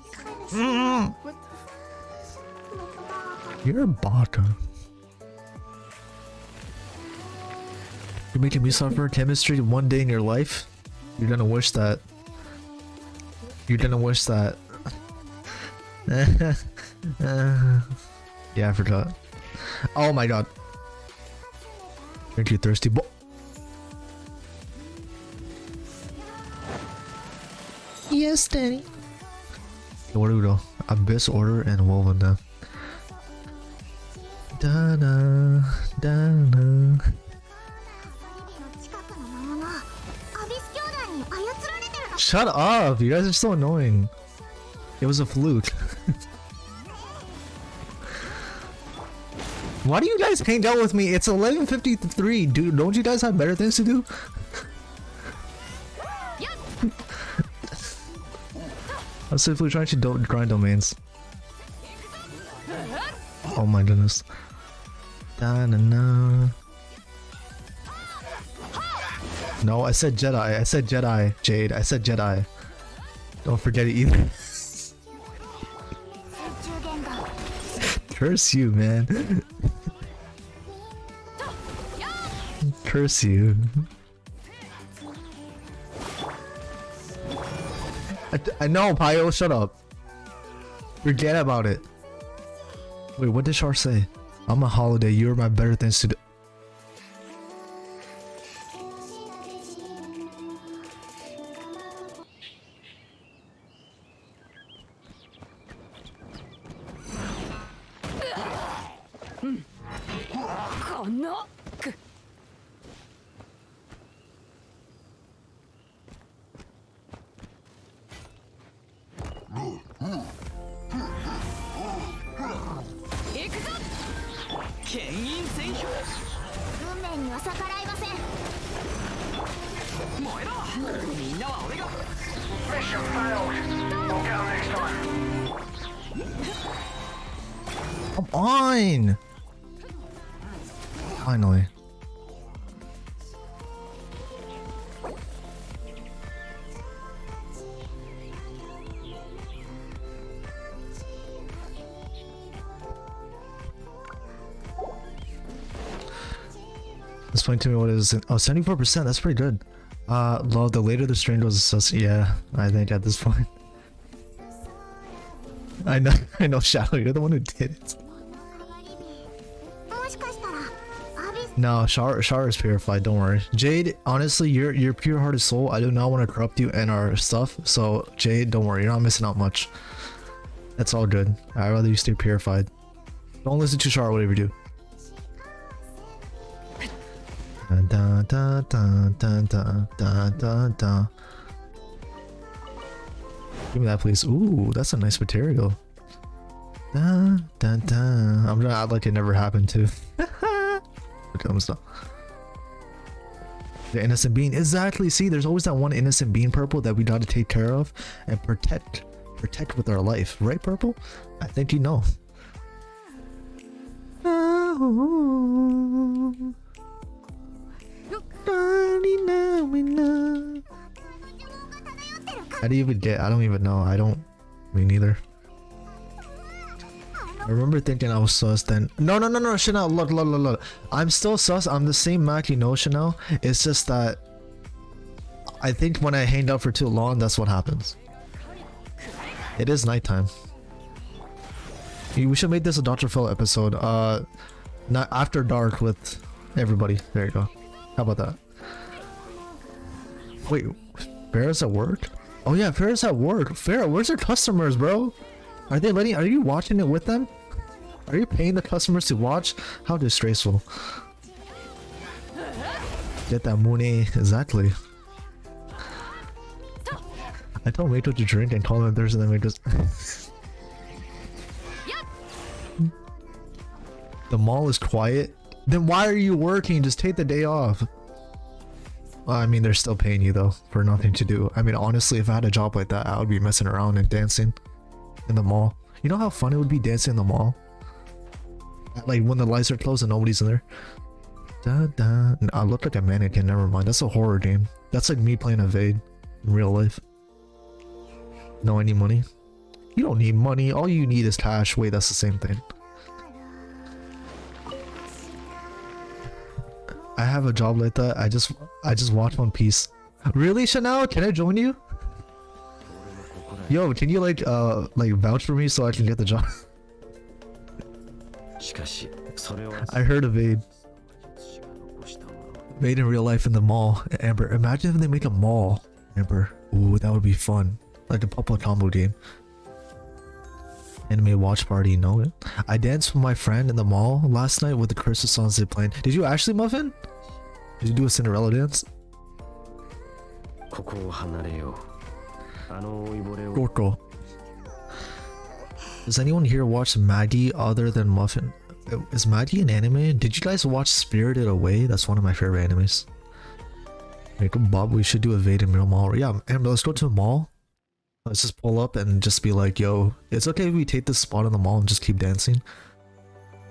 S1: Mm. You're a baka. You're making me suffer chemistry one day in your life? You're gonna wish that. You're gonna wish that. Yeah, I forgot. Oh my god. Aren't you thirsty? Bo yes, Danny. Where do we go? Abyss Order and Wolvendom. Da da Shut up! You guys are so annoying. It was a fluke. Why do you guys hang out with me? It's 11:53, dude. Don't you guys have better things to do? I'm simply trying to do grind domains. Oh my goodness. Da na na. No, I said Jedi. I said Jedi, Jade. I said Jedi. Don't forget it either. Curse you, man. Curse you. I, I know, Pio, shut up. Forget about it. Wait, what did Char say? I'm a holiday, you're my better than student. Explain to me what is? Oh, 74%, that's pretty good. Uh, love, the later the strain goes, sus yeah, I think at this point. I know, I know, Shadow, you're the one who did it. No, Shar, Shar is purified. Don't worry, Jade. Honestly, you're you're pure-hearted soul. I do not want to corrupt you and our stuff. So Jade, don't worry. You're not missing out much. That's all good. I'd rather you stay purified. Don't listen to Shar. Whatever you do. da da da da da da da da. Give me that, please. Ooh, that's a nice material. Da da da. I'm gonna act like it never happened to. okay, I'm stop. The innocent bean. Exactly. See, there's always that one innocent bean purple that we gotta take care of and protect. Protect with our life. Right, purple? I think you know. Oh. How do you even get? I don't even know. I don't. Me neither. I remember thinking I was sus then. No, no, no, no, Chanel, look, look, look, look. I'm still sus. I'm the same Mac you know, Chanel. It's just that I think when I hang out for too long, that's what happens. It is nighttime. We should make this a Dr. Phil episode. Uh, not after dark with everybody. There you go. How about that? Wait, Farrah's at work? Oh yeah, Farrah's at work. Farrah, where's your customers, bro? Are they letting? Are you watching it with them? Are you paying the customers to watch? How disgraceful. Get that money. Exactly. I told Mako to drink and call him Thursday and then Mako's... the mall is quiet? Then why are you working? Just take the day off. Well, I mean, they're still paying you though for nothing to do. I mean, honestly, if I had a job like that, I would be messing around and dancing in the mall. You know how fun it would be dancing in the mall? Like when the lights are closed and nobody's in there. Da, da. I look like a mannequin, never mind. That's a horror game. That's like me playing Evade in real life. No I need money? You don't need money. All you need is cash. Wait, that's the same thing. I have a job like that. I just I just watch One Piece. Really, Chanel? Can I join you? Yo, can you like uh like vouch for me so I can get the job? I heard of Aid. Made in real life in the mall. Amber, imagine if they make a mall. Amber, ooh, that would be fun. Like a Papa combo game. Anime watch party, you know it. I danced with my friend in the mall last night with the Christmas songs they played. Did you actually, Muffin? Did you do a Cinderella dance? Gorko. Does anyone here watch Maggie other than Muffin? Is Maggie an anime? Did you guys watch Spirited Away? That's one of my favorite animes. Make a Bob, we should do a Vade in Real Mall. Yeah, Amber, let's go to a mall. Let's just pull up and just be like, yo, it's okay if we take this spot in the mall and just keep dancing.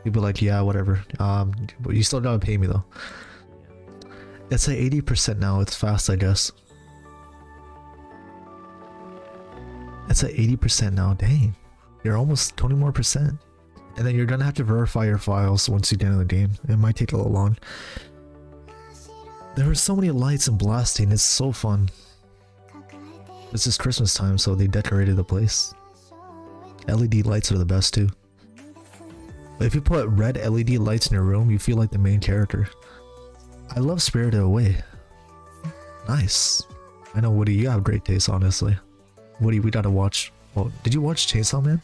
S1: You'd be like, yeah, whatever. Um, but you still gotta pay me though. It's like 80% now. It's fast, I guess. It's at 80% now. Dang. You're almost 20 more percent. And then you're gonna have to verify your files once you get in the game. It might take a little long. There are so many lights and blasting. It's so fun. This is Christmas time, so they decorated the place. LED lights are the best too. If you put red LED lights in your room, you feel like the main character. I love Spirited Away. Nice. I know Woody, you have great taste, honestly. Woody, we gotta watch. Well, did you watch Chainsaw Man?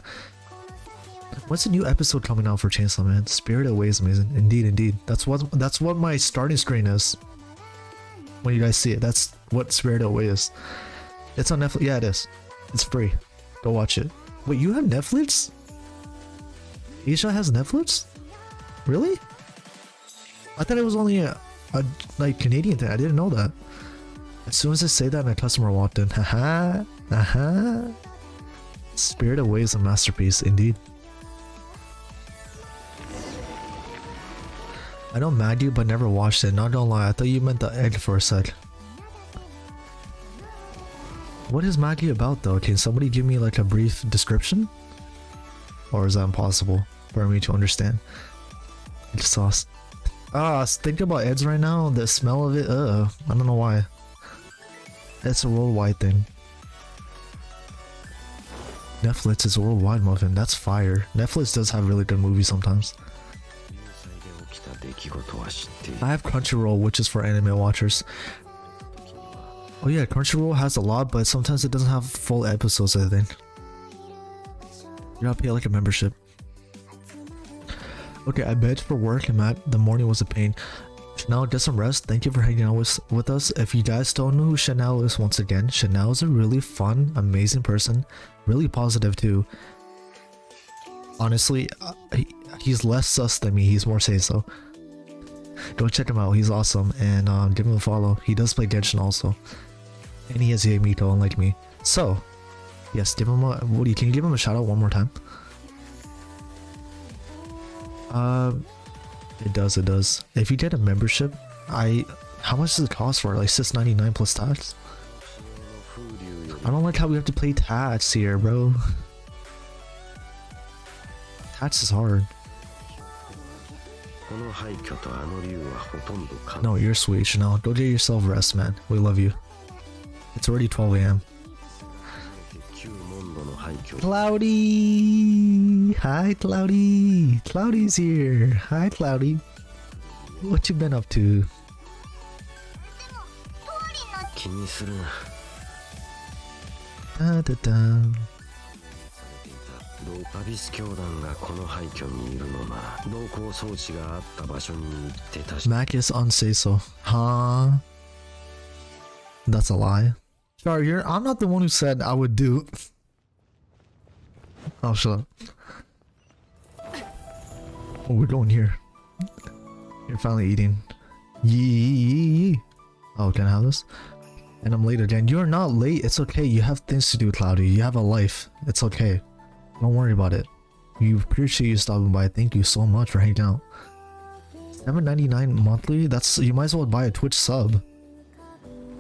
S1: What's the new episode coming out for Chainsaw Man? Spirited Away is amazing. Indeed, indeed. That's what that's what my starting screen is. When you guys see it, that's what Spirited Away is. It's on Netflix. Yeah, it is. It's free. Go watch it. Wait, you have Netflix? Asia has Netflix? Really? I thought it was only a, a like Canadian thing. I didn't know that. As soon as I say that, my customer walked in. Haha. Haha. Spirit Away is a masterpiece, indeed. I know Maggie, but never watched it. Not gonna lie, I thought you meant the egg for a sec. What is Maggie about though? Can somebody give me like a brief description? Or is that impossible for me to understand? Egg sauce. Ah, thinking about eggs right now, the smell of it, uh, I don't know why. It's a worldwide thing. Netflix is a worldwide muffin, that's fire. Netflix does have really good movies sometimes. I have Crunchyroll, which is for anime watchers. Oh yeah, Crunchyroll has a lot, but sometimes it doesn't have full episodes, I think. You gotta pay like a membership. Okay, I bet for work and Matt, the morning was a pain. Chanel, get some rest. Thank you for hanging out with, with us. If you guys don't know who Chanel is, once again, Chanel is a really fun, amazing person. Really positive too. Honestly, uh, he, he's less sus than me. He's more say so. Go check him out. He's awesome. And um, give him a follow. He does play Genshin also. And he has Yamito unlike me. So, yes, give him a... Woody, can you give him a shout out one more time? Uh, it does, it does. If you get a membership, I... How much does it cost for? Like 6.99 plus tax? I don't like how we have to play tax here, bro. tax is hard. No, you're sweet, Chanel. Go get yourself rest, man. We love you. It's already 12 a.m. Cloudy! Hi, Cloudy! Cloudy's here! Hi, Cloudy! What you been up to? Da, da, da. アビス教団がこの廃墟にいるのなら同行装置があった場所に行ってたし Macus on say so huh that's a lie sorry here I'm not the one who said I would do oh shut up oh we're going here you're finally eating yee, yee, yee. oh can I have this and I'm late again you're not late it's okay you have things to do Cloudy you have a life it's okay don't worry about it. We appreciate you stopping by. Thank you so much for hanging out. 7.99 monthly? That's you might as well buy a Twitch sub.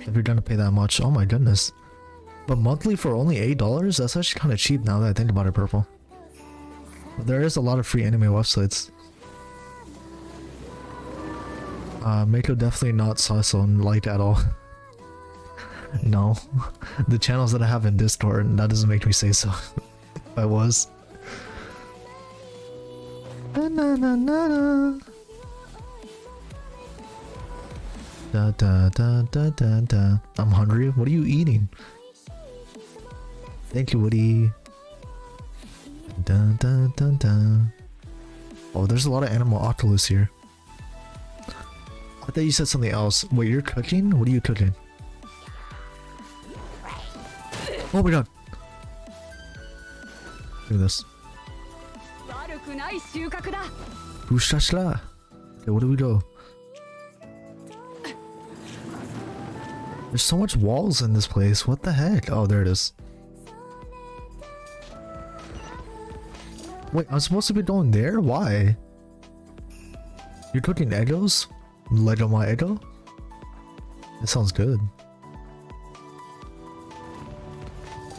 S1: If you're gonna pay that much. Oh my goodness. But monthly for only $8? That's actually kind of cheap now that I think about it, Purple. But there is a lot of free anime websites. Uh, Mako definitely not Saison like at all. no. the channels that I have in Discord, that doesn't make me say so. I was. Na, na, na, Da, da, da, da, da, da. I'm hungry. What are you eating? Thank you, Woody. Da, da, da, da. Oh, there's a lot of anemoculus here. I thought you said something else. Wait, you're cooking? What are you cooking? Oh my god. Look at this. Okay, where do we go? There's so much walls in this place. What the heck? Oh, there it is. Wait, I'm supposed to be going there? Why? You're cooking Eggos? Lego my Eggo? That sounds good.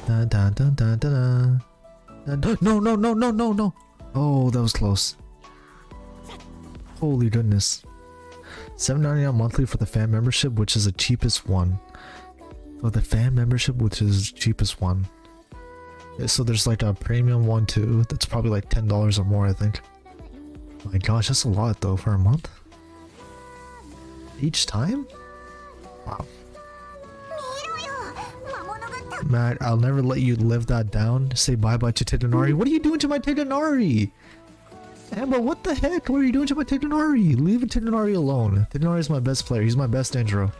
S1: Da da da da da. No, no, no, no, no, no. Oh, that was close. Holy goodness. $7.99 monthly for the fan membership, which is the cheapest one. The fan membership, which is the cheapest one. So there's like a premium one too. That's probably like ten dollars or more, I think. My gosh, that's a lot though for a month. Each time? Wow. Matt, I'll never let you live that down. Say bye bye to Tighnari. What are you doing to my Tighnari? Amber, what the heck? What are you doing to my Tighnari? Leave Tighnari alone. Tighnari is my best player. He's my best Dendro.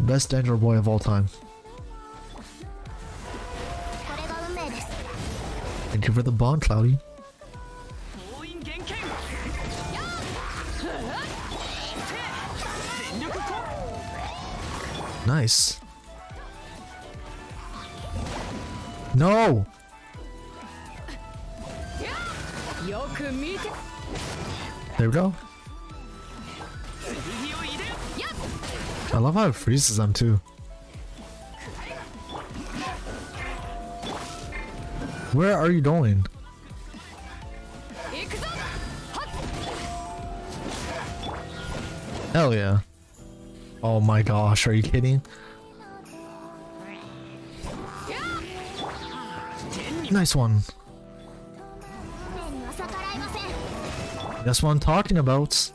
S1: Best Danger boy of all time. Thank you for the bond, Cloudy. Nice. No! There we go. I love how it freezes them too. Where are you going? Hell yeah. Oh my gosh, are you kidding? Nice one. That's what I'm talking about.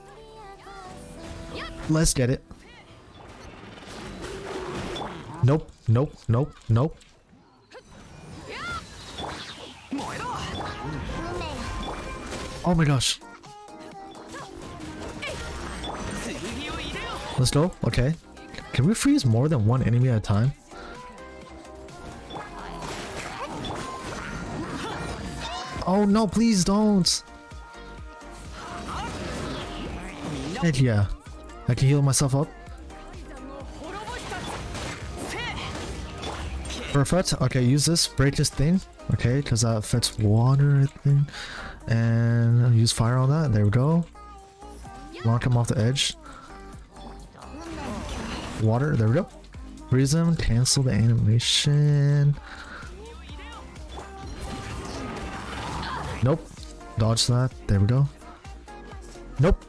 S1: Let's get it. Nope, nope, nope. Oh my gosh. Let's go. Okay. Can we freeze more than one enemy at a time? Oh no, please don't. Heck yeah. I can heal myself up. Perfect. Okay, use this. Break this thing. Okay, because that affects water, I think. And use fire on that. There we go. Lock him off the edge. Water. There we go. Freeze him. Cancel the animation. Nope. Dodge that. There we go. Nope.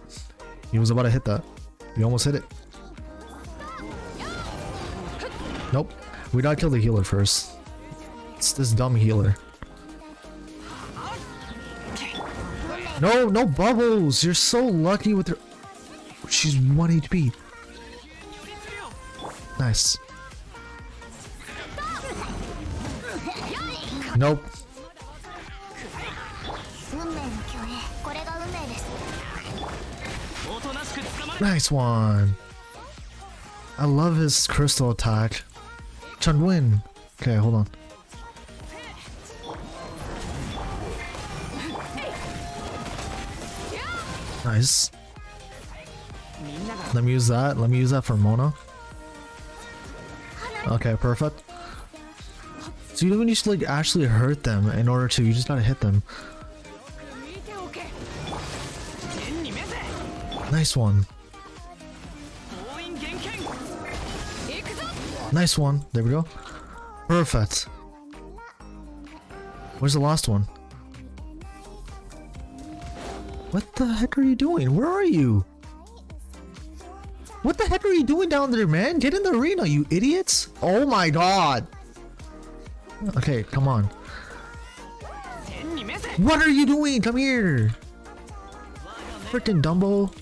S1: He was about to hit that. He almost hit it. Nope. We gotta kill the healer first. It's this dumb healer. No, no bubbles! You're so lucky with her. She's 1 HP. Nice. Nope. Nice one. I love his crystal attack. Chongyun. Okay, hold on. Nice. Let me use that. Let me use that for Mona. Okay, perfect. So you don't even need to like actually hurt them in order to. You just gotta hit them. Nice one. Nice one. There we go. Perfect. Where's the last one? What the heck are you doing? Where are you? What the heck are you doing down there, man? Get in the arena, you idiots! Oh my god! Okay, come on. What are you doing? Come here! Freaking Dumbo.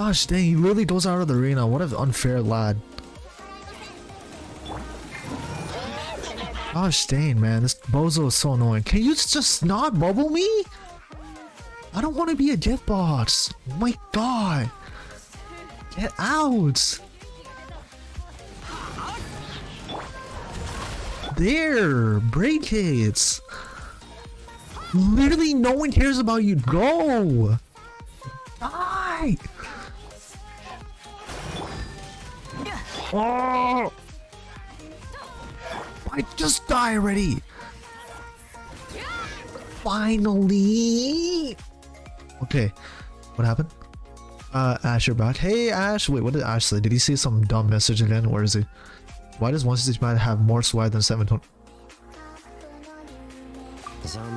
S1: Gosh dang, he literally goes out of the arena. What an unfair lad. Gosh dang, man. This bozo is so annoying. Can you just not bubble me? I don't want to be a jet boss. Oh my god. Get out. There. Break it. Literally no one cares about you. Go. Die. Oh! I just die already. Finally. Okay, what happened? Uh, Ash, you're back. Hey, Ash. Wait, what did Ash say? Did he see some dumb message again? Where is he? Why does one stage man have more swag than seven tone?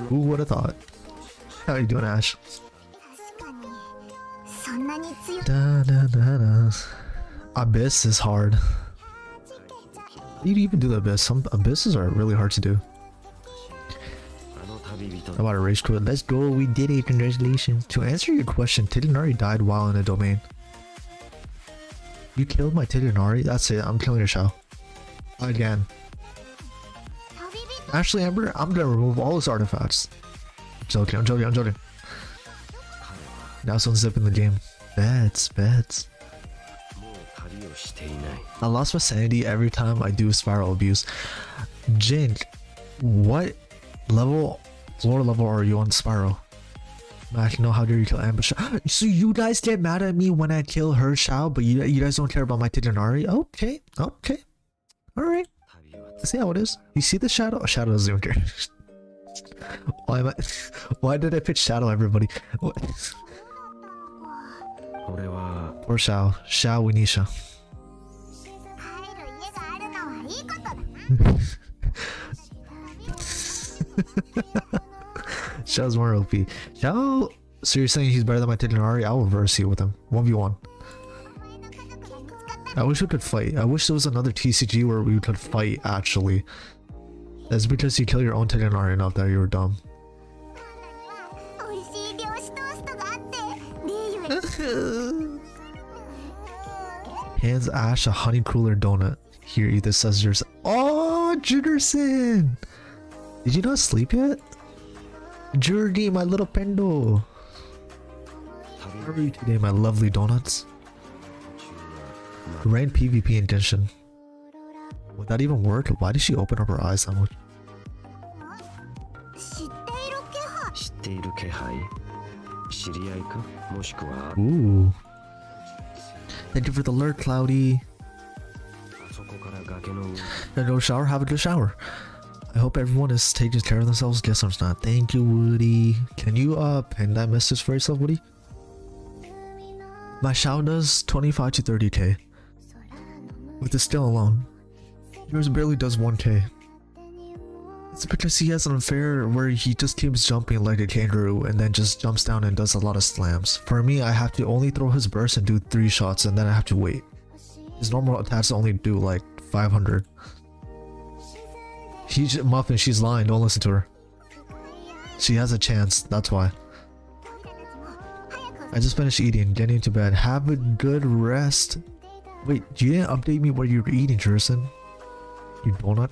S1: Who would have thought? How are you doing, Ash? Da, da, da, da. Abyss is hard. you even do the abyss? Some abysses are really hard to do. About a rage quit. Let's go. We did it. Congratulations. To answer your question, Tighnari died while in a domain. You killed my Tighnari? That's it. I'm killing your show Again. Ashley Amber, I'm gonna remove all his artifacts. I'm joking, I'm joking, I'm joking. Now someone's zipping the game. Bets, bets. I lost my sanity every time I do spiral abuse. Jin, what level, floor level are you on spiral? I actually know how dare you kill ambush. So you guys get mad at me when I kill her child, but you, you guys don't care about my Tighnari? Okay, okay. Alright.
S7: Let's
S1: see how it is. You see the shadow? Oh, shadow doesn't even care. Why am I why did I pitch shadow everybody? What? Poor Shao. Shao Winisha. Shao's more OP. Shao, so you're saying he's better than my Tighnari? I will reverse you with him. 1v1. I wish we could fight. I wish there was another TCG where we could fight, actually. That's because you kill your own Tighnari enough that you were dumb. Hands Ash a honey cooler donut hear either Suzzers. Oh, Juderson! Did you not sleep yet? Jordy, my little pendo. How are you today, my lovely donuts? Rain PvP intention. Would that even work? Why did she open up her eyes that much? Ooh. Thank you for the alert, Cloudy. No shower, have a good shower. I hope everyone is taking care of themselves. Guess I'm not. Thank you, Woody. Can you uh pin that message for yourself, Woody? My shower does 25 to 30k. With the still alone. Yours barely does 1k. It's because he has an affair where he just keeps jumping like a kangaroo and then just jumps down and does a lot of slams. For me, I have to only throw his burst and do 3 shots and then I have to wait. His normal attacks only do like 500. She's Muffin, she's lying, don't listen to her. She has a chance, that's why. I just finished eating, getting to bed. Have a good rest. Wait, you didn't update me what you were eating, Jerson? You donut?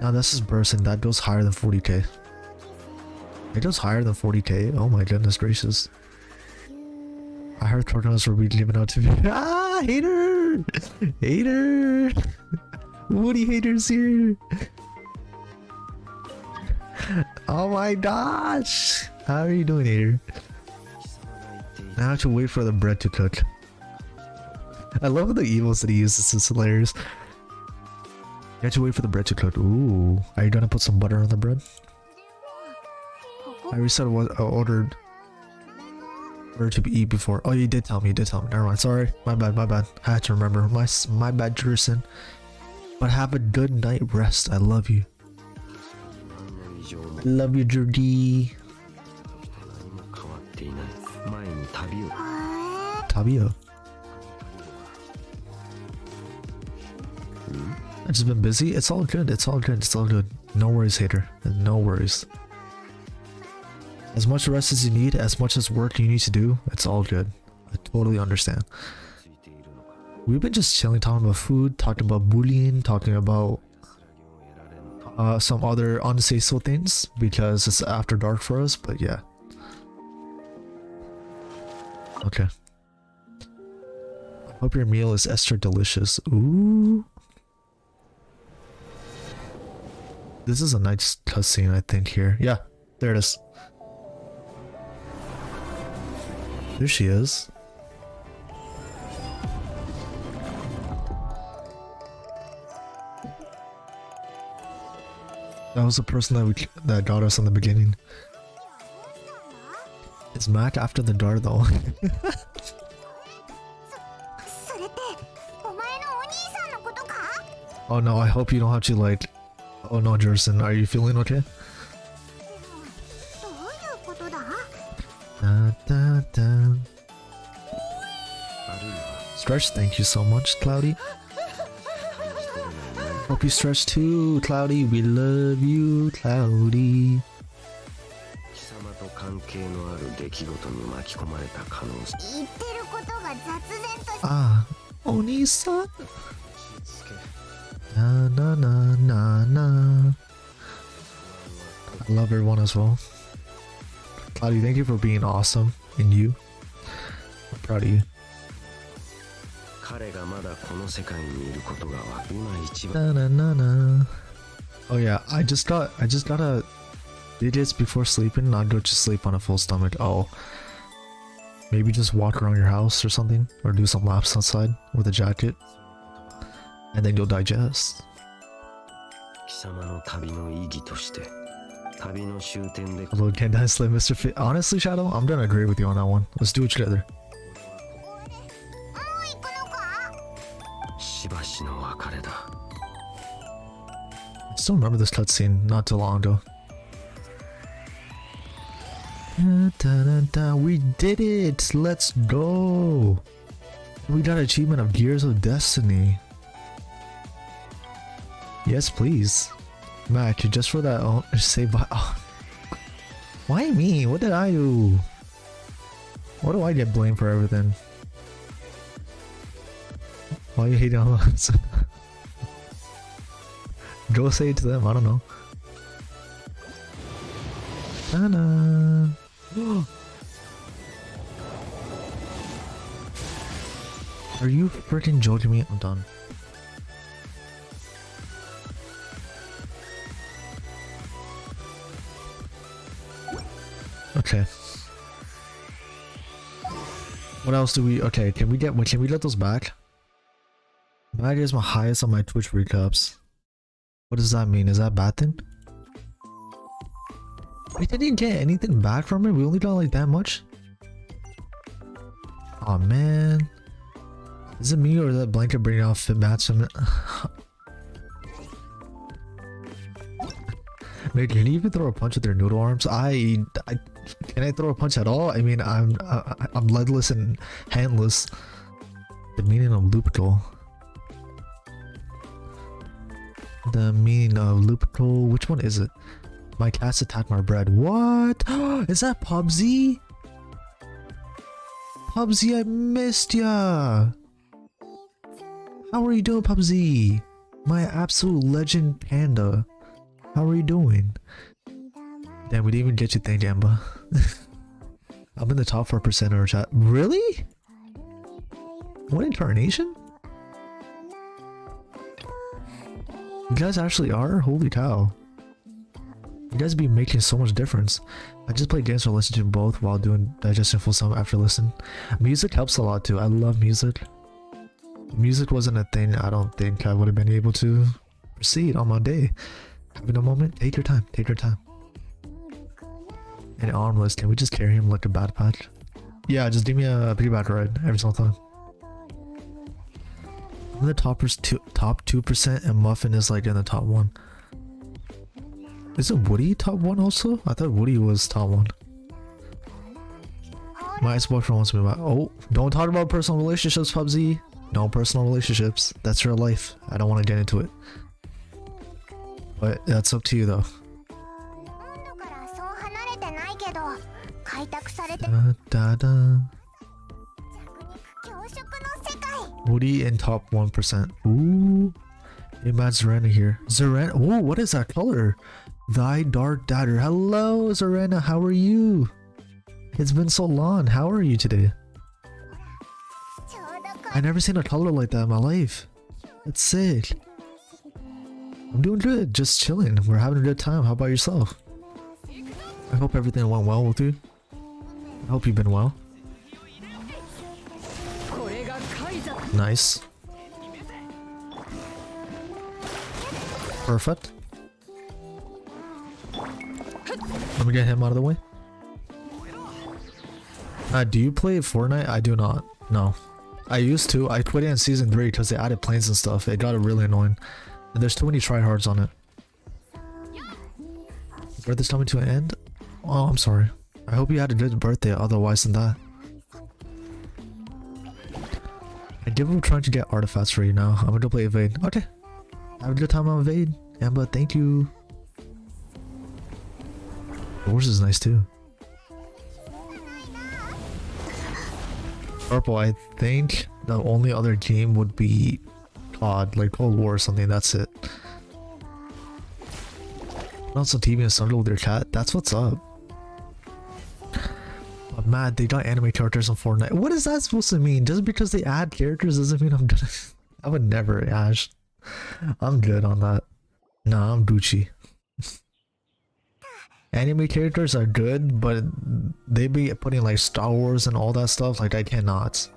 S1: Now this is burst and that goes higher than 40k. It goes higher than 40k? Oh my goodness gracious. I heard tornadoes were being given out to me. Ah! hater, hater, Woody haters here. Oh my gosh, how are you doing, hater? I have to wait for the bread to cook. I love the evils that he uses. It's hilarious. You have to wait for the bread to cook. Ooh, are you gonna put some butter on the bread? I reset what I ordered order to be eat before. Oh, you did tell me. You did tell me. Never mind. Sorry. My bad. My bad. I had to remember. My my bad, Jerusalem. But have a good night rest. I love you. Love you, Jordy. Tabio. I've just been busy. It's all good. It's all good. It's all good. No worries, hater. No worries. As much rest as you need, as much as work you need to do, it's all good. I totally understand. We've been just chilling, talking about food, talking about bullying, talking about uh, some other unsayable things because it's after dark for us, but yeah. Okay. Hope your meal is extra delicious. Ooh. This is a nice cutscene, I think, here. Yeah, there it is. There she is. That was the person that we that got us in the beginning. It's Mac after the door though. oh no, I hope you don't have to like... Oh no, Jerson, are you feeling okay? Da, da, da.
S7: あるいは
S1: Stretch, thank you so much, Cloudy.
S7: 感じ取れない
S1: Hope you stretch too, Cloudy. We love you, Cloudy.
S7: 貴様と関係のある出来事に巻き込まれた可能性
S2: 言ってることが雑然と
S1: Ah, Oni-san. Na na na na na. I love everyone as well. Cloudy, thank you for being awesome. And you. I'm proud of you.
S7: 彼がまだこの世界にいることがわ今一番
S1: Na na na na. Oh yeah, I just got I just gotta did this before sleeping, not go to sleep on a full stomach. Oh. Maybe just walk around your house or something, or do some laps outside with a jacket, and then you'll digest.
S7: 貴様の旅の意義として
S1: Upload can I slay Mr. Fit. Honestly, Shadow, I'm gonna agree with you on that one. Let's do it together. I still remember this cutscene not too long ago. We did it! Let's go! We got achievement of Gears of Destiny. Yes, please. Mac, just for that oh, save by. Oh. Why me? What did I do? Why do I get blamed for everything? Why are you hating on us? Go say it to them, I don't know. Ta-da. Are you freaking joking me? I'm done. Okay. What else do we? Okay, can we get? Can we let those back? That is my highest on my Twitch recaps. What does that mean? Is that bad thing? We didn't get anything back from it. We only got like that much. Oh man. Is it me or that blanket bringing out fit match? Wait, can you even throw a punch with their noodle arms? I, I can I throw a punch at all? I mean, I'm I, I'm legless and handless. The meaning of loop. The meaning of loop. Which one is it? My cats attacked my bread. What? Is that PUBG? PUBG, I missed ya. How are you doing, PUBG? My absolute legend panda. How are you doing? Damn, we didn't even get you thing, Jamba. I'm in the top 4% of our chat. Really? What incarnation? You guys actually are? Holy cow. You guys be making so much difference. I just play games or listen to both while doing digestion full sum after listen. Music helps a lot too. I love music. Music wasn't a thing, I don't think I would have been able to proceed on my day. Having a moment, take your time, take your time. And armless, can we just carry him like a bad patch? Yeah, just give me a piggyback ride every single time. I'm the toppers two, top 2% and Muffin is like in the top 1. Isn't Woody top 1 also? I thought Woody was top 1. My ex-boyfriend wants me back. Oh, don't talk about personal relationships, PUBG. No personal relationships. That's your life. I don't want to get into it. But that's up to you though.
S2: 開拓されて
S1: Da, da, da.
S2: 弱肉強食の世界
S1: Woody in top 1%. Ooh. Hey, Matt Zarena here. Zarena. Ooh, what is that color? Thy Dark Dadder. Hello, Zarena. How are you? It's been so long. How are you today?
S2: ちょうどこ
S1: I never seen a color like that in my life. That's sick. I'm doing good. Just chilling. We're having a good time. How about yourself? I hope everything went well with you. I hope you've been well. Nice. Perfect. Let me get him out of the way. Uh, do you play Fortnite? I do not. No. I used to. I quit it in season 3 because they added planes and stuff. It got really annoying. And there's too many tryhards on it. Birthday's coming to an end? Oh, I'm sorry. I hope you had a good birthday otherwise than that. I give him trying to get artifacts for you now. I'm gonna go play Evade. Okay. Have a good time on Vade. Amber, thank you. The horse is nice too. Purple, I think the only other game would be COD, like Cold War or something, that's it. Not Also TV and Sunday with their cat, that's what's up. But man, they got anime characters in Fortnite. What is that supposed to mean? Just because they add characters doesn't mean I'm gonna... I would never, Ash. I'm good on that. Nah, I'm Gucci. Anime characters are good, but they be putting like Star Wars and all that stuff. Like I cannot.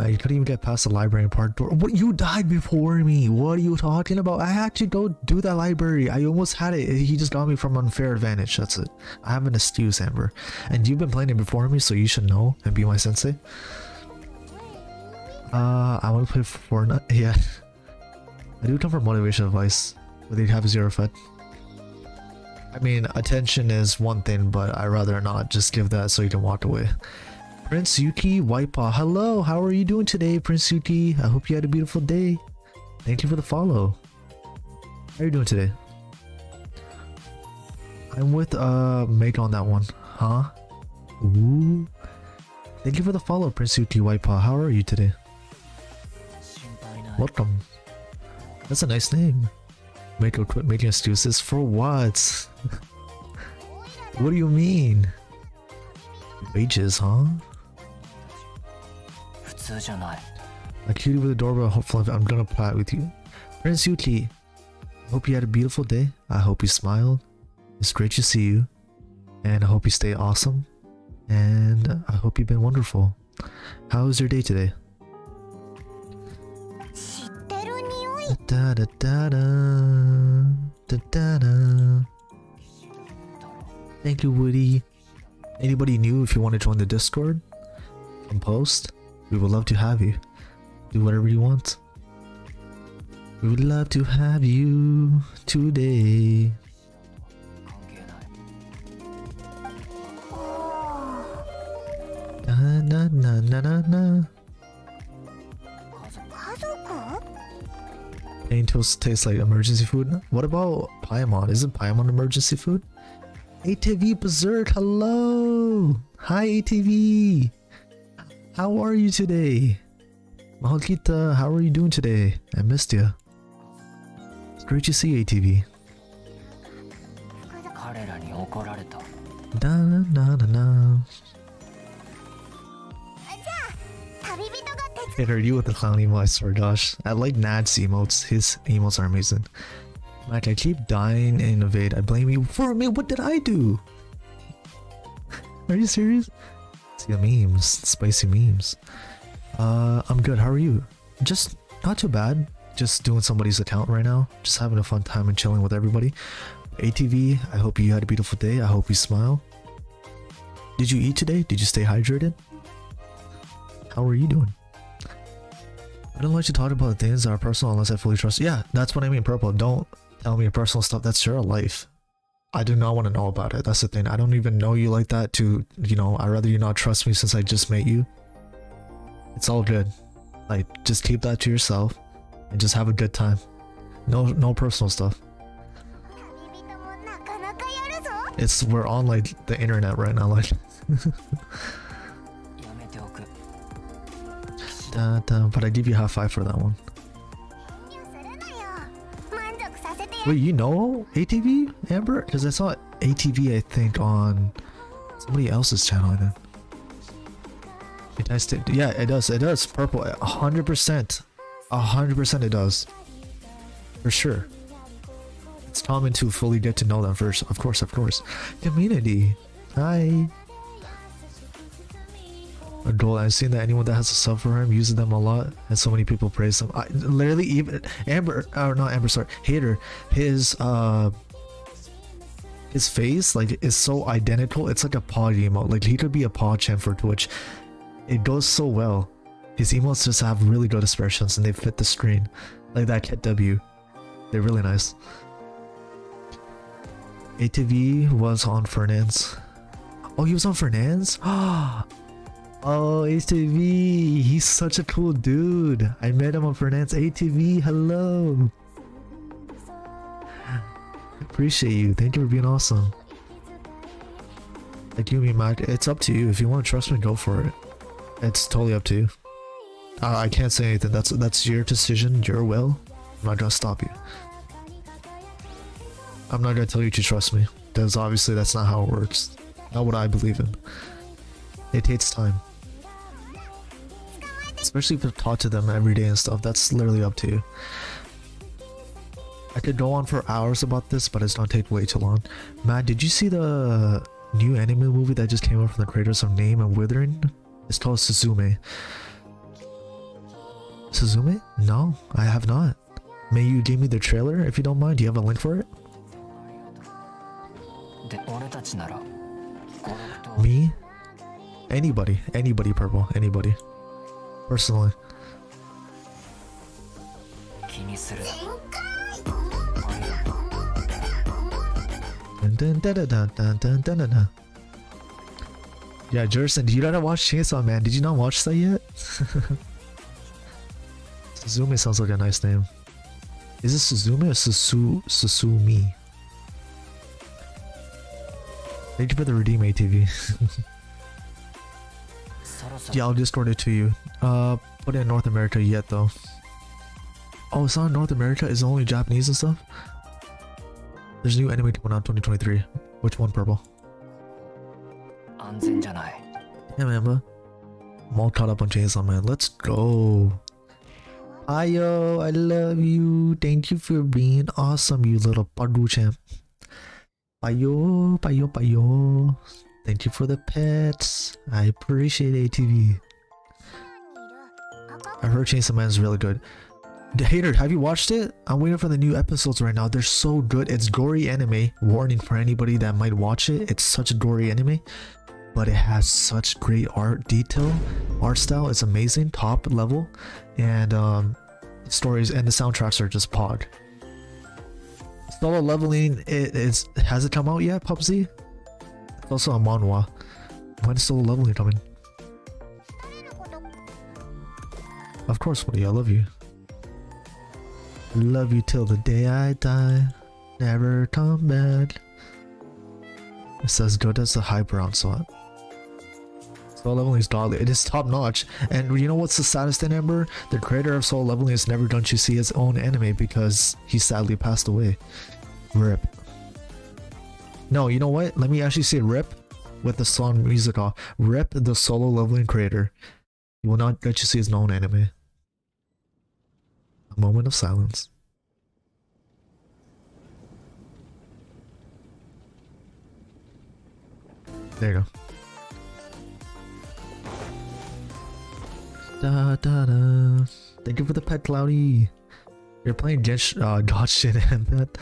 S1: Man, you couldn't even get past the library and part door. What? You died before me. What are you talking about? I had to go do that library. I almost had it. He just got me from unfair advantage. That's it. I have an excuse, Amber. And you've been playing it before me, so you should know and be my sensei. Uh, I want to play Fortnite. Yeah. I do come for motivation advice, but they have zero fed. I mean, attention is one thing, but I'd rather not just give that so you can walk away. Prince Yuki Wipeout. Hello, how are you doing today, Prince Yuki? I hope you had a beautiful day. Thank you for the follow. How are you doing today? I'm with uh Make on that one, huh? Ooh. Thank you for the follow, Prince Yuki Wipeout. How are you today? Welcome. That's a nice name. Make a quit making excuses for what? what do you mean? Wages, huh? A cutie with a doorbell. Hopefully, I'm gonna play with you. Prince Yuki, hope you had a beautiful day. I hope you smiled. It's great to see you. And I hope you stay awesome. And I hope you've been wonderful. How was your day today? Da da da da da da da. Thank you, Woody. Anybody new if you want to join the Discord and post, we would love to have you. Do whatever you want. We would love to have you today. Na na na na na na. Plain toast tastes like emergency food. What about Paimon? Isn't Paimon emergency food? ATV Berserk, hello! Hi ATV! How are you today? Mahalkita, how are you doing today? I missed you. It's great to see ATV. Da na na na. It hurt you with the clown emo, I swear gosh. I like Nad's emotes. His emotes are amazing. Mike, I keep dying in evade. I blame you for me. What did I do? are you serious? See the memes, spicy memes. Uh, I'm good. How are you? Just not too bad. Just doing somebody's account right now. Just having a fun time and chilling with everybody. ATV, I hope you had a beautiful day. I hope you smile. Did you eat today? Did you stay hydrated? How are you doing? I don't like to talk about things that are personal unless I fully trust. Yeah, that's what I mean, Purple. Don't tell me your personal stuff. That's your life. I do not want to know about it. That's the thing. I don't even know you like that to, you know, I'd rather you not trust me since I just met you. It's all good. Like, just keep that to yourself and just have a good time. No, no personal stuff. It's, we're on like the internet right now, like. Da, da, but I give you half five for that one. Wait, you know ATV, Amber? Because I saw ATV, I think, on somebody else's channel, I think. It does, yeah, it does, it does. Purple, 100%. 100% it does. For sure. It's common to fully get to know them first. Of course, of course. Community. Hi. A goal. I've seen that anyone that has a sub for him uses them a lot, and so many people praise them. I, literally, even Amber, or not Amber, sorry, Hater, his uh, his face like is so identical. It's like a pod emote. Like he could be a PogChamp for Twitch. It goes so well. His emotes just have really good expressions, and they fit the screen. Like that Cat W, they're really nice. ATV was on Fernand's. Oh, he was on Fernand's? Oh, ATV. He's such a cool dude. I met him on Fernand's ATV. Hello. Appreciate you. Thank you for being awesome. Like you, me, Mac. It's up to you. If you want to trust me, go for it. It's totally up to you. Uh, I can't say anything. That's that's your decision, your will. I'm not gonna stop you. I'm not gonna tell you to trust me, because obviously that's not how it works. Not what I believe in. It takes time. Especially if you talk to them every day and stuff, that's literally up to you. I could go on for hours about this, but it's not take way too long. Matt, did you see the new anime movie that just came out from the creators of Name and Weathering? It's called Suzume. Suzume? No, I have not. May you give me the trailer if you don't mind? Do you have a link for it? Me? Anybody. Anybody, Purple. Anybody personally. Yeah, Jerson, you not watch Chainsaw Man. Did you not watch that yet? Suzumi sounds like a nice name. Is it Suzumi or Susu Susumi? Thank you for the redeem ATV. Yeah, I'll Discord it to you. Uh, put it in North America yet though. Oh, it's not North America. It's only Japanese and stuff. There's a new anime coming out 2023. Which one, purple? Yeah, man, I'm all caught up on Chainsaw Man. Let's go. Ayo, I love you. Thank you for being awesome, you little Padu champ. Payo, payo, payo. Thank you for the pets. I appreciate ATV. I heard Chainsaw Man is really good. The Hater, have you watched it? I'm waiting for the new episodes right now. They're so good. It's gory anime. Warning for anybody that might watch it. It's such a gory anime but it has such great art detail art style is amazing top level and um stories and the soundtracks are just pod solo leveling it is has it come out yet it's also a manhwa when is solo leveling coming of course Woody, i love you love you till the day i die never come back it's as good as the hyper onslaught Solo Leveling is godly. It is top notch. And you know what's the saddest thing, Amber? The creator of Solo Leveling has never done to see his own anime because he sadly passed away. Rip. No, you know what? Let me actually say rip with the song music off. Rip the solo leveling creator. He will not let you see his known anime. A moment of silence. There you go. Da da da. Thank you for the pet, Cloudy. You're playing Genshin, uh, Genshin and that.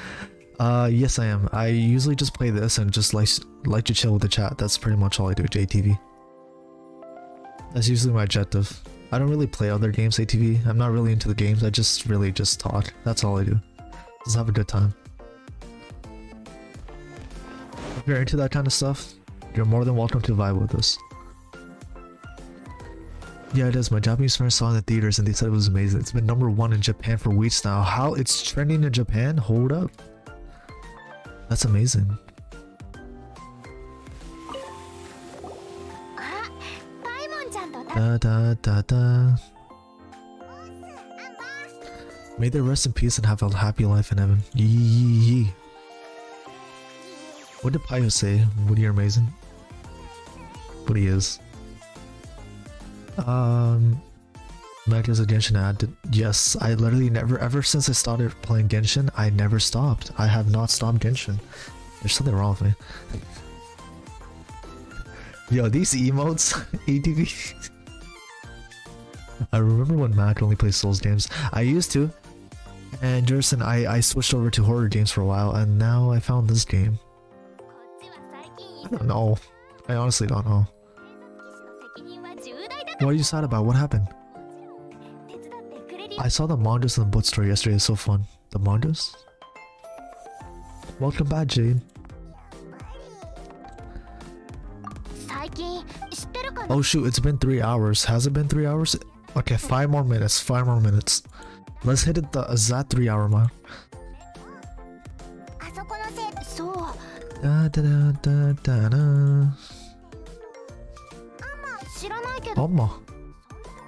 S1: Uh, yes, I am. I usually just play this and just like like to chill with the chat. That's pretty much all I do. JTV. That's usually my objective. I don't really play other games. ATV. I'm not really into the games. I just really just talk. That's all I do. Just have a good time. If you're into that kind of stuff, you're more than welcome to vibe with us. Yeah, it is. My Japanese friends saw in the theaters and they said it was amazing. It's been number one in Japan for weeks now. How it's trending in Japan? Hold up. That's amazing. Da da da da. May they rest in peace and have a happy life in heaven. Yee yee yee. What did Pio say? Woody are amazing. Woody is. Um, Magnus of Genshin addict. Yes, I literally never, ever since I started playing Genshin, I never stopped. I have not stopped Genshin. There's something wrong with me. Yo, these emotes, ADV. I remember when Mac only played Souls games. I used to. And Jerson, I, I switched over to horror games for a while, and now I found this game. I don't know. I honestly don't know. What are you sad about? What happened? I saw the Mondos in the bookstore yesterday, it's so fun. The Mondos? Welcome back, Jade. Oh shoot, it's been three hours. Has it been three hours? Okay, five more minutes, five more minutes. Let's hit it the exact three hour mark. Da, da, da, da, da,
S2: Oh
S1: my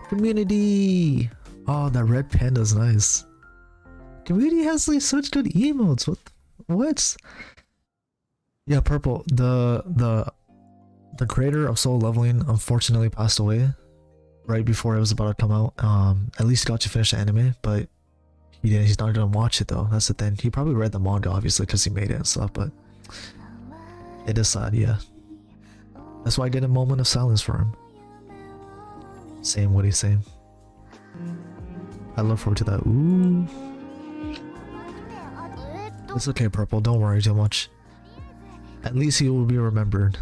S1: Community! Oh, that red panda's nice. Community has like such good emotes. What? what? Yeah, purple. The the the creator of Solo Leveling unfortunately passed away right before it was about to come out. Um, at least got to finish the anime, but he didn't. He's not gonna watch it though. That's the thing. He probably read the manga obviously because he made it and stuff, but it is sad. Yeah. That's why I did a moment of silence for him. Same what he's saying. I look forward to that. Ooh. It's okay, Purple. Don't worry too much. At least he will be remembered.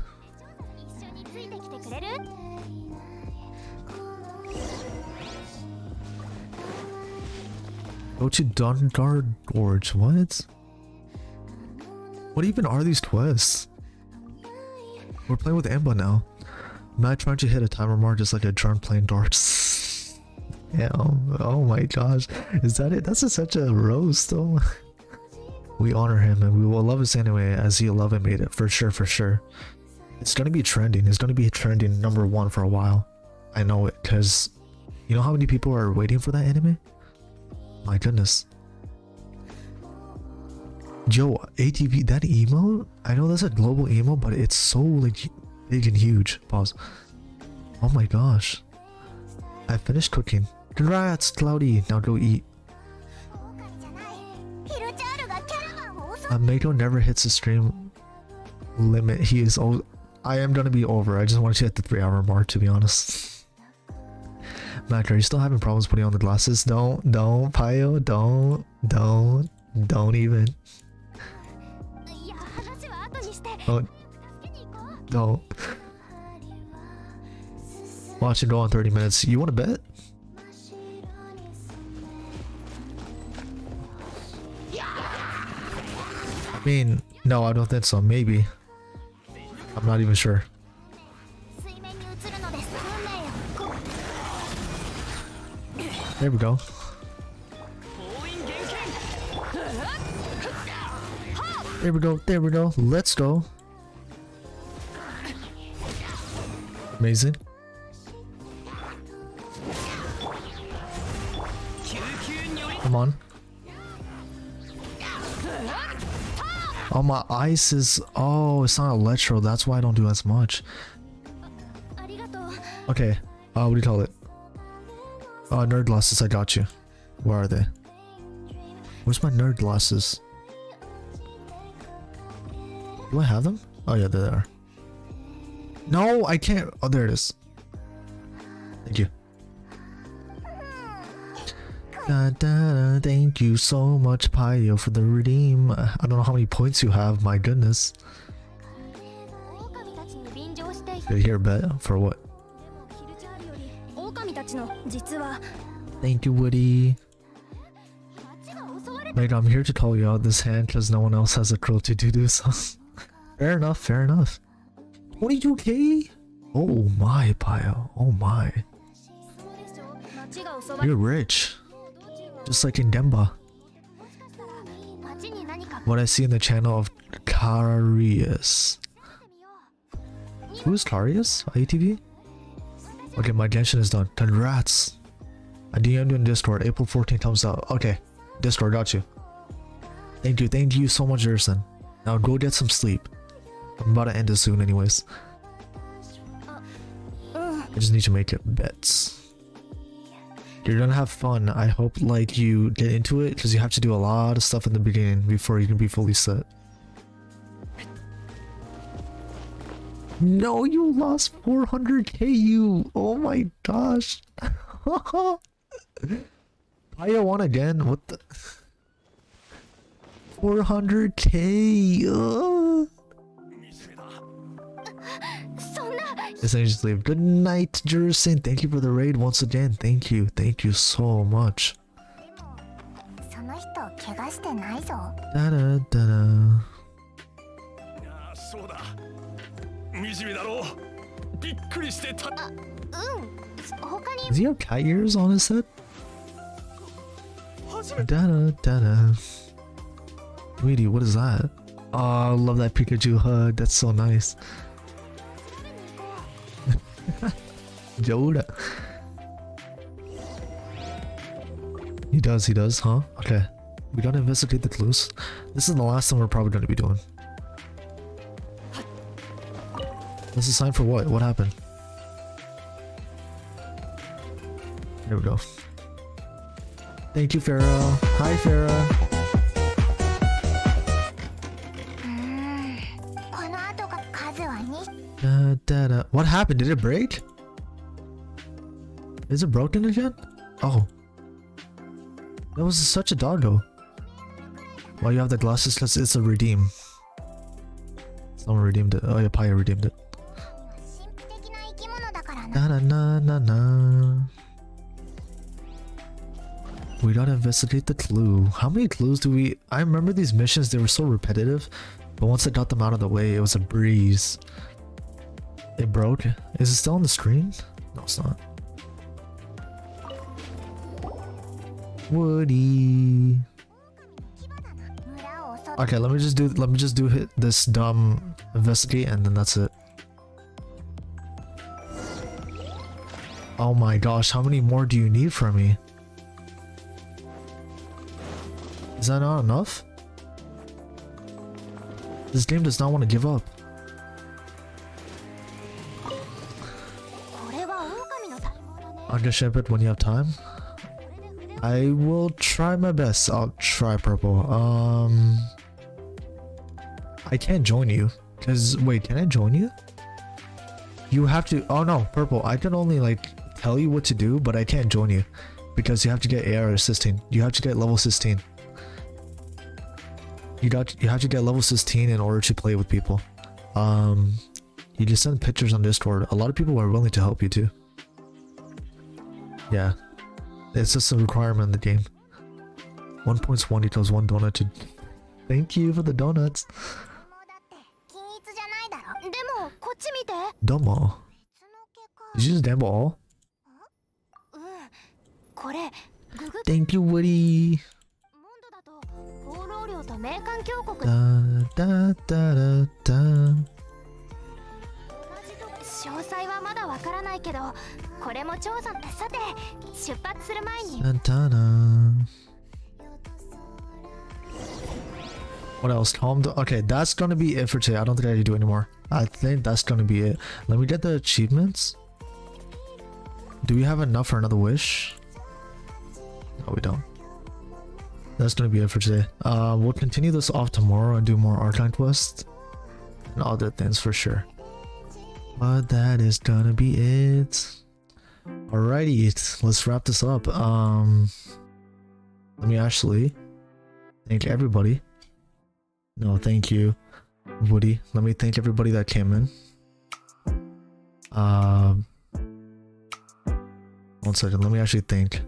S1: Go to Dungard Gorge. What? What even are these quests? We're playing with Amba now. not trying to hit a timer mark just like a drone playing darts. yeah. Oh, oh my gosh. Is that it? That's a, such a roast though. we honor him and we will love his anime as he 11 made it. For sure, for sure. It's gonna be trending. It's gonna be trending number one for a while. I know it because you know how many people are waiting for that anime? My goodness. Joe, ATV, that emo? I know that's a global emo, but it's so like big and huge. Pause. Oh my gosh. I finished cooking. The riot's cloudy, now go eat. Uh, never hits the stream limit. He is old. I am gonna be over. I just want to hit the three hour mark to be honest. Mac, are you still having problems putting on the glasses? Don't, don't, Pio, don't, don't, don't even.
S2: Oh,
S1: no. Watch it go on 30 minutes. You want to bet? mean, no, I don't think so. Maybe. I'm not even sure. There we go. There we go, there we go. Let's go. Amazing. Come on. Oh, my ice is... Oh, it's not electro. That's why I don't do as much. Okay. Uh, what do you call it? Uh, nerd glasses. I got you. Where are they? Where's my nerd glasses? Do I have them? Oh, yeah, they're there. No, I can't. Oh, there it is. Thank you. Da, da, thank you so much, Pyo, for the redeem. I don't know how many points you have, my goodness. You're here, bet. For what? Thank you, Woody. Later, I'm here to call you out this hand because no one else has the cruelty to do so. fair enough, fair enough. 22k? Oh my, Pyo. Oh my. You're rich just like in
S2: Denver.
S1: What I see in the channel of Clarius. Who is Clarius? ATV? Okay, my genshin is done. Congrats! I DM'd you on Discord. April 14th comes out. Okay, Discord, got you. Thank you, thank you so much, Jerson. Now go get some sleep. I'm about to end this soon anyways. I just need to make it bets. You're gonna have fun. I hope like you get into it because you have to do a lot of stuff in the beginning before you can be fully set. No, you lost 400k. You. Oh my gosh. Paya won again. What the? 400k. Ugh. Essentially, good night, Jerson. Thank you for the raid once again. Thank you. Thank you so much.
S2: その人怪我してないぞ
S1: Da da da da.
S3: ああそうだ惨めだろう びっくりしてた
S2: うん他に
S1: Does he have cat ears on his head? Da da da da. Sweetie, what is that? Oh, I love that Pikachu hug. That's so nice. Yoda. He does, he does, huh? Okay. We gotta investigate the clues. This is the last thing we're probably going to be doing. This is a sign for what? What happened? There we go. Thank you, Pharaoh. Hi,
S2: Pharaoh. Mm.
S1: Da, da, da. What happened? Did it break? Is it broken again? Oh. That was such a doggo. Well, you have the glasses because it's a redeem. Someone redeemed it. Oh, yeah, Paya redeemed it. Na na na na na. We don't investigate the clue. How many clues do we... I remember these missions, they were so repetitive. But once I got them out of the way, it was a breeze. It broke? Is it still on the screen? No, it's not. Woody. Okay, let me just do let me just do hit this dumb investigate and then that's it. Oh my gosh, how many more do you need from me? Is that not enough? This game does not want to give up. Undership it when you have time? I will try my best. I'll try purple. Um, I can't join you. Cause wait, can I join you? You have to. Oh no, purple. I can only like tell you what to do, but I can't join you because you have to get AR 16. You have to get level 16. You got. You have to get level 16 in order to play with people. Um, you just send pictures on Discord. A lot of people are willing to help you too. Yeah. It's just a requirement in the game. 1.1 equals 1 donut to... Thank you for the donuts.
S2: Dumbo.
S1: Did you just all? Thank you, Woody. Da, da, da, da, da.
S2: これも調査さて出発する前に
S1: Santana What else? Calm down. Okay, that's gonna be it for today. I don't think I need to do anymore. I think that's gonna be it. Let me get the achievements. Do we have enough for another wish? No, we don't. That's gonna be it for today. Uh, we'll continue this off tomorrow and do more Archon quests and other things for sure. But that is gonna be it. Alrighty, let's wrap this up. Um, let me actually thank everybody. No, thank you, Woody. Let me thank everybody that came in. Um, one second. Let me actually thank.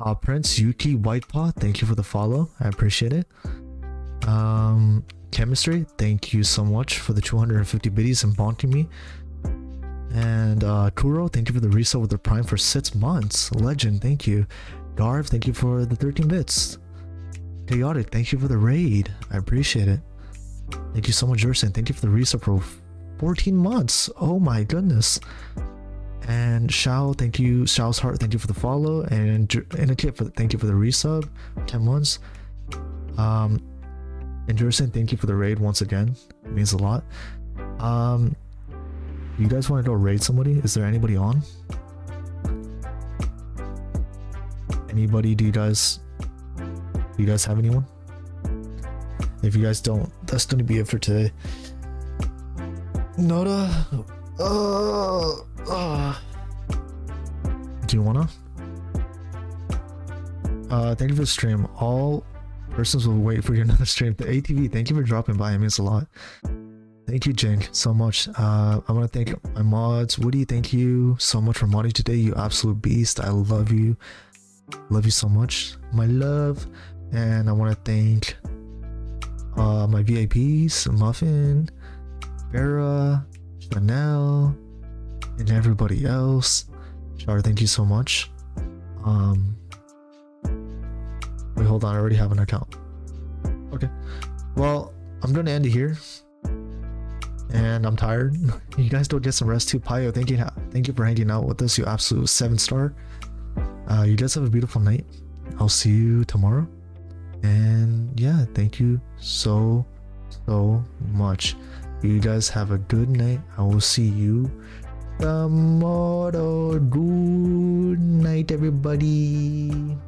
S1: Uh, Prince Yuki Whitepaw, thank you for the follow. I appreciate it. Um, Chemistry, thank you so much for the 250 biddies and bonking me. And uh, Kuro, thank you for the resale with the Prime for six months. Legend, thank you. Garv, thank you for the 13 bits. Chaotic, thank you for the raid. I appreciate it. Thank you so much, Jerson. Thank you for the resale for 14 months. Oh my goodness. And Shao, thank you. Shao's heart, thank you for the follow. And for thank you for the resub, 10 months. Um, and Jerson, thank you for the raid once again. It means a lot. Um, you guys want to go raid somebody? Is there anybody on? Anybody? Do you guys? Do you guys have anyone? If you guys don't, that's gonna be it for today. Noda. Uh, uh. Do you wanna? Uh, thank you for the stream. All persons will wait for your another stream. The ATV, thank you for dropping by. It means a lot. Thank you, Jink, so much. Uh, I want to thank my mods. Woody, thank you so much for modding today. You absolute beast. I love you. Love you so much. My love. And I want to thank uh, my VIPs, Muffin, Vera, Chanel, and everybody else. Char, thank you so much. Um, wait, hold on. I already have an account. Okay. Well, I'm gonna end it here. And I'm tired. You guys don't get some rest too. Pio, thank you. Thank you for hanging out with us. You absolute seven star. Uh, you guys have a beautiful night. I'll see you tomorrow. And yeah, thank you so so much. You guys have a good night. I will see you tomorrow. Good night, everybody.